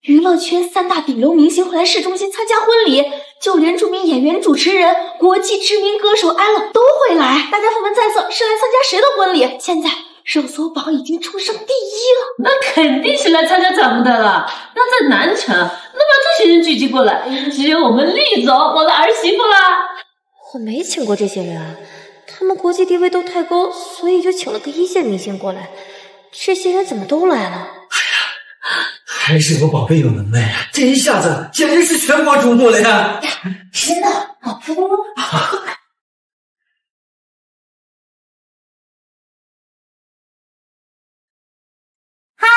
娱乐圈三大顶流明星会来市中心参加婚礼，就连著名演员、主持人、国际知名歌手 Allen 都会来。大家纷纷猜测是来参加谁的婚礼。现在热搜榜已经冲上第一了，那肯定是来参加咱们的了。那在南城，能把这些人聚集过来，只有我们厉总，我的儿媳妇了。我没请过这些人，他们国际地位都太高，所以就请了个一线明星过来。这些人怎么都来了？还是我宝贝有能耐呀！这一下子简直是全国瞩目了呀！真的，老婆。嗨，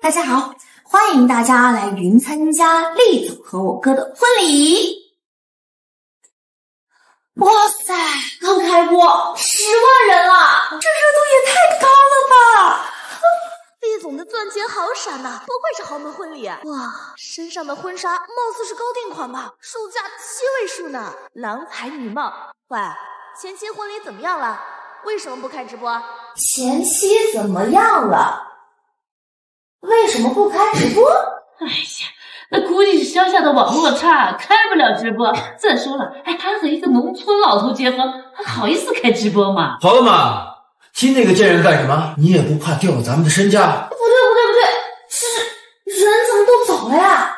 大家好，欢迎大家来云参加丽总和我哥的婚礼。哇塞，刚开播十万人了，这热度也太高了吧！厉总的钻戒好闪呐、不愧是豪门婚礼。哇，身上的婚纱貌似是高定款吧，售价七位数呢，郎才女貌。喂，前妻婚礼怎么样了？为什么不开直播？前妻怎么样了？为什么不开直播？哎呀，那估计是乡下的网络差，开不了直播。再说了，哎，他和一个农村老头结婚，还好意思开直播吗？好了嘛，听那个贱人干什么？你也不怕掉了咱们的身价？不对不对不对，是人怎么都走了呀？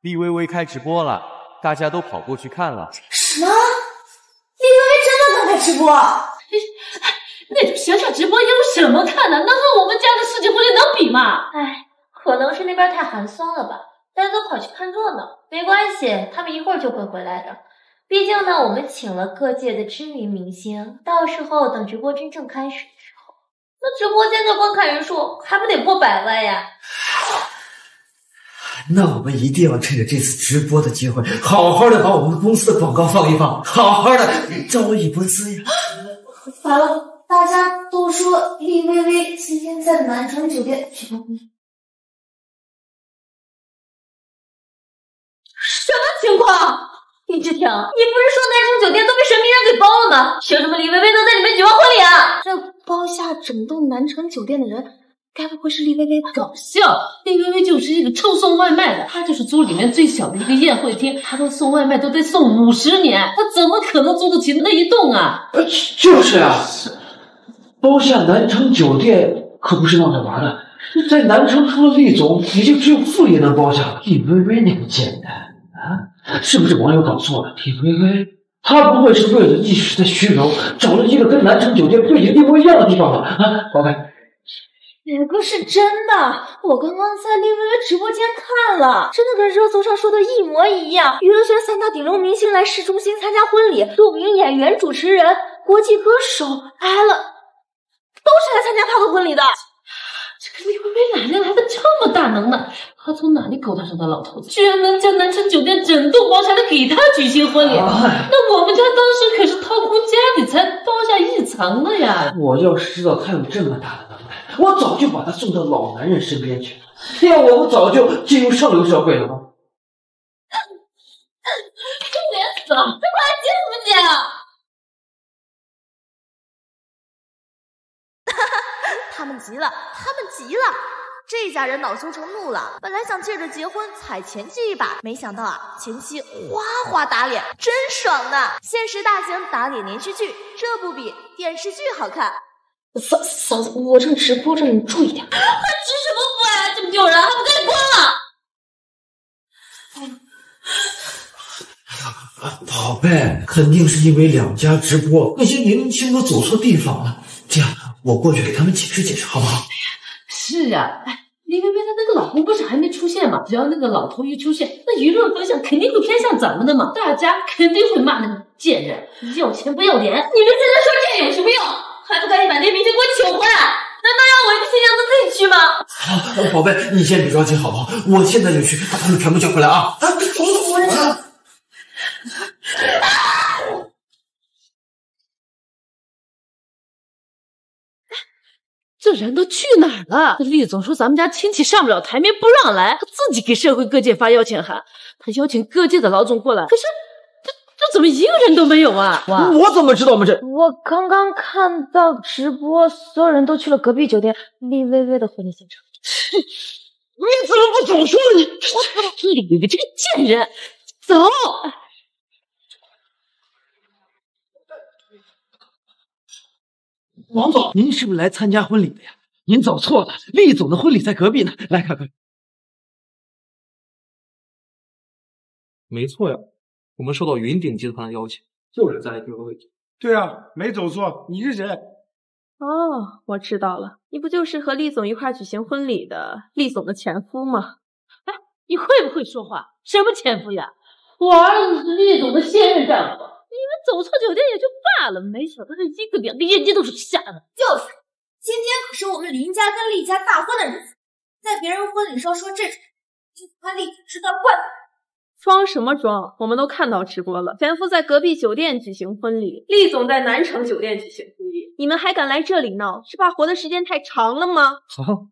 厉薇薇开直播了，大家都跑过去看了。什么？李薇薇真的在开直播？那种乡下直播有什么看的？能和我们家的世纪婚礼能比吗？哎，可能是那边太寒酸了吧，大家都跑去看热闹。没关系，他们一会儿就会回来的。毕竟呢，我们请了各界的知名明星，到时候等直播真正开始的时候，那直播间的观看人数还不得破百万呀？那我们一定要趁着这次直播的机会，好好的把我们公司的广告放一放，好好的招一波资呀！完了，大家都说李薇薇今天在南城酒店举办婚礼，情况？林志婷，你不是说南城酒店都被神秘人给包了吗？凭什么李薇薇能在里面举办婚礼啊？这包下整栋南城酒店的人，该不会是厉薇薇吧？搞笑！厉薇薇就是一个臭送外卖的，她就是租里面最小的一个宴会厅，她说送外卖都得送五十年，她怎么可能租得起那一栋啊？呃，就是啊，包下南城酒店可不是闹着玩的，在南城除了厉总，也就只有傅爷能包下了。厉薇薇那个贱人啊，是不是网友搞错了？李薇薇，她不会是为了一时的虚荣，找了一个跟南城酒店背景一模一样的地方吧？啊，宝贝，哪个是真的？我刚刚在李薇薇直播间看了，真的跟热搜上说的一模一样。娱乐圈三大顶流明星来市中心参加婚礼，著名演员、主持人、国际歌手艾了，都是来参加她的婚礼的。这个李薇薇哪里来的这么大能耐？她从哪里勾搭上的老头子，居然能将南城酒店整栋包下来给他举行婚礼？那我们家当时可是掏空家底才包下一层的呀！我要是知道他有这么大的能耐，我早就把他送到老男人身边去了，这样我不早就进入上流社会了吗？丢脸死了！这不还接怎么接啊？他们急了，他们急了！这家人恼羞成怒了，本来想借着结婚踩前妻一把，没想到啊，前妻哗哗打脸，真爽呢！现实大型打脸连续剧，这不比电视剧好看。嫂嫂子，我正直播着，你注意点。还直什么播呀？这么丢人，还不赶紧关了！宝贝，肯定是因为两家直播，那些年龄轻都走错地方了。这样，我过去给他们解释解释，好不好？是啊，哎，李薇薇她那个老公不是还没出现吗？只要那个老头一出现，那舆论风向肯定会偏向咱们的嘛，大家肯定会骂那个贱人要钱不要脸。你们现在说这有什么用？还不赶紧把那明星给我请回来？难道让我一个新娘子自己去吗？好，宝贝，你先别着急，好不好？我现在就去把他们全部叫回来啊！啊，我我这人都去哪儿了？厉总说咱们家亲戚上不了台面，不让来，他自己给社会各界发邀请函，他邀请各界的老总过来，可是这这怎么一个人都没有啊？哇，我怎么知道吗？这我刚刚看到直播，所有人都去了隔壁酒店厉薇薇的婚礼现场。你怎么不早说呢？你李薇薇这个贱人，走！王总，您是不是来参加婚礼的呀？您走错了，厉总的婚礼在隔壁呢。来看看，没错呀，我们受到云顶集团的邀请，就是在这个位置。对啊，没走错。你是谁？哦，我知道了，你不就是和厉总一块举行婚礼的厉总的前夫吗？哎，你会不会说话？什么前夫呀？我儿子是厉总的现任丈夫。你们走错酒店也就罢了，没想到这一个两个眼睛都是瞎的。就是，今天可是我们林家跟厉家大婚的日子，在别人婚礼上说这种，就怕厉总知道怪装什么装？我们都看到直播了，前夫在隔壁酒店举行婚礼，厉总在南城酒店举行婚礼，你们还敢来这里闹？是怕活的时间太长了吗？好，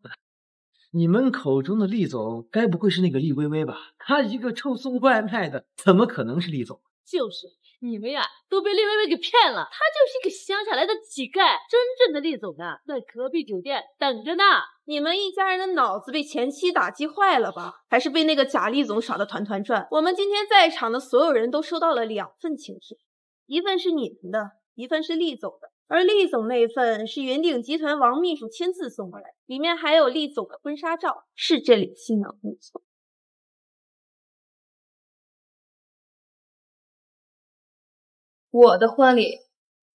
你们口中的厉总，该不会是那个厉微微吧？他一个臭送外卖的，怎么可能是厉总？就是。你们呀都被厉薇薇给骗了，她就是一个乡下来的乞丐，真正的厉总啊在隔壁酒店等着呢。你们一家人的脑子被前妻打击坏了吧？还是被那个假厉总耍的团团转？我们今天在场的所有人都收到了两份请帖，一份是你们的，一份是厉总的。而厉总那份是云鼎集团王秘书亲自送过来，里面还有厉总的婚纱照，是这里新郎没错。我的婚礼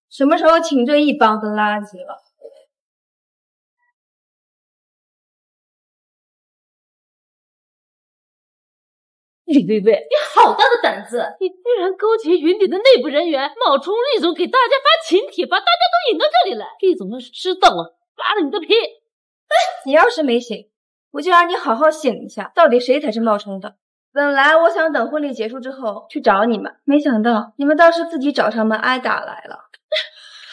什么时候请这一帮子垃圾了？李薇薇，你好大的胆子！你居然勾结云顶的内部人员，冒充厉总给大家发请帖，把大家都引到这里来。厉总要是知道了，扒了你的皮！哎，你要是没醒，我就让你好好醒一下，到底谁才是冒充的？本来我想等婚礼结束之后去找你们，没想到你们倒是自己找上门挨打来了。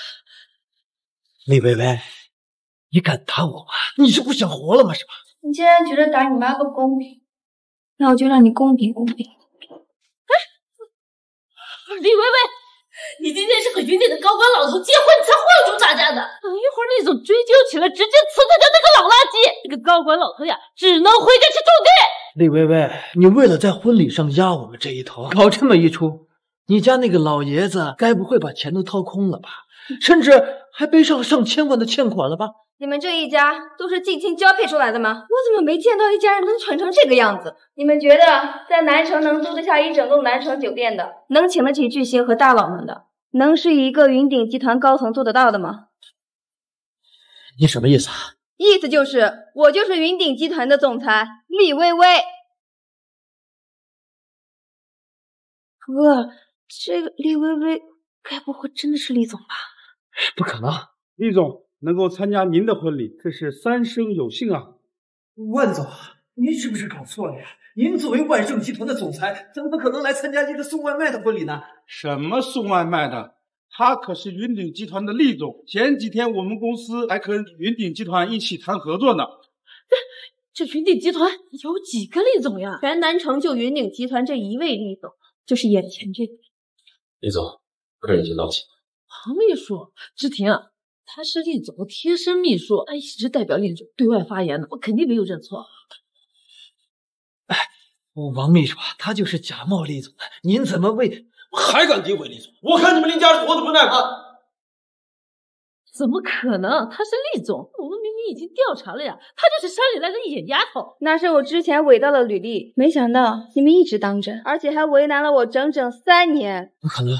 李薇薇，你敢打我吗？你是不想活了吗？是吧？你既然觉得打你妈不公平，那我就让你公平公平。哎，李薇薇，你今天是和云顶的高官老头结婚，你才晃手打架的。等一会儿你总追究起来，直接辞退掉那个老垃圾。这个高官老头呀，只能回家去种地。李薇薇，你为了在婚礼上压我们这一头，搞这么一出，你家那个老爷子该不会把钱都掏空了吧？甚至还背上上千万的欠款了吧？你们这一家都是近亲交配出来的吗？我怎么没见到一家人能蠢成这个样子？你们觉得在南城能租得下一整栋南城酒店的，能请得起巨星和大佬们的，能是一个云顶集团高层做得到的吗？你什么意思啊？意思就是我就是云顶集团的总裁厉薇薇。哥，这个厉薇薇该不会真的是厉总吧？不可能，厉总能够参加您的婚礼，这是三生有幸啊！万总，您是不是搞错了呀？您作为万盛集团的总裁，怎么可能来参加一个送外卖的婚礼呢？什么送外卖的？他可是云鼎集团的厉总，前几天我们公司还跟云鼎集团一起谈合作呢。这这云顶集团有几个厉总呀？全南城就云顶集团这一位厉总，就是眼前这个。厉总，客人先道歉。王秘书，知婷，他是厉总的贴身秘书，他一直代表厉总对外发言的，我肯定没有认错。哎，王秘书，他就是假冒厉总的，您怎么为？还敢诋毁厉总？我看你们林家是活的不耐烦。怎么可能？他是厉总，我们明明已经调查了呀，他就是山里来的野丫头。那是我之前伪造的履历，没想到你们一直当真，而且还为难了我整整三年。不可能，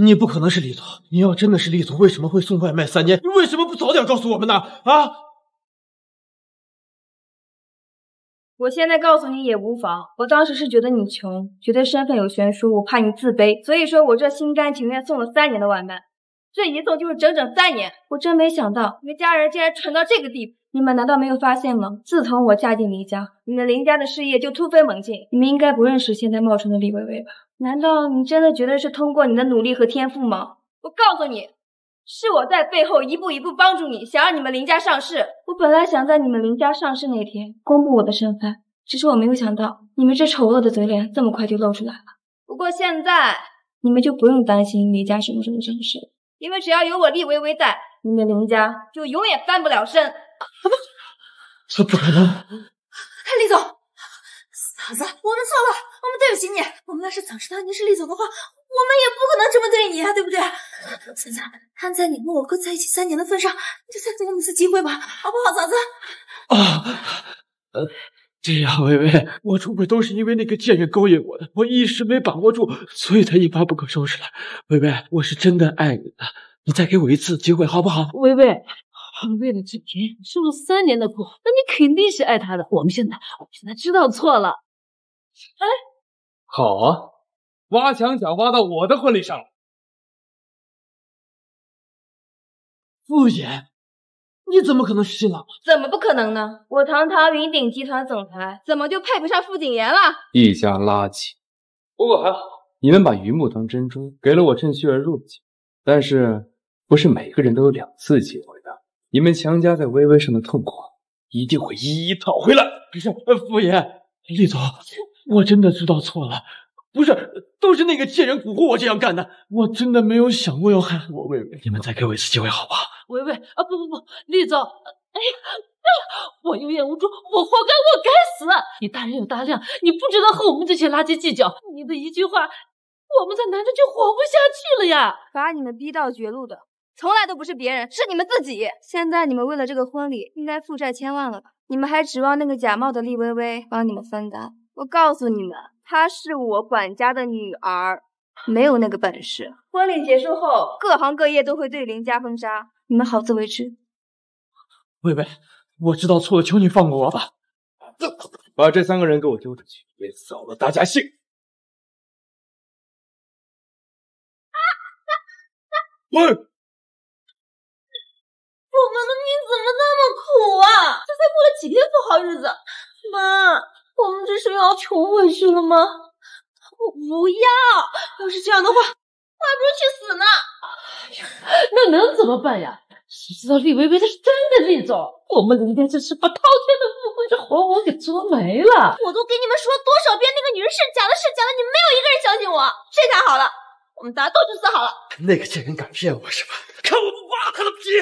你不可能是厉总。你要真的是厉总，为什么会送外卖三年？你为什么不早点告诉我们呢？啊！我现在告诉你也无妨。我当时是觉得你穷，觉得身份有悬殊，我怕你自卑，所以说我这心甘情愿送了三年的外卖。这一送就是整整三年，我真没想到你们家人竟然蠢到这个地步。你们难道没有发现吗？自从我嫁进林家，你们林家的事业就突飞猛进。你们应该不认识现在冒充的李薇薇吧？难道你真的觉得是通过你的努力和天赋吗？我告诉你，是我在背后一步一步帮助你，想让你们林家上市。我本来想在你们林家上市那天公布我的身份，只是我没有想到你们这丑恶的嘴脸这么快就露出来了。不过现在你们就不用担心林家什么时候上市，因为只要有我厉薇薇在，你们林家就永远翻不了身。这不可能！哎李总，嫂子，我们错了，我们对不起你。我们要是早知道您是厉总的话，我们也不可能这么对你啊，对不对？现在看在你跟我哥在一起三年的份上，你就再给我们一次机会吧，好不好，嫂子？啊，呃，这样，薇薇，我出轨都是因为那个贱人勾引我的，我一时没把握住，所以才一发不可收拾了。薇薇，我是真的爱你的，你再给我一次机会，好不好？薇薇。你为了志平受了三年的苦，那你肯定是爱他的。我们现在，我们现在知道错了。哎，好啊，挖墙脚挖到我的婚礼上了。傅言，你怎么可能是新郎？怎么不可能呢？我堂堂云鼎集团总裁，怎么就配不上傅景言了？一家垃圾。不过还好，你们把榆木当珍珠，给了我趁虚而入的机会。但是，不是每个人都有两次机会的。你们强加在微微上的痛苦，一定会一一讨回来。不是，傅爷，厉总，我真的知道错了，不是，都是那个贱人蛊惑我这样干的，我真的没有想过要害我薇薇。你们再给我一次机会，好不好？微微啊，不不不，厉总，哎呀，我有眼无珠，我活该，我该死。你大人有大量，你不值得和我们这些垃圾计较。你的一句话，我们在南城就活不下去了呀！把你们逼到绝路的。从来都不是别人，是你们自己。现在你们为了这个婚礼，应该负债千万了吧？你们还指望那个假冒的厉薇薇帮你们分担？我告诉你们，她是我管家的女儿，没有那个本事。婚礼结束后，各行各业都会对林家封杀，你们好自为之。薇薇，我知道错了，求你放过我吧。把这三个人给我丢出去，别扫了大家兴。喂！我们的命怎么那么苦啊？这才过了几天不好日子，妈，我们这是要穷回去了吗？我不要，要是这样的话，我还不如去死呢。那能怎么办呀？谁知道厉薇薇她是真的厉总，我们林家这是把滔天的富贵这活活给捉没了。我都给你们说了多少遍，那个女人是假的，是假的，你们没有一个人相信我。这下好了，我们大家都去死好了。那个贱人敢骗我是吧？看我不扒他的皮！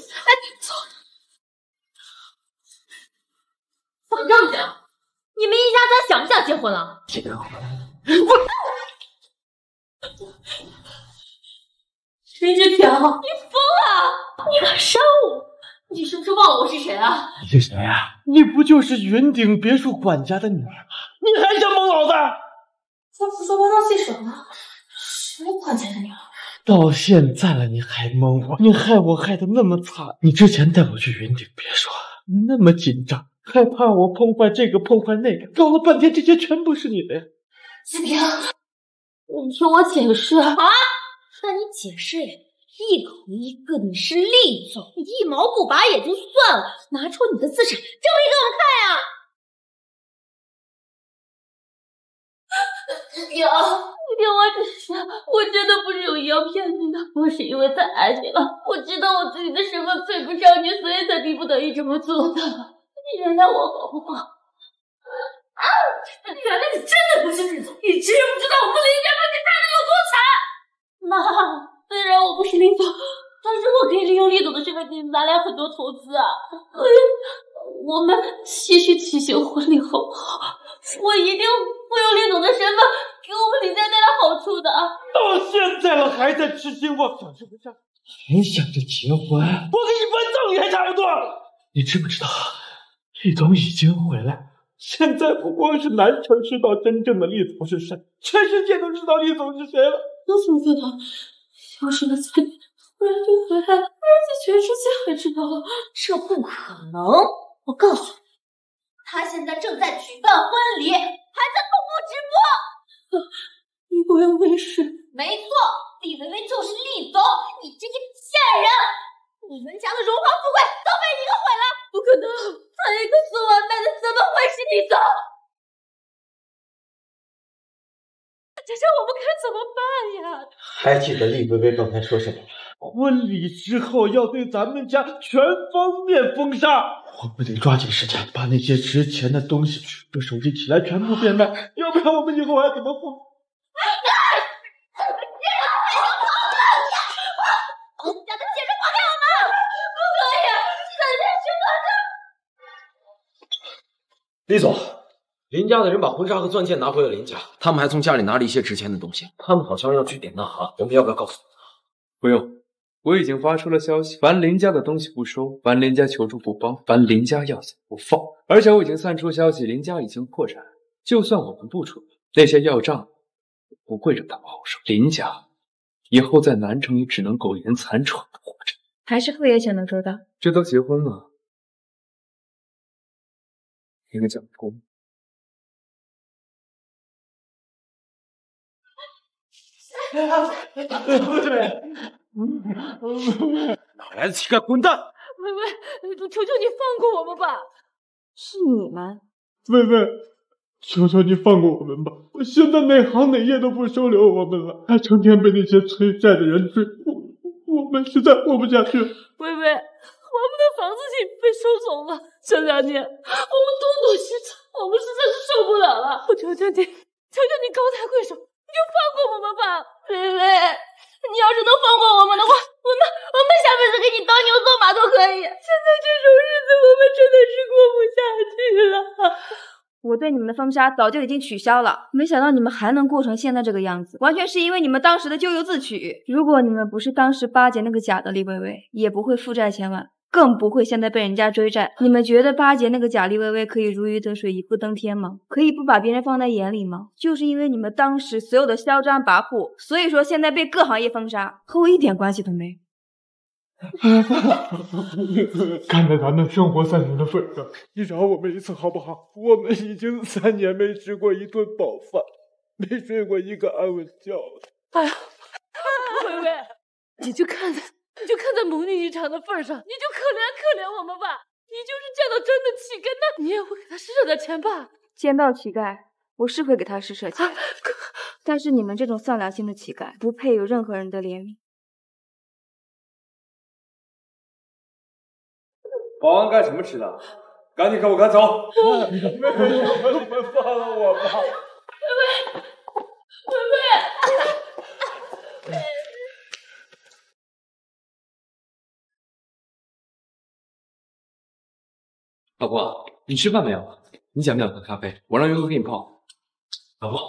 哎，走！放这么久，你们一家子想不想结婚了？结婚！我林志平，你疯了！你敢杀我？你是不是忘了我是谁啊？你是谁啊？你不就是云顶别墅管家的女儿吗？你还想蒙老子？在胡说八道些什么？谁管家的女儿？到现在了，你还蒙我？你害我害得那么惨！你之前带我去云顶别墅，那么紧张，害怕我碰坏这个碰坏那个，搞了半天这些全部是你的呀！子平，你听我解释啊！那你解释呀？一口一个你是厉总，你一毛不拔也就算了，拿出你的资产证明给我们看呀！有。你听我解释，我真的不是有意要骗你的，我是因为太爱你了。我知道我自己的身份配不上你，所以才逼不得已这么做的。你原谅我好不好？啊 原来你真的不是厉总，你知不知道我们林家把你害的有多惨？妈，虽然我不是厉总，但是我可以利用李总的身份给你拿来很多投资啊。我们继续举行婚礼好不好？我一定会用李总的身份。给我们林家带来好处的，到现在了还在痴心妄想，是不是？还想着结婚？我给你搬葬礼还差不多。你知不知道，厉总已经回来，现在不光是南城知道真正的厉总是谁，全世界都知道厉总是谁了。那怎么可能？消失了三年，突然就回来了，而且全世界还知道了，这不可能！我告诉你，他现在正在举办婚礼，还在同步直播。李薇薇是？没错，李薇薇就是厉总。你这个贱人，你们家的荣华富贵不可能，他一个做完卖的，怎么会是你走？姐姐，我们该怎么办呀？还记得厉薇薇刚才说什么吗？婚礼之后要对咱们家全方面封杀，我们得抓紧时间把那些值钱的东西、这手机、起来全部变卖，要不然我们以后还怎么活？厉总，林家的人把婚纱和钻戒拿回了林家，他们还从家里拿了一些值钱的东西。他们好像要去典当行，我们要不要告诉他？不用，我已经发出了消息，凡林家的东西不收，凡林家求助不帮，凡林家要走不放。而且我已经散出消息，林家已经破产，就算我们不处理，那些要账不会让他们好受。林家以后在南城也只能苟延残喘的活着。还是傅爷钱能周到。这都结婚了，应该讲不过。哪来的乞丐，滚蛋！薇薇，求求你放过我们吧！是你们，薇薇，求求你放过我们吧！我现在哪行哪业都不收留我们了，还成天被那些催债的人追，我我们实在活不下去。薇薇，我们的房子已被收走了，这两年我们东躲西藏，我们实在是受不了了。我求求你，求求你高抬贵手，你就放过我们吧，薇薇，你要是能放过我们的话，我们我们下辈子给你当牛做马都可以。现在这种日子，我们真的是过不下去了。我对你们的封杀早就已经取消了，没想到你们还能过成现在这个样子，完全是因为你们当时的咎由自取。如果你们不是当时巴结那个假的李薇薇，也不会负债千万，更不会现在被人家追债。你们觉得巴结那个假厉薇薇可以如鱼得水、一步登天吗？可以不把别人放在眼里吗？就是因为你们当时所有的嚣张跋扈，所以说现在被各行业封杀，和我一点关系都没有。看在咱们生活三年的份上，你饶我们一次好不好？我们已经三年没吃过一顿饱饭，没睡过一个安稳觉了。哎呀，薇薇，你去看在你就看在母女一场的份上，你就可怜可怜我们吧。你就是见到真的乞丐，那你也会给他施舍点钱吧？见到乞丐，我是会给他施舍钱，但是你们这种丧良心的乞丐，不配有任何人的怜悯。保安干什么吃的？赶紧给我赶走！你们放了我吧！薇薇，薇老婆，你吃饭没有？你想不想喝咖啡？我让云哥给你泡。老婆，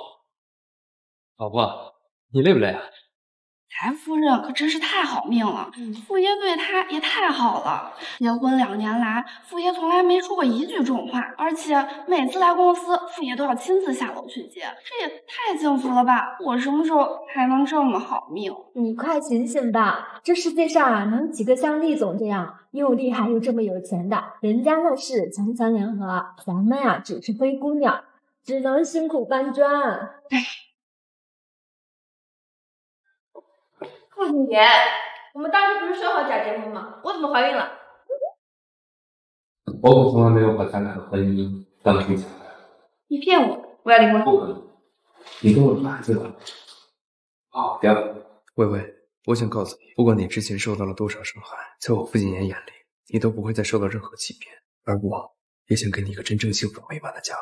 老婆，你累不累啊？柴夫人可真是太好命了，傅爷对她也太好了。结婚两年来，傅爷从来没说过一句重话，而且每次来公司，傅爷都要亲自下楼去接，这也太幸福了吧！我什么时候还能这么好命？你快醒醒吧！这世界上啊，能几个像厉总这样又厉害又这么有钱的？人家那是强强联合，咱们呀只是灰姑娘，只能辛苦搬砖。傅 景言，我们当时不是说好假结婚吗？我怎么怀孕了？我可从来没有把咱俩的婚姻当成假的。你骗我！我要离婚。不可能，你跟我的孩子了。好的，薇薇，我想告诉你，不管你之前受到了多少伤害，在我傅景言眼里，你都不会再受到任何欺骗。而我也想给你一个真正幸福美满的家。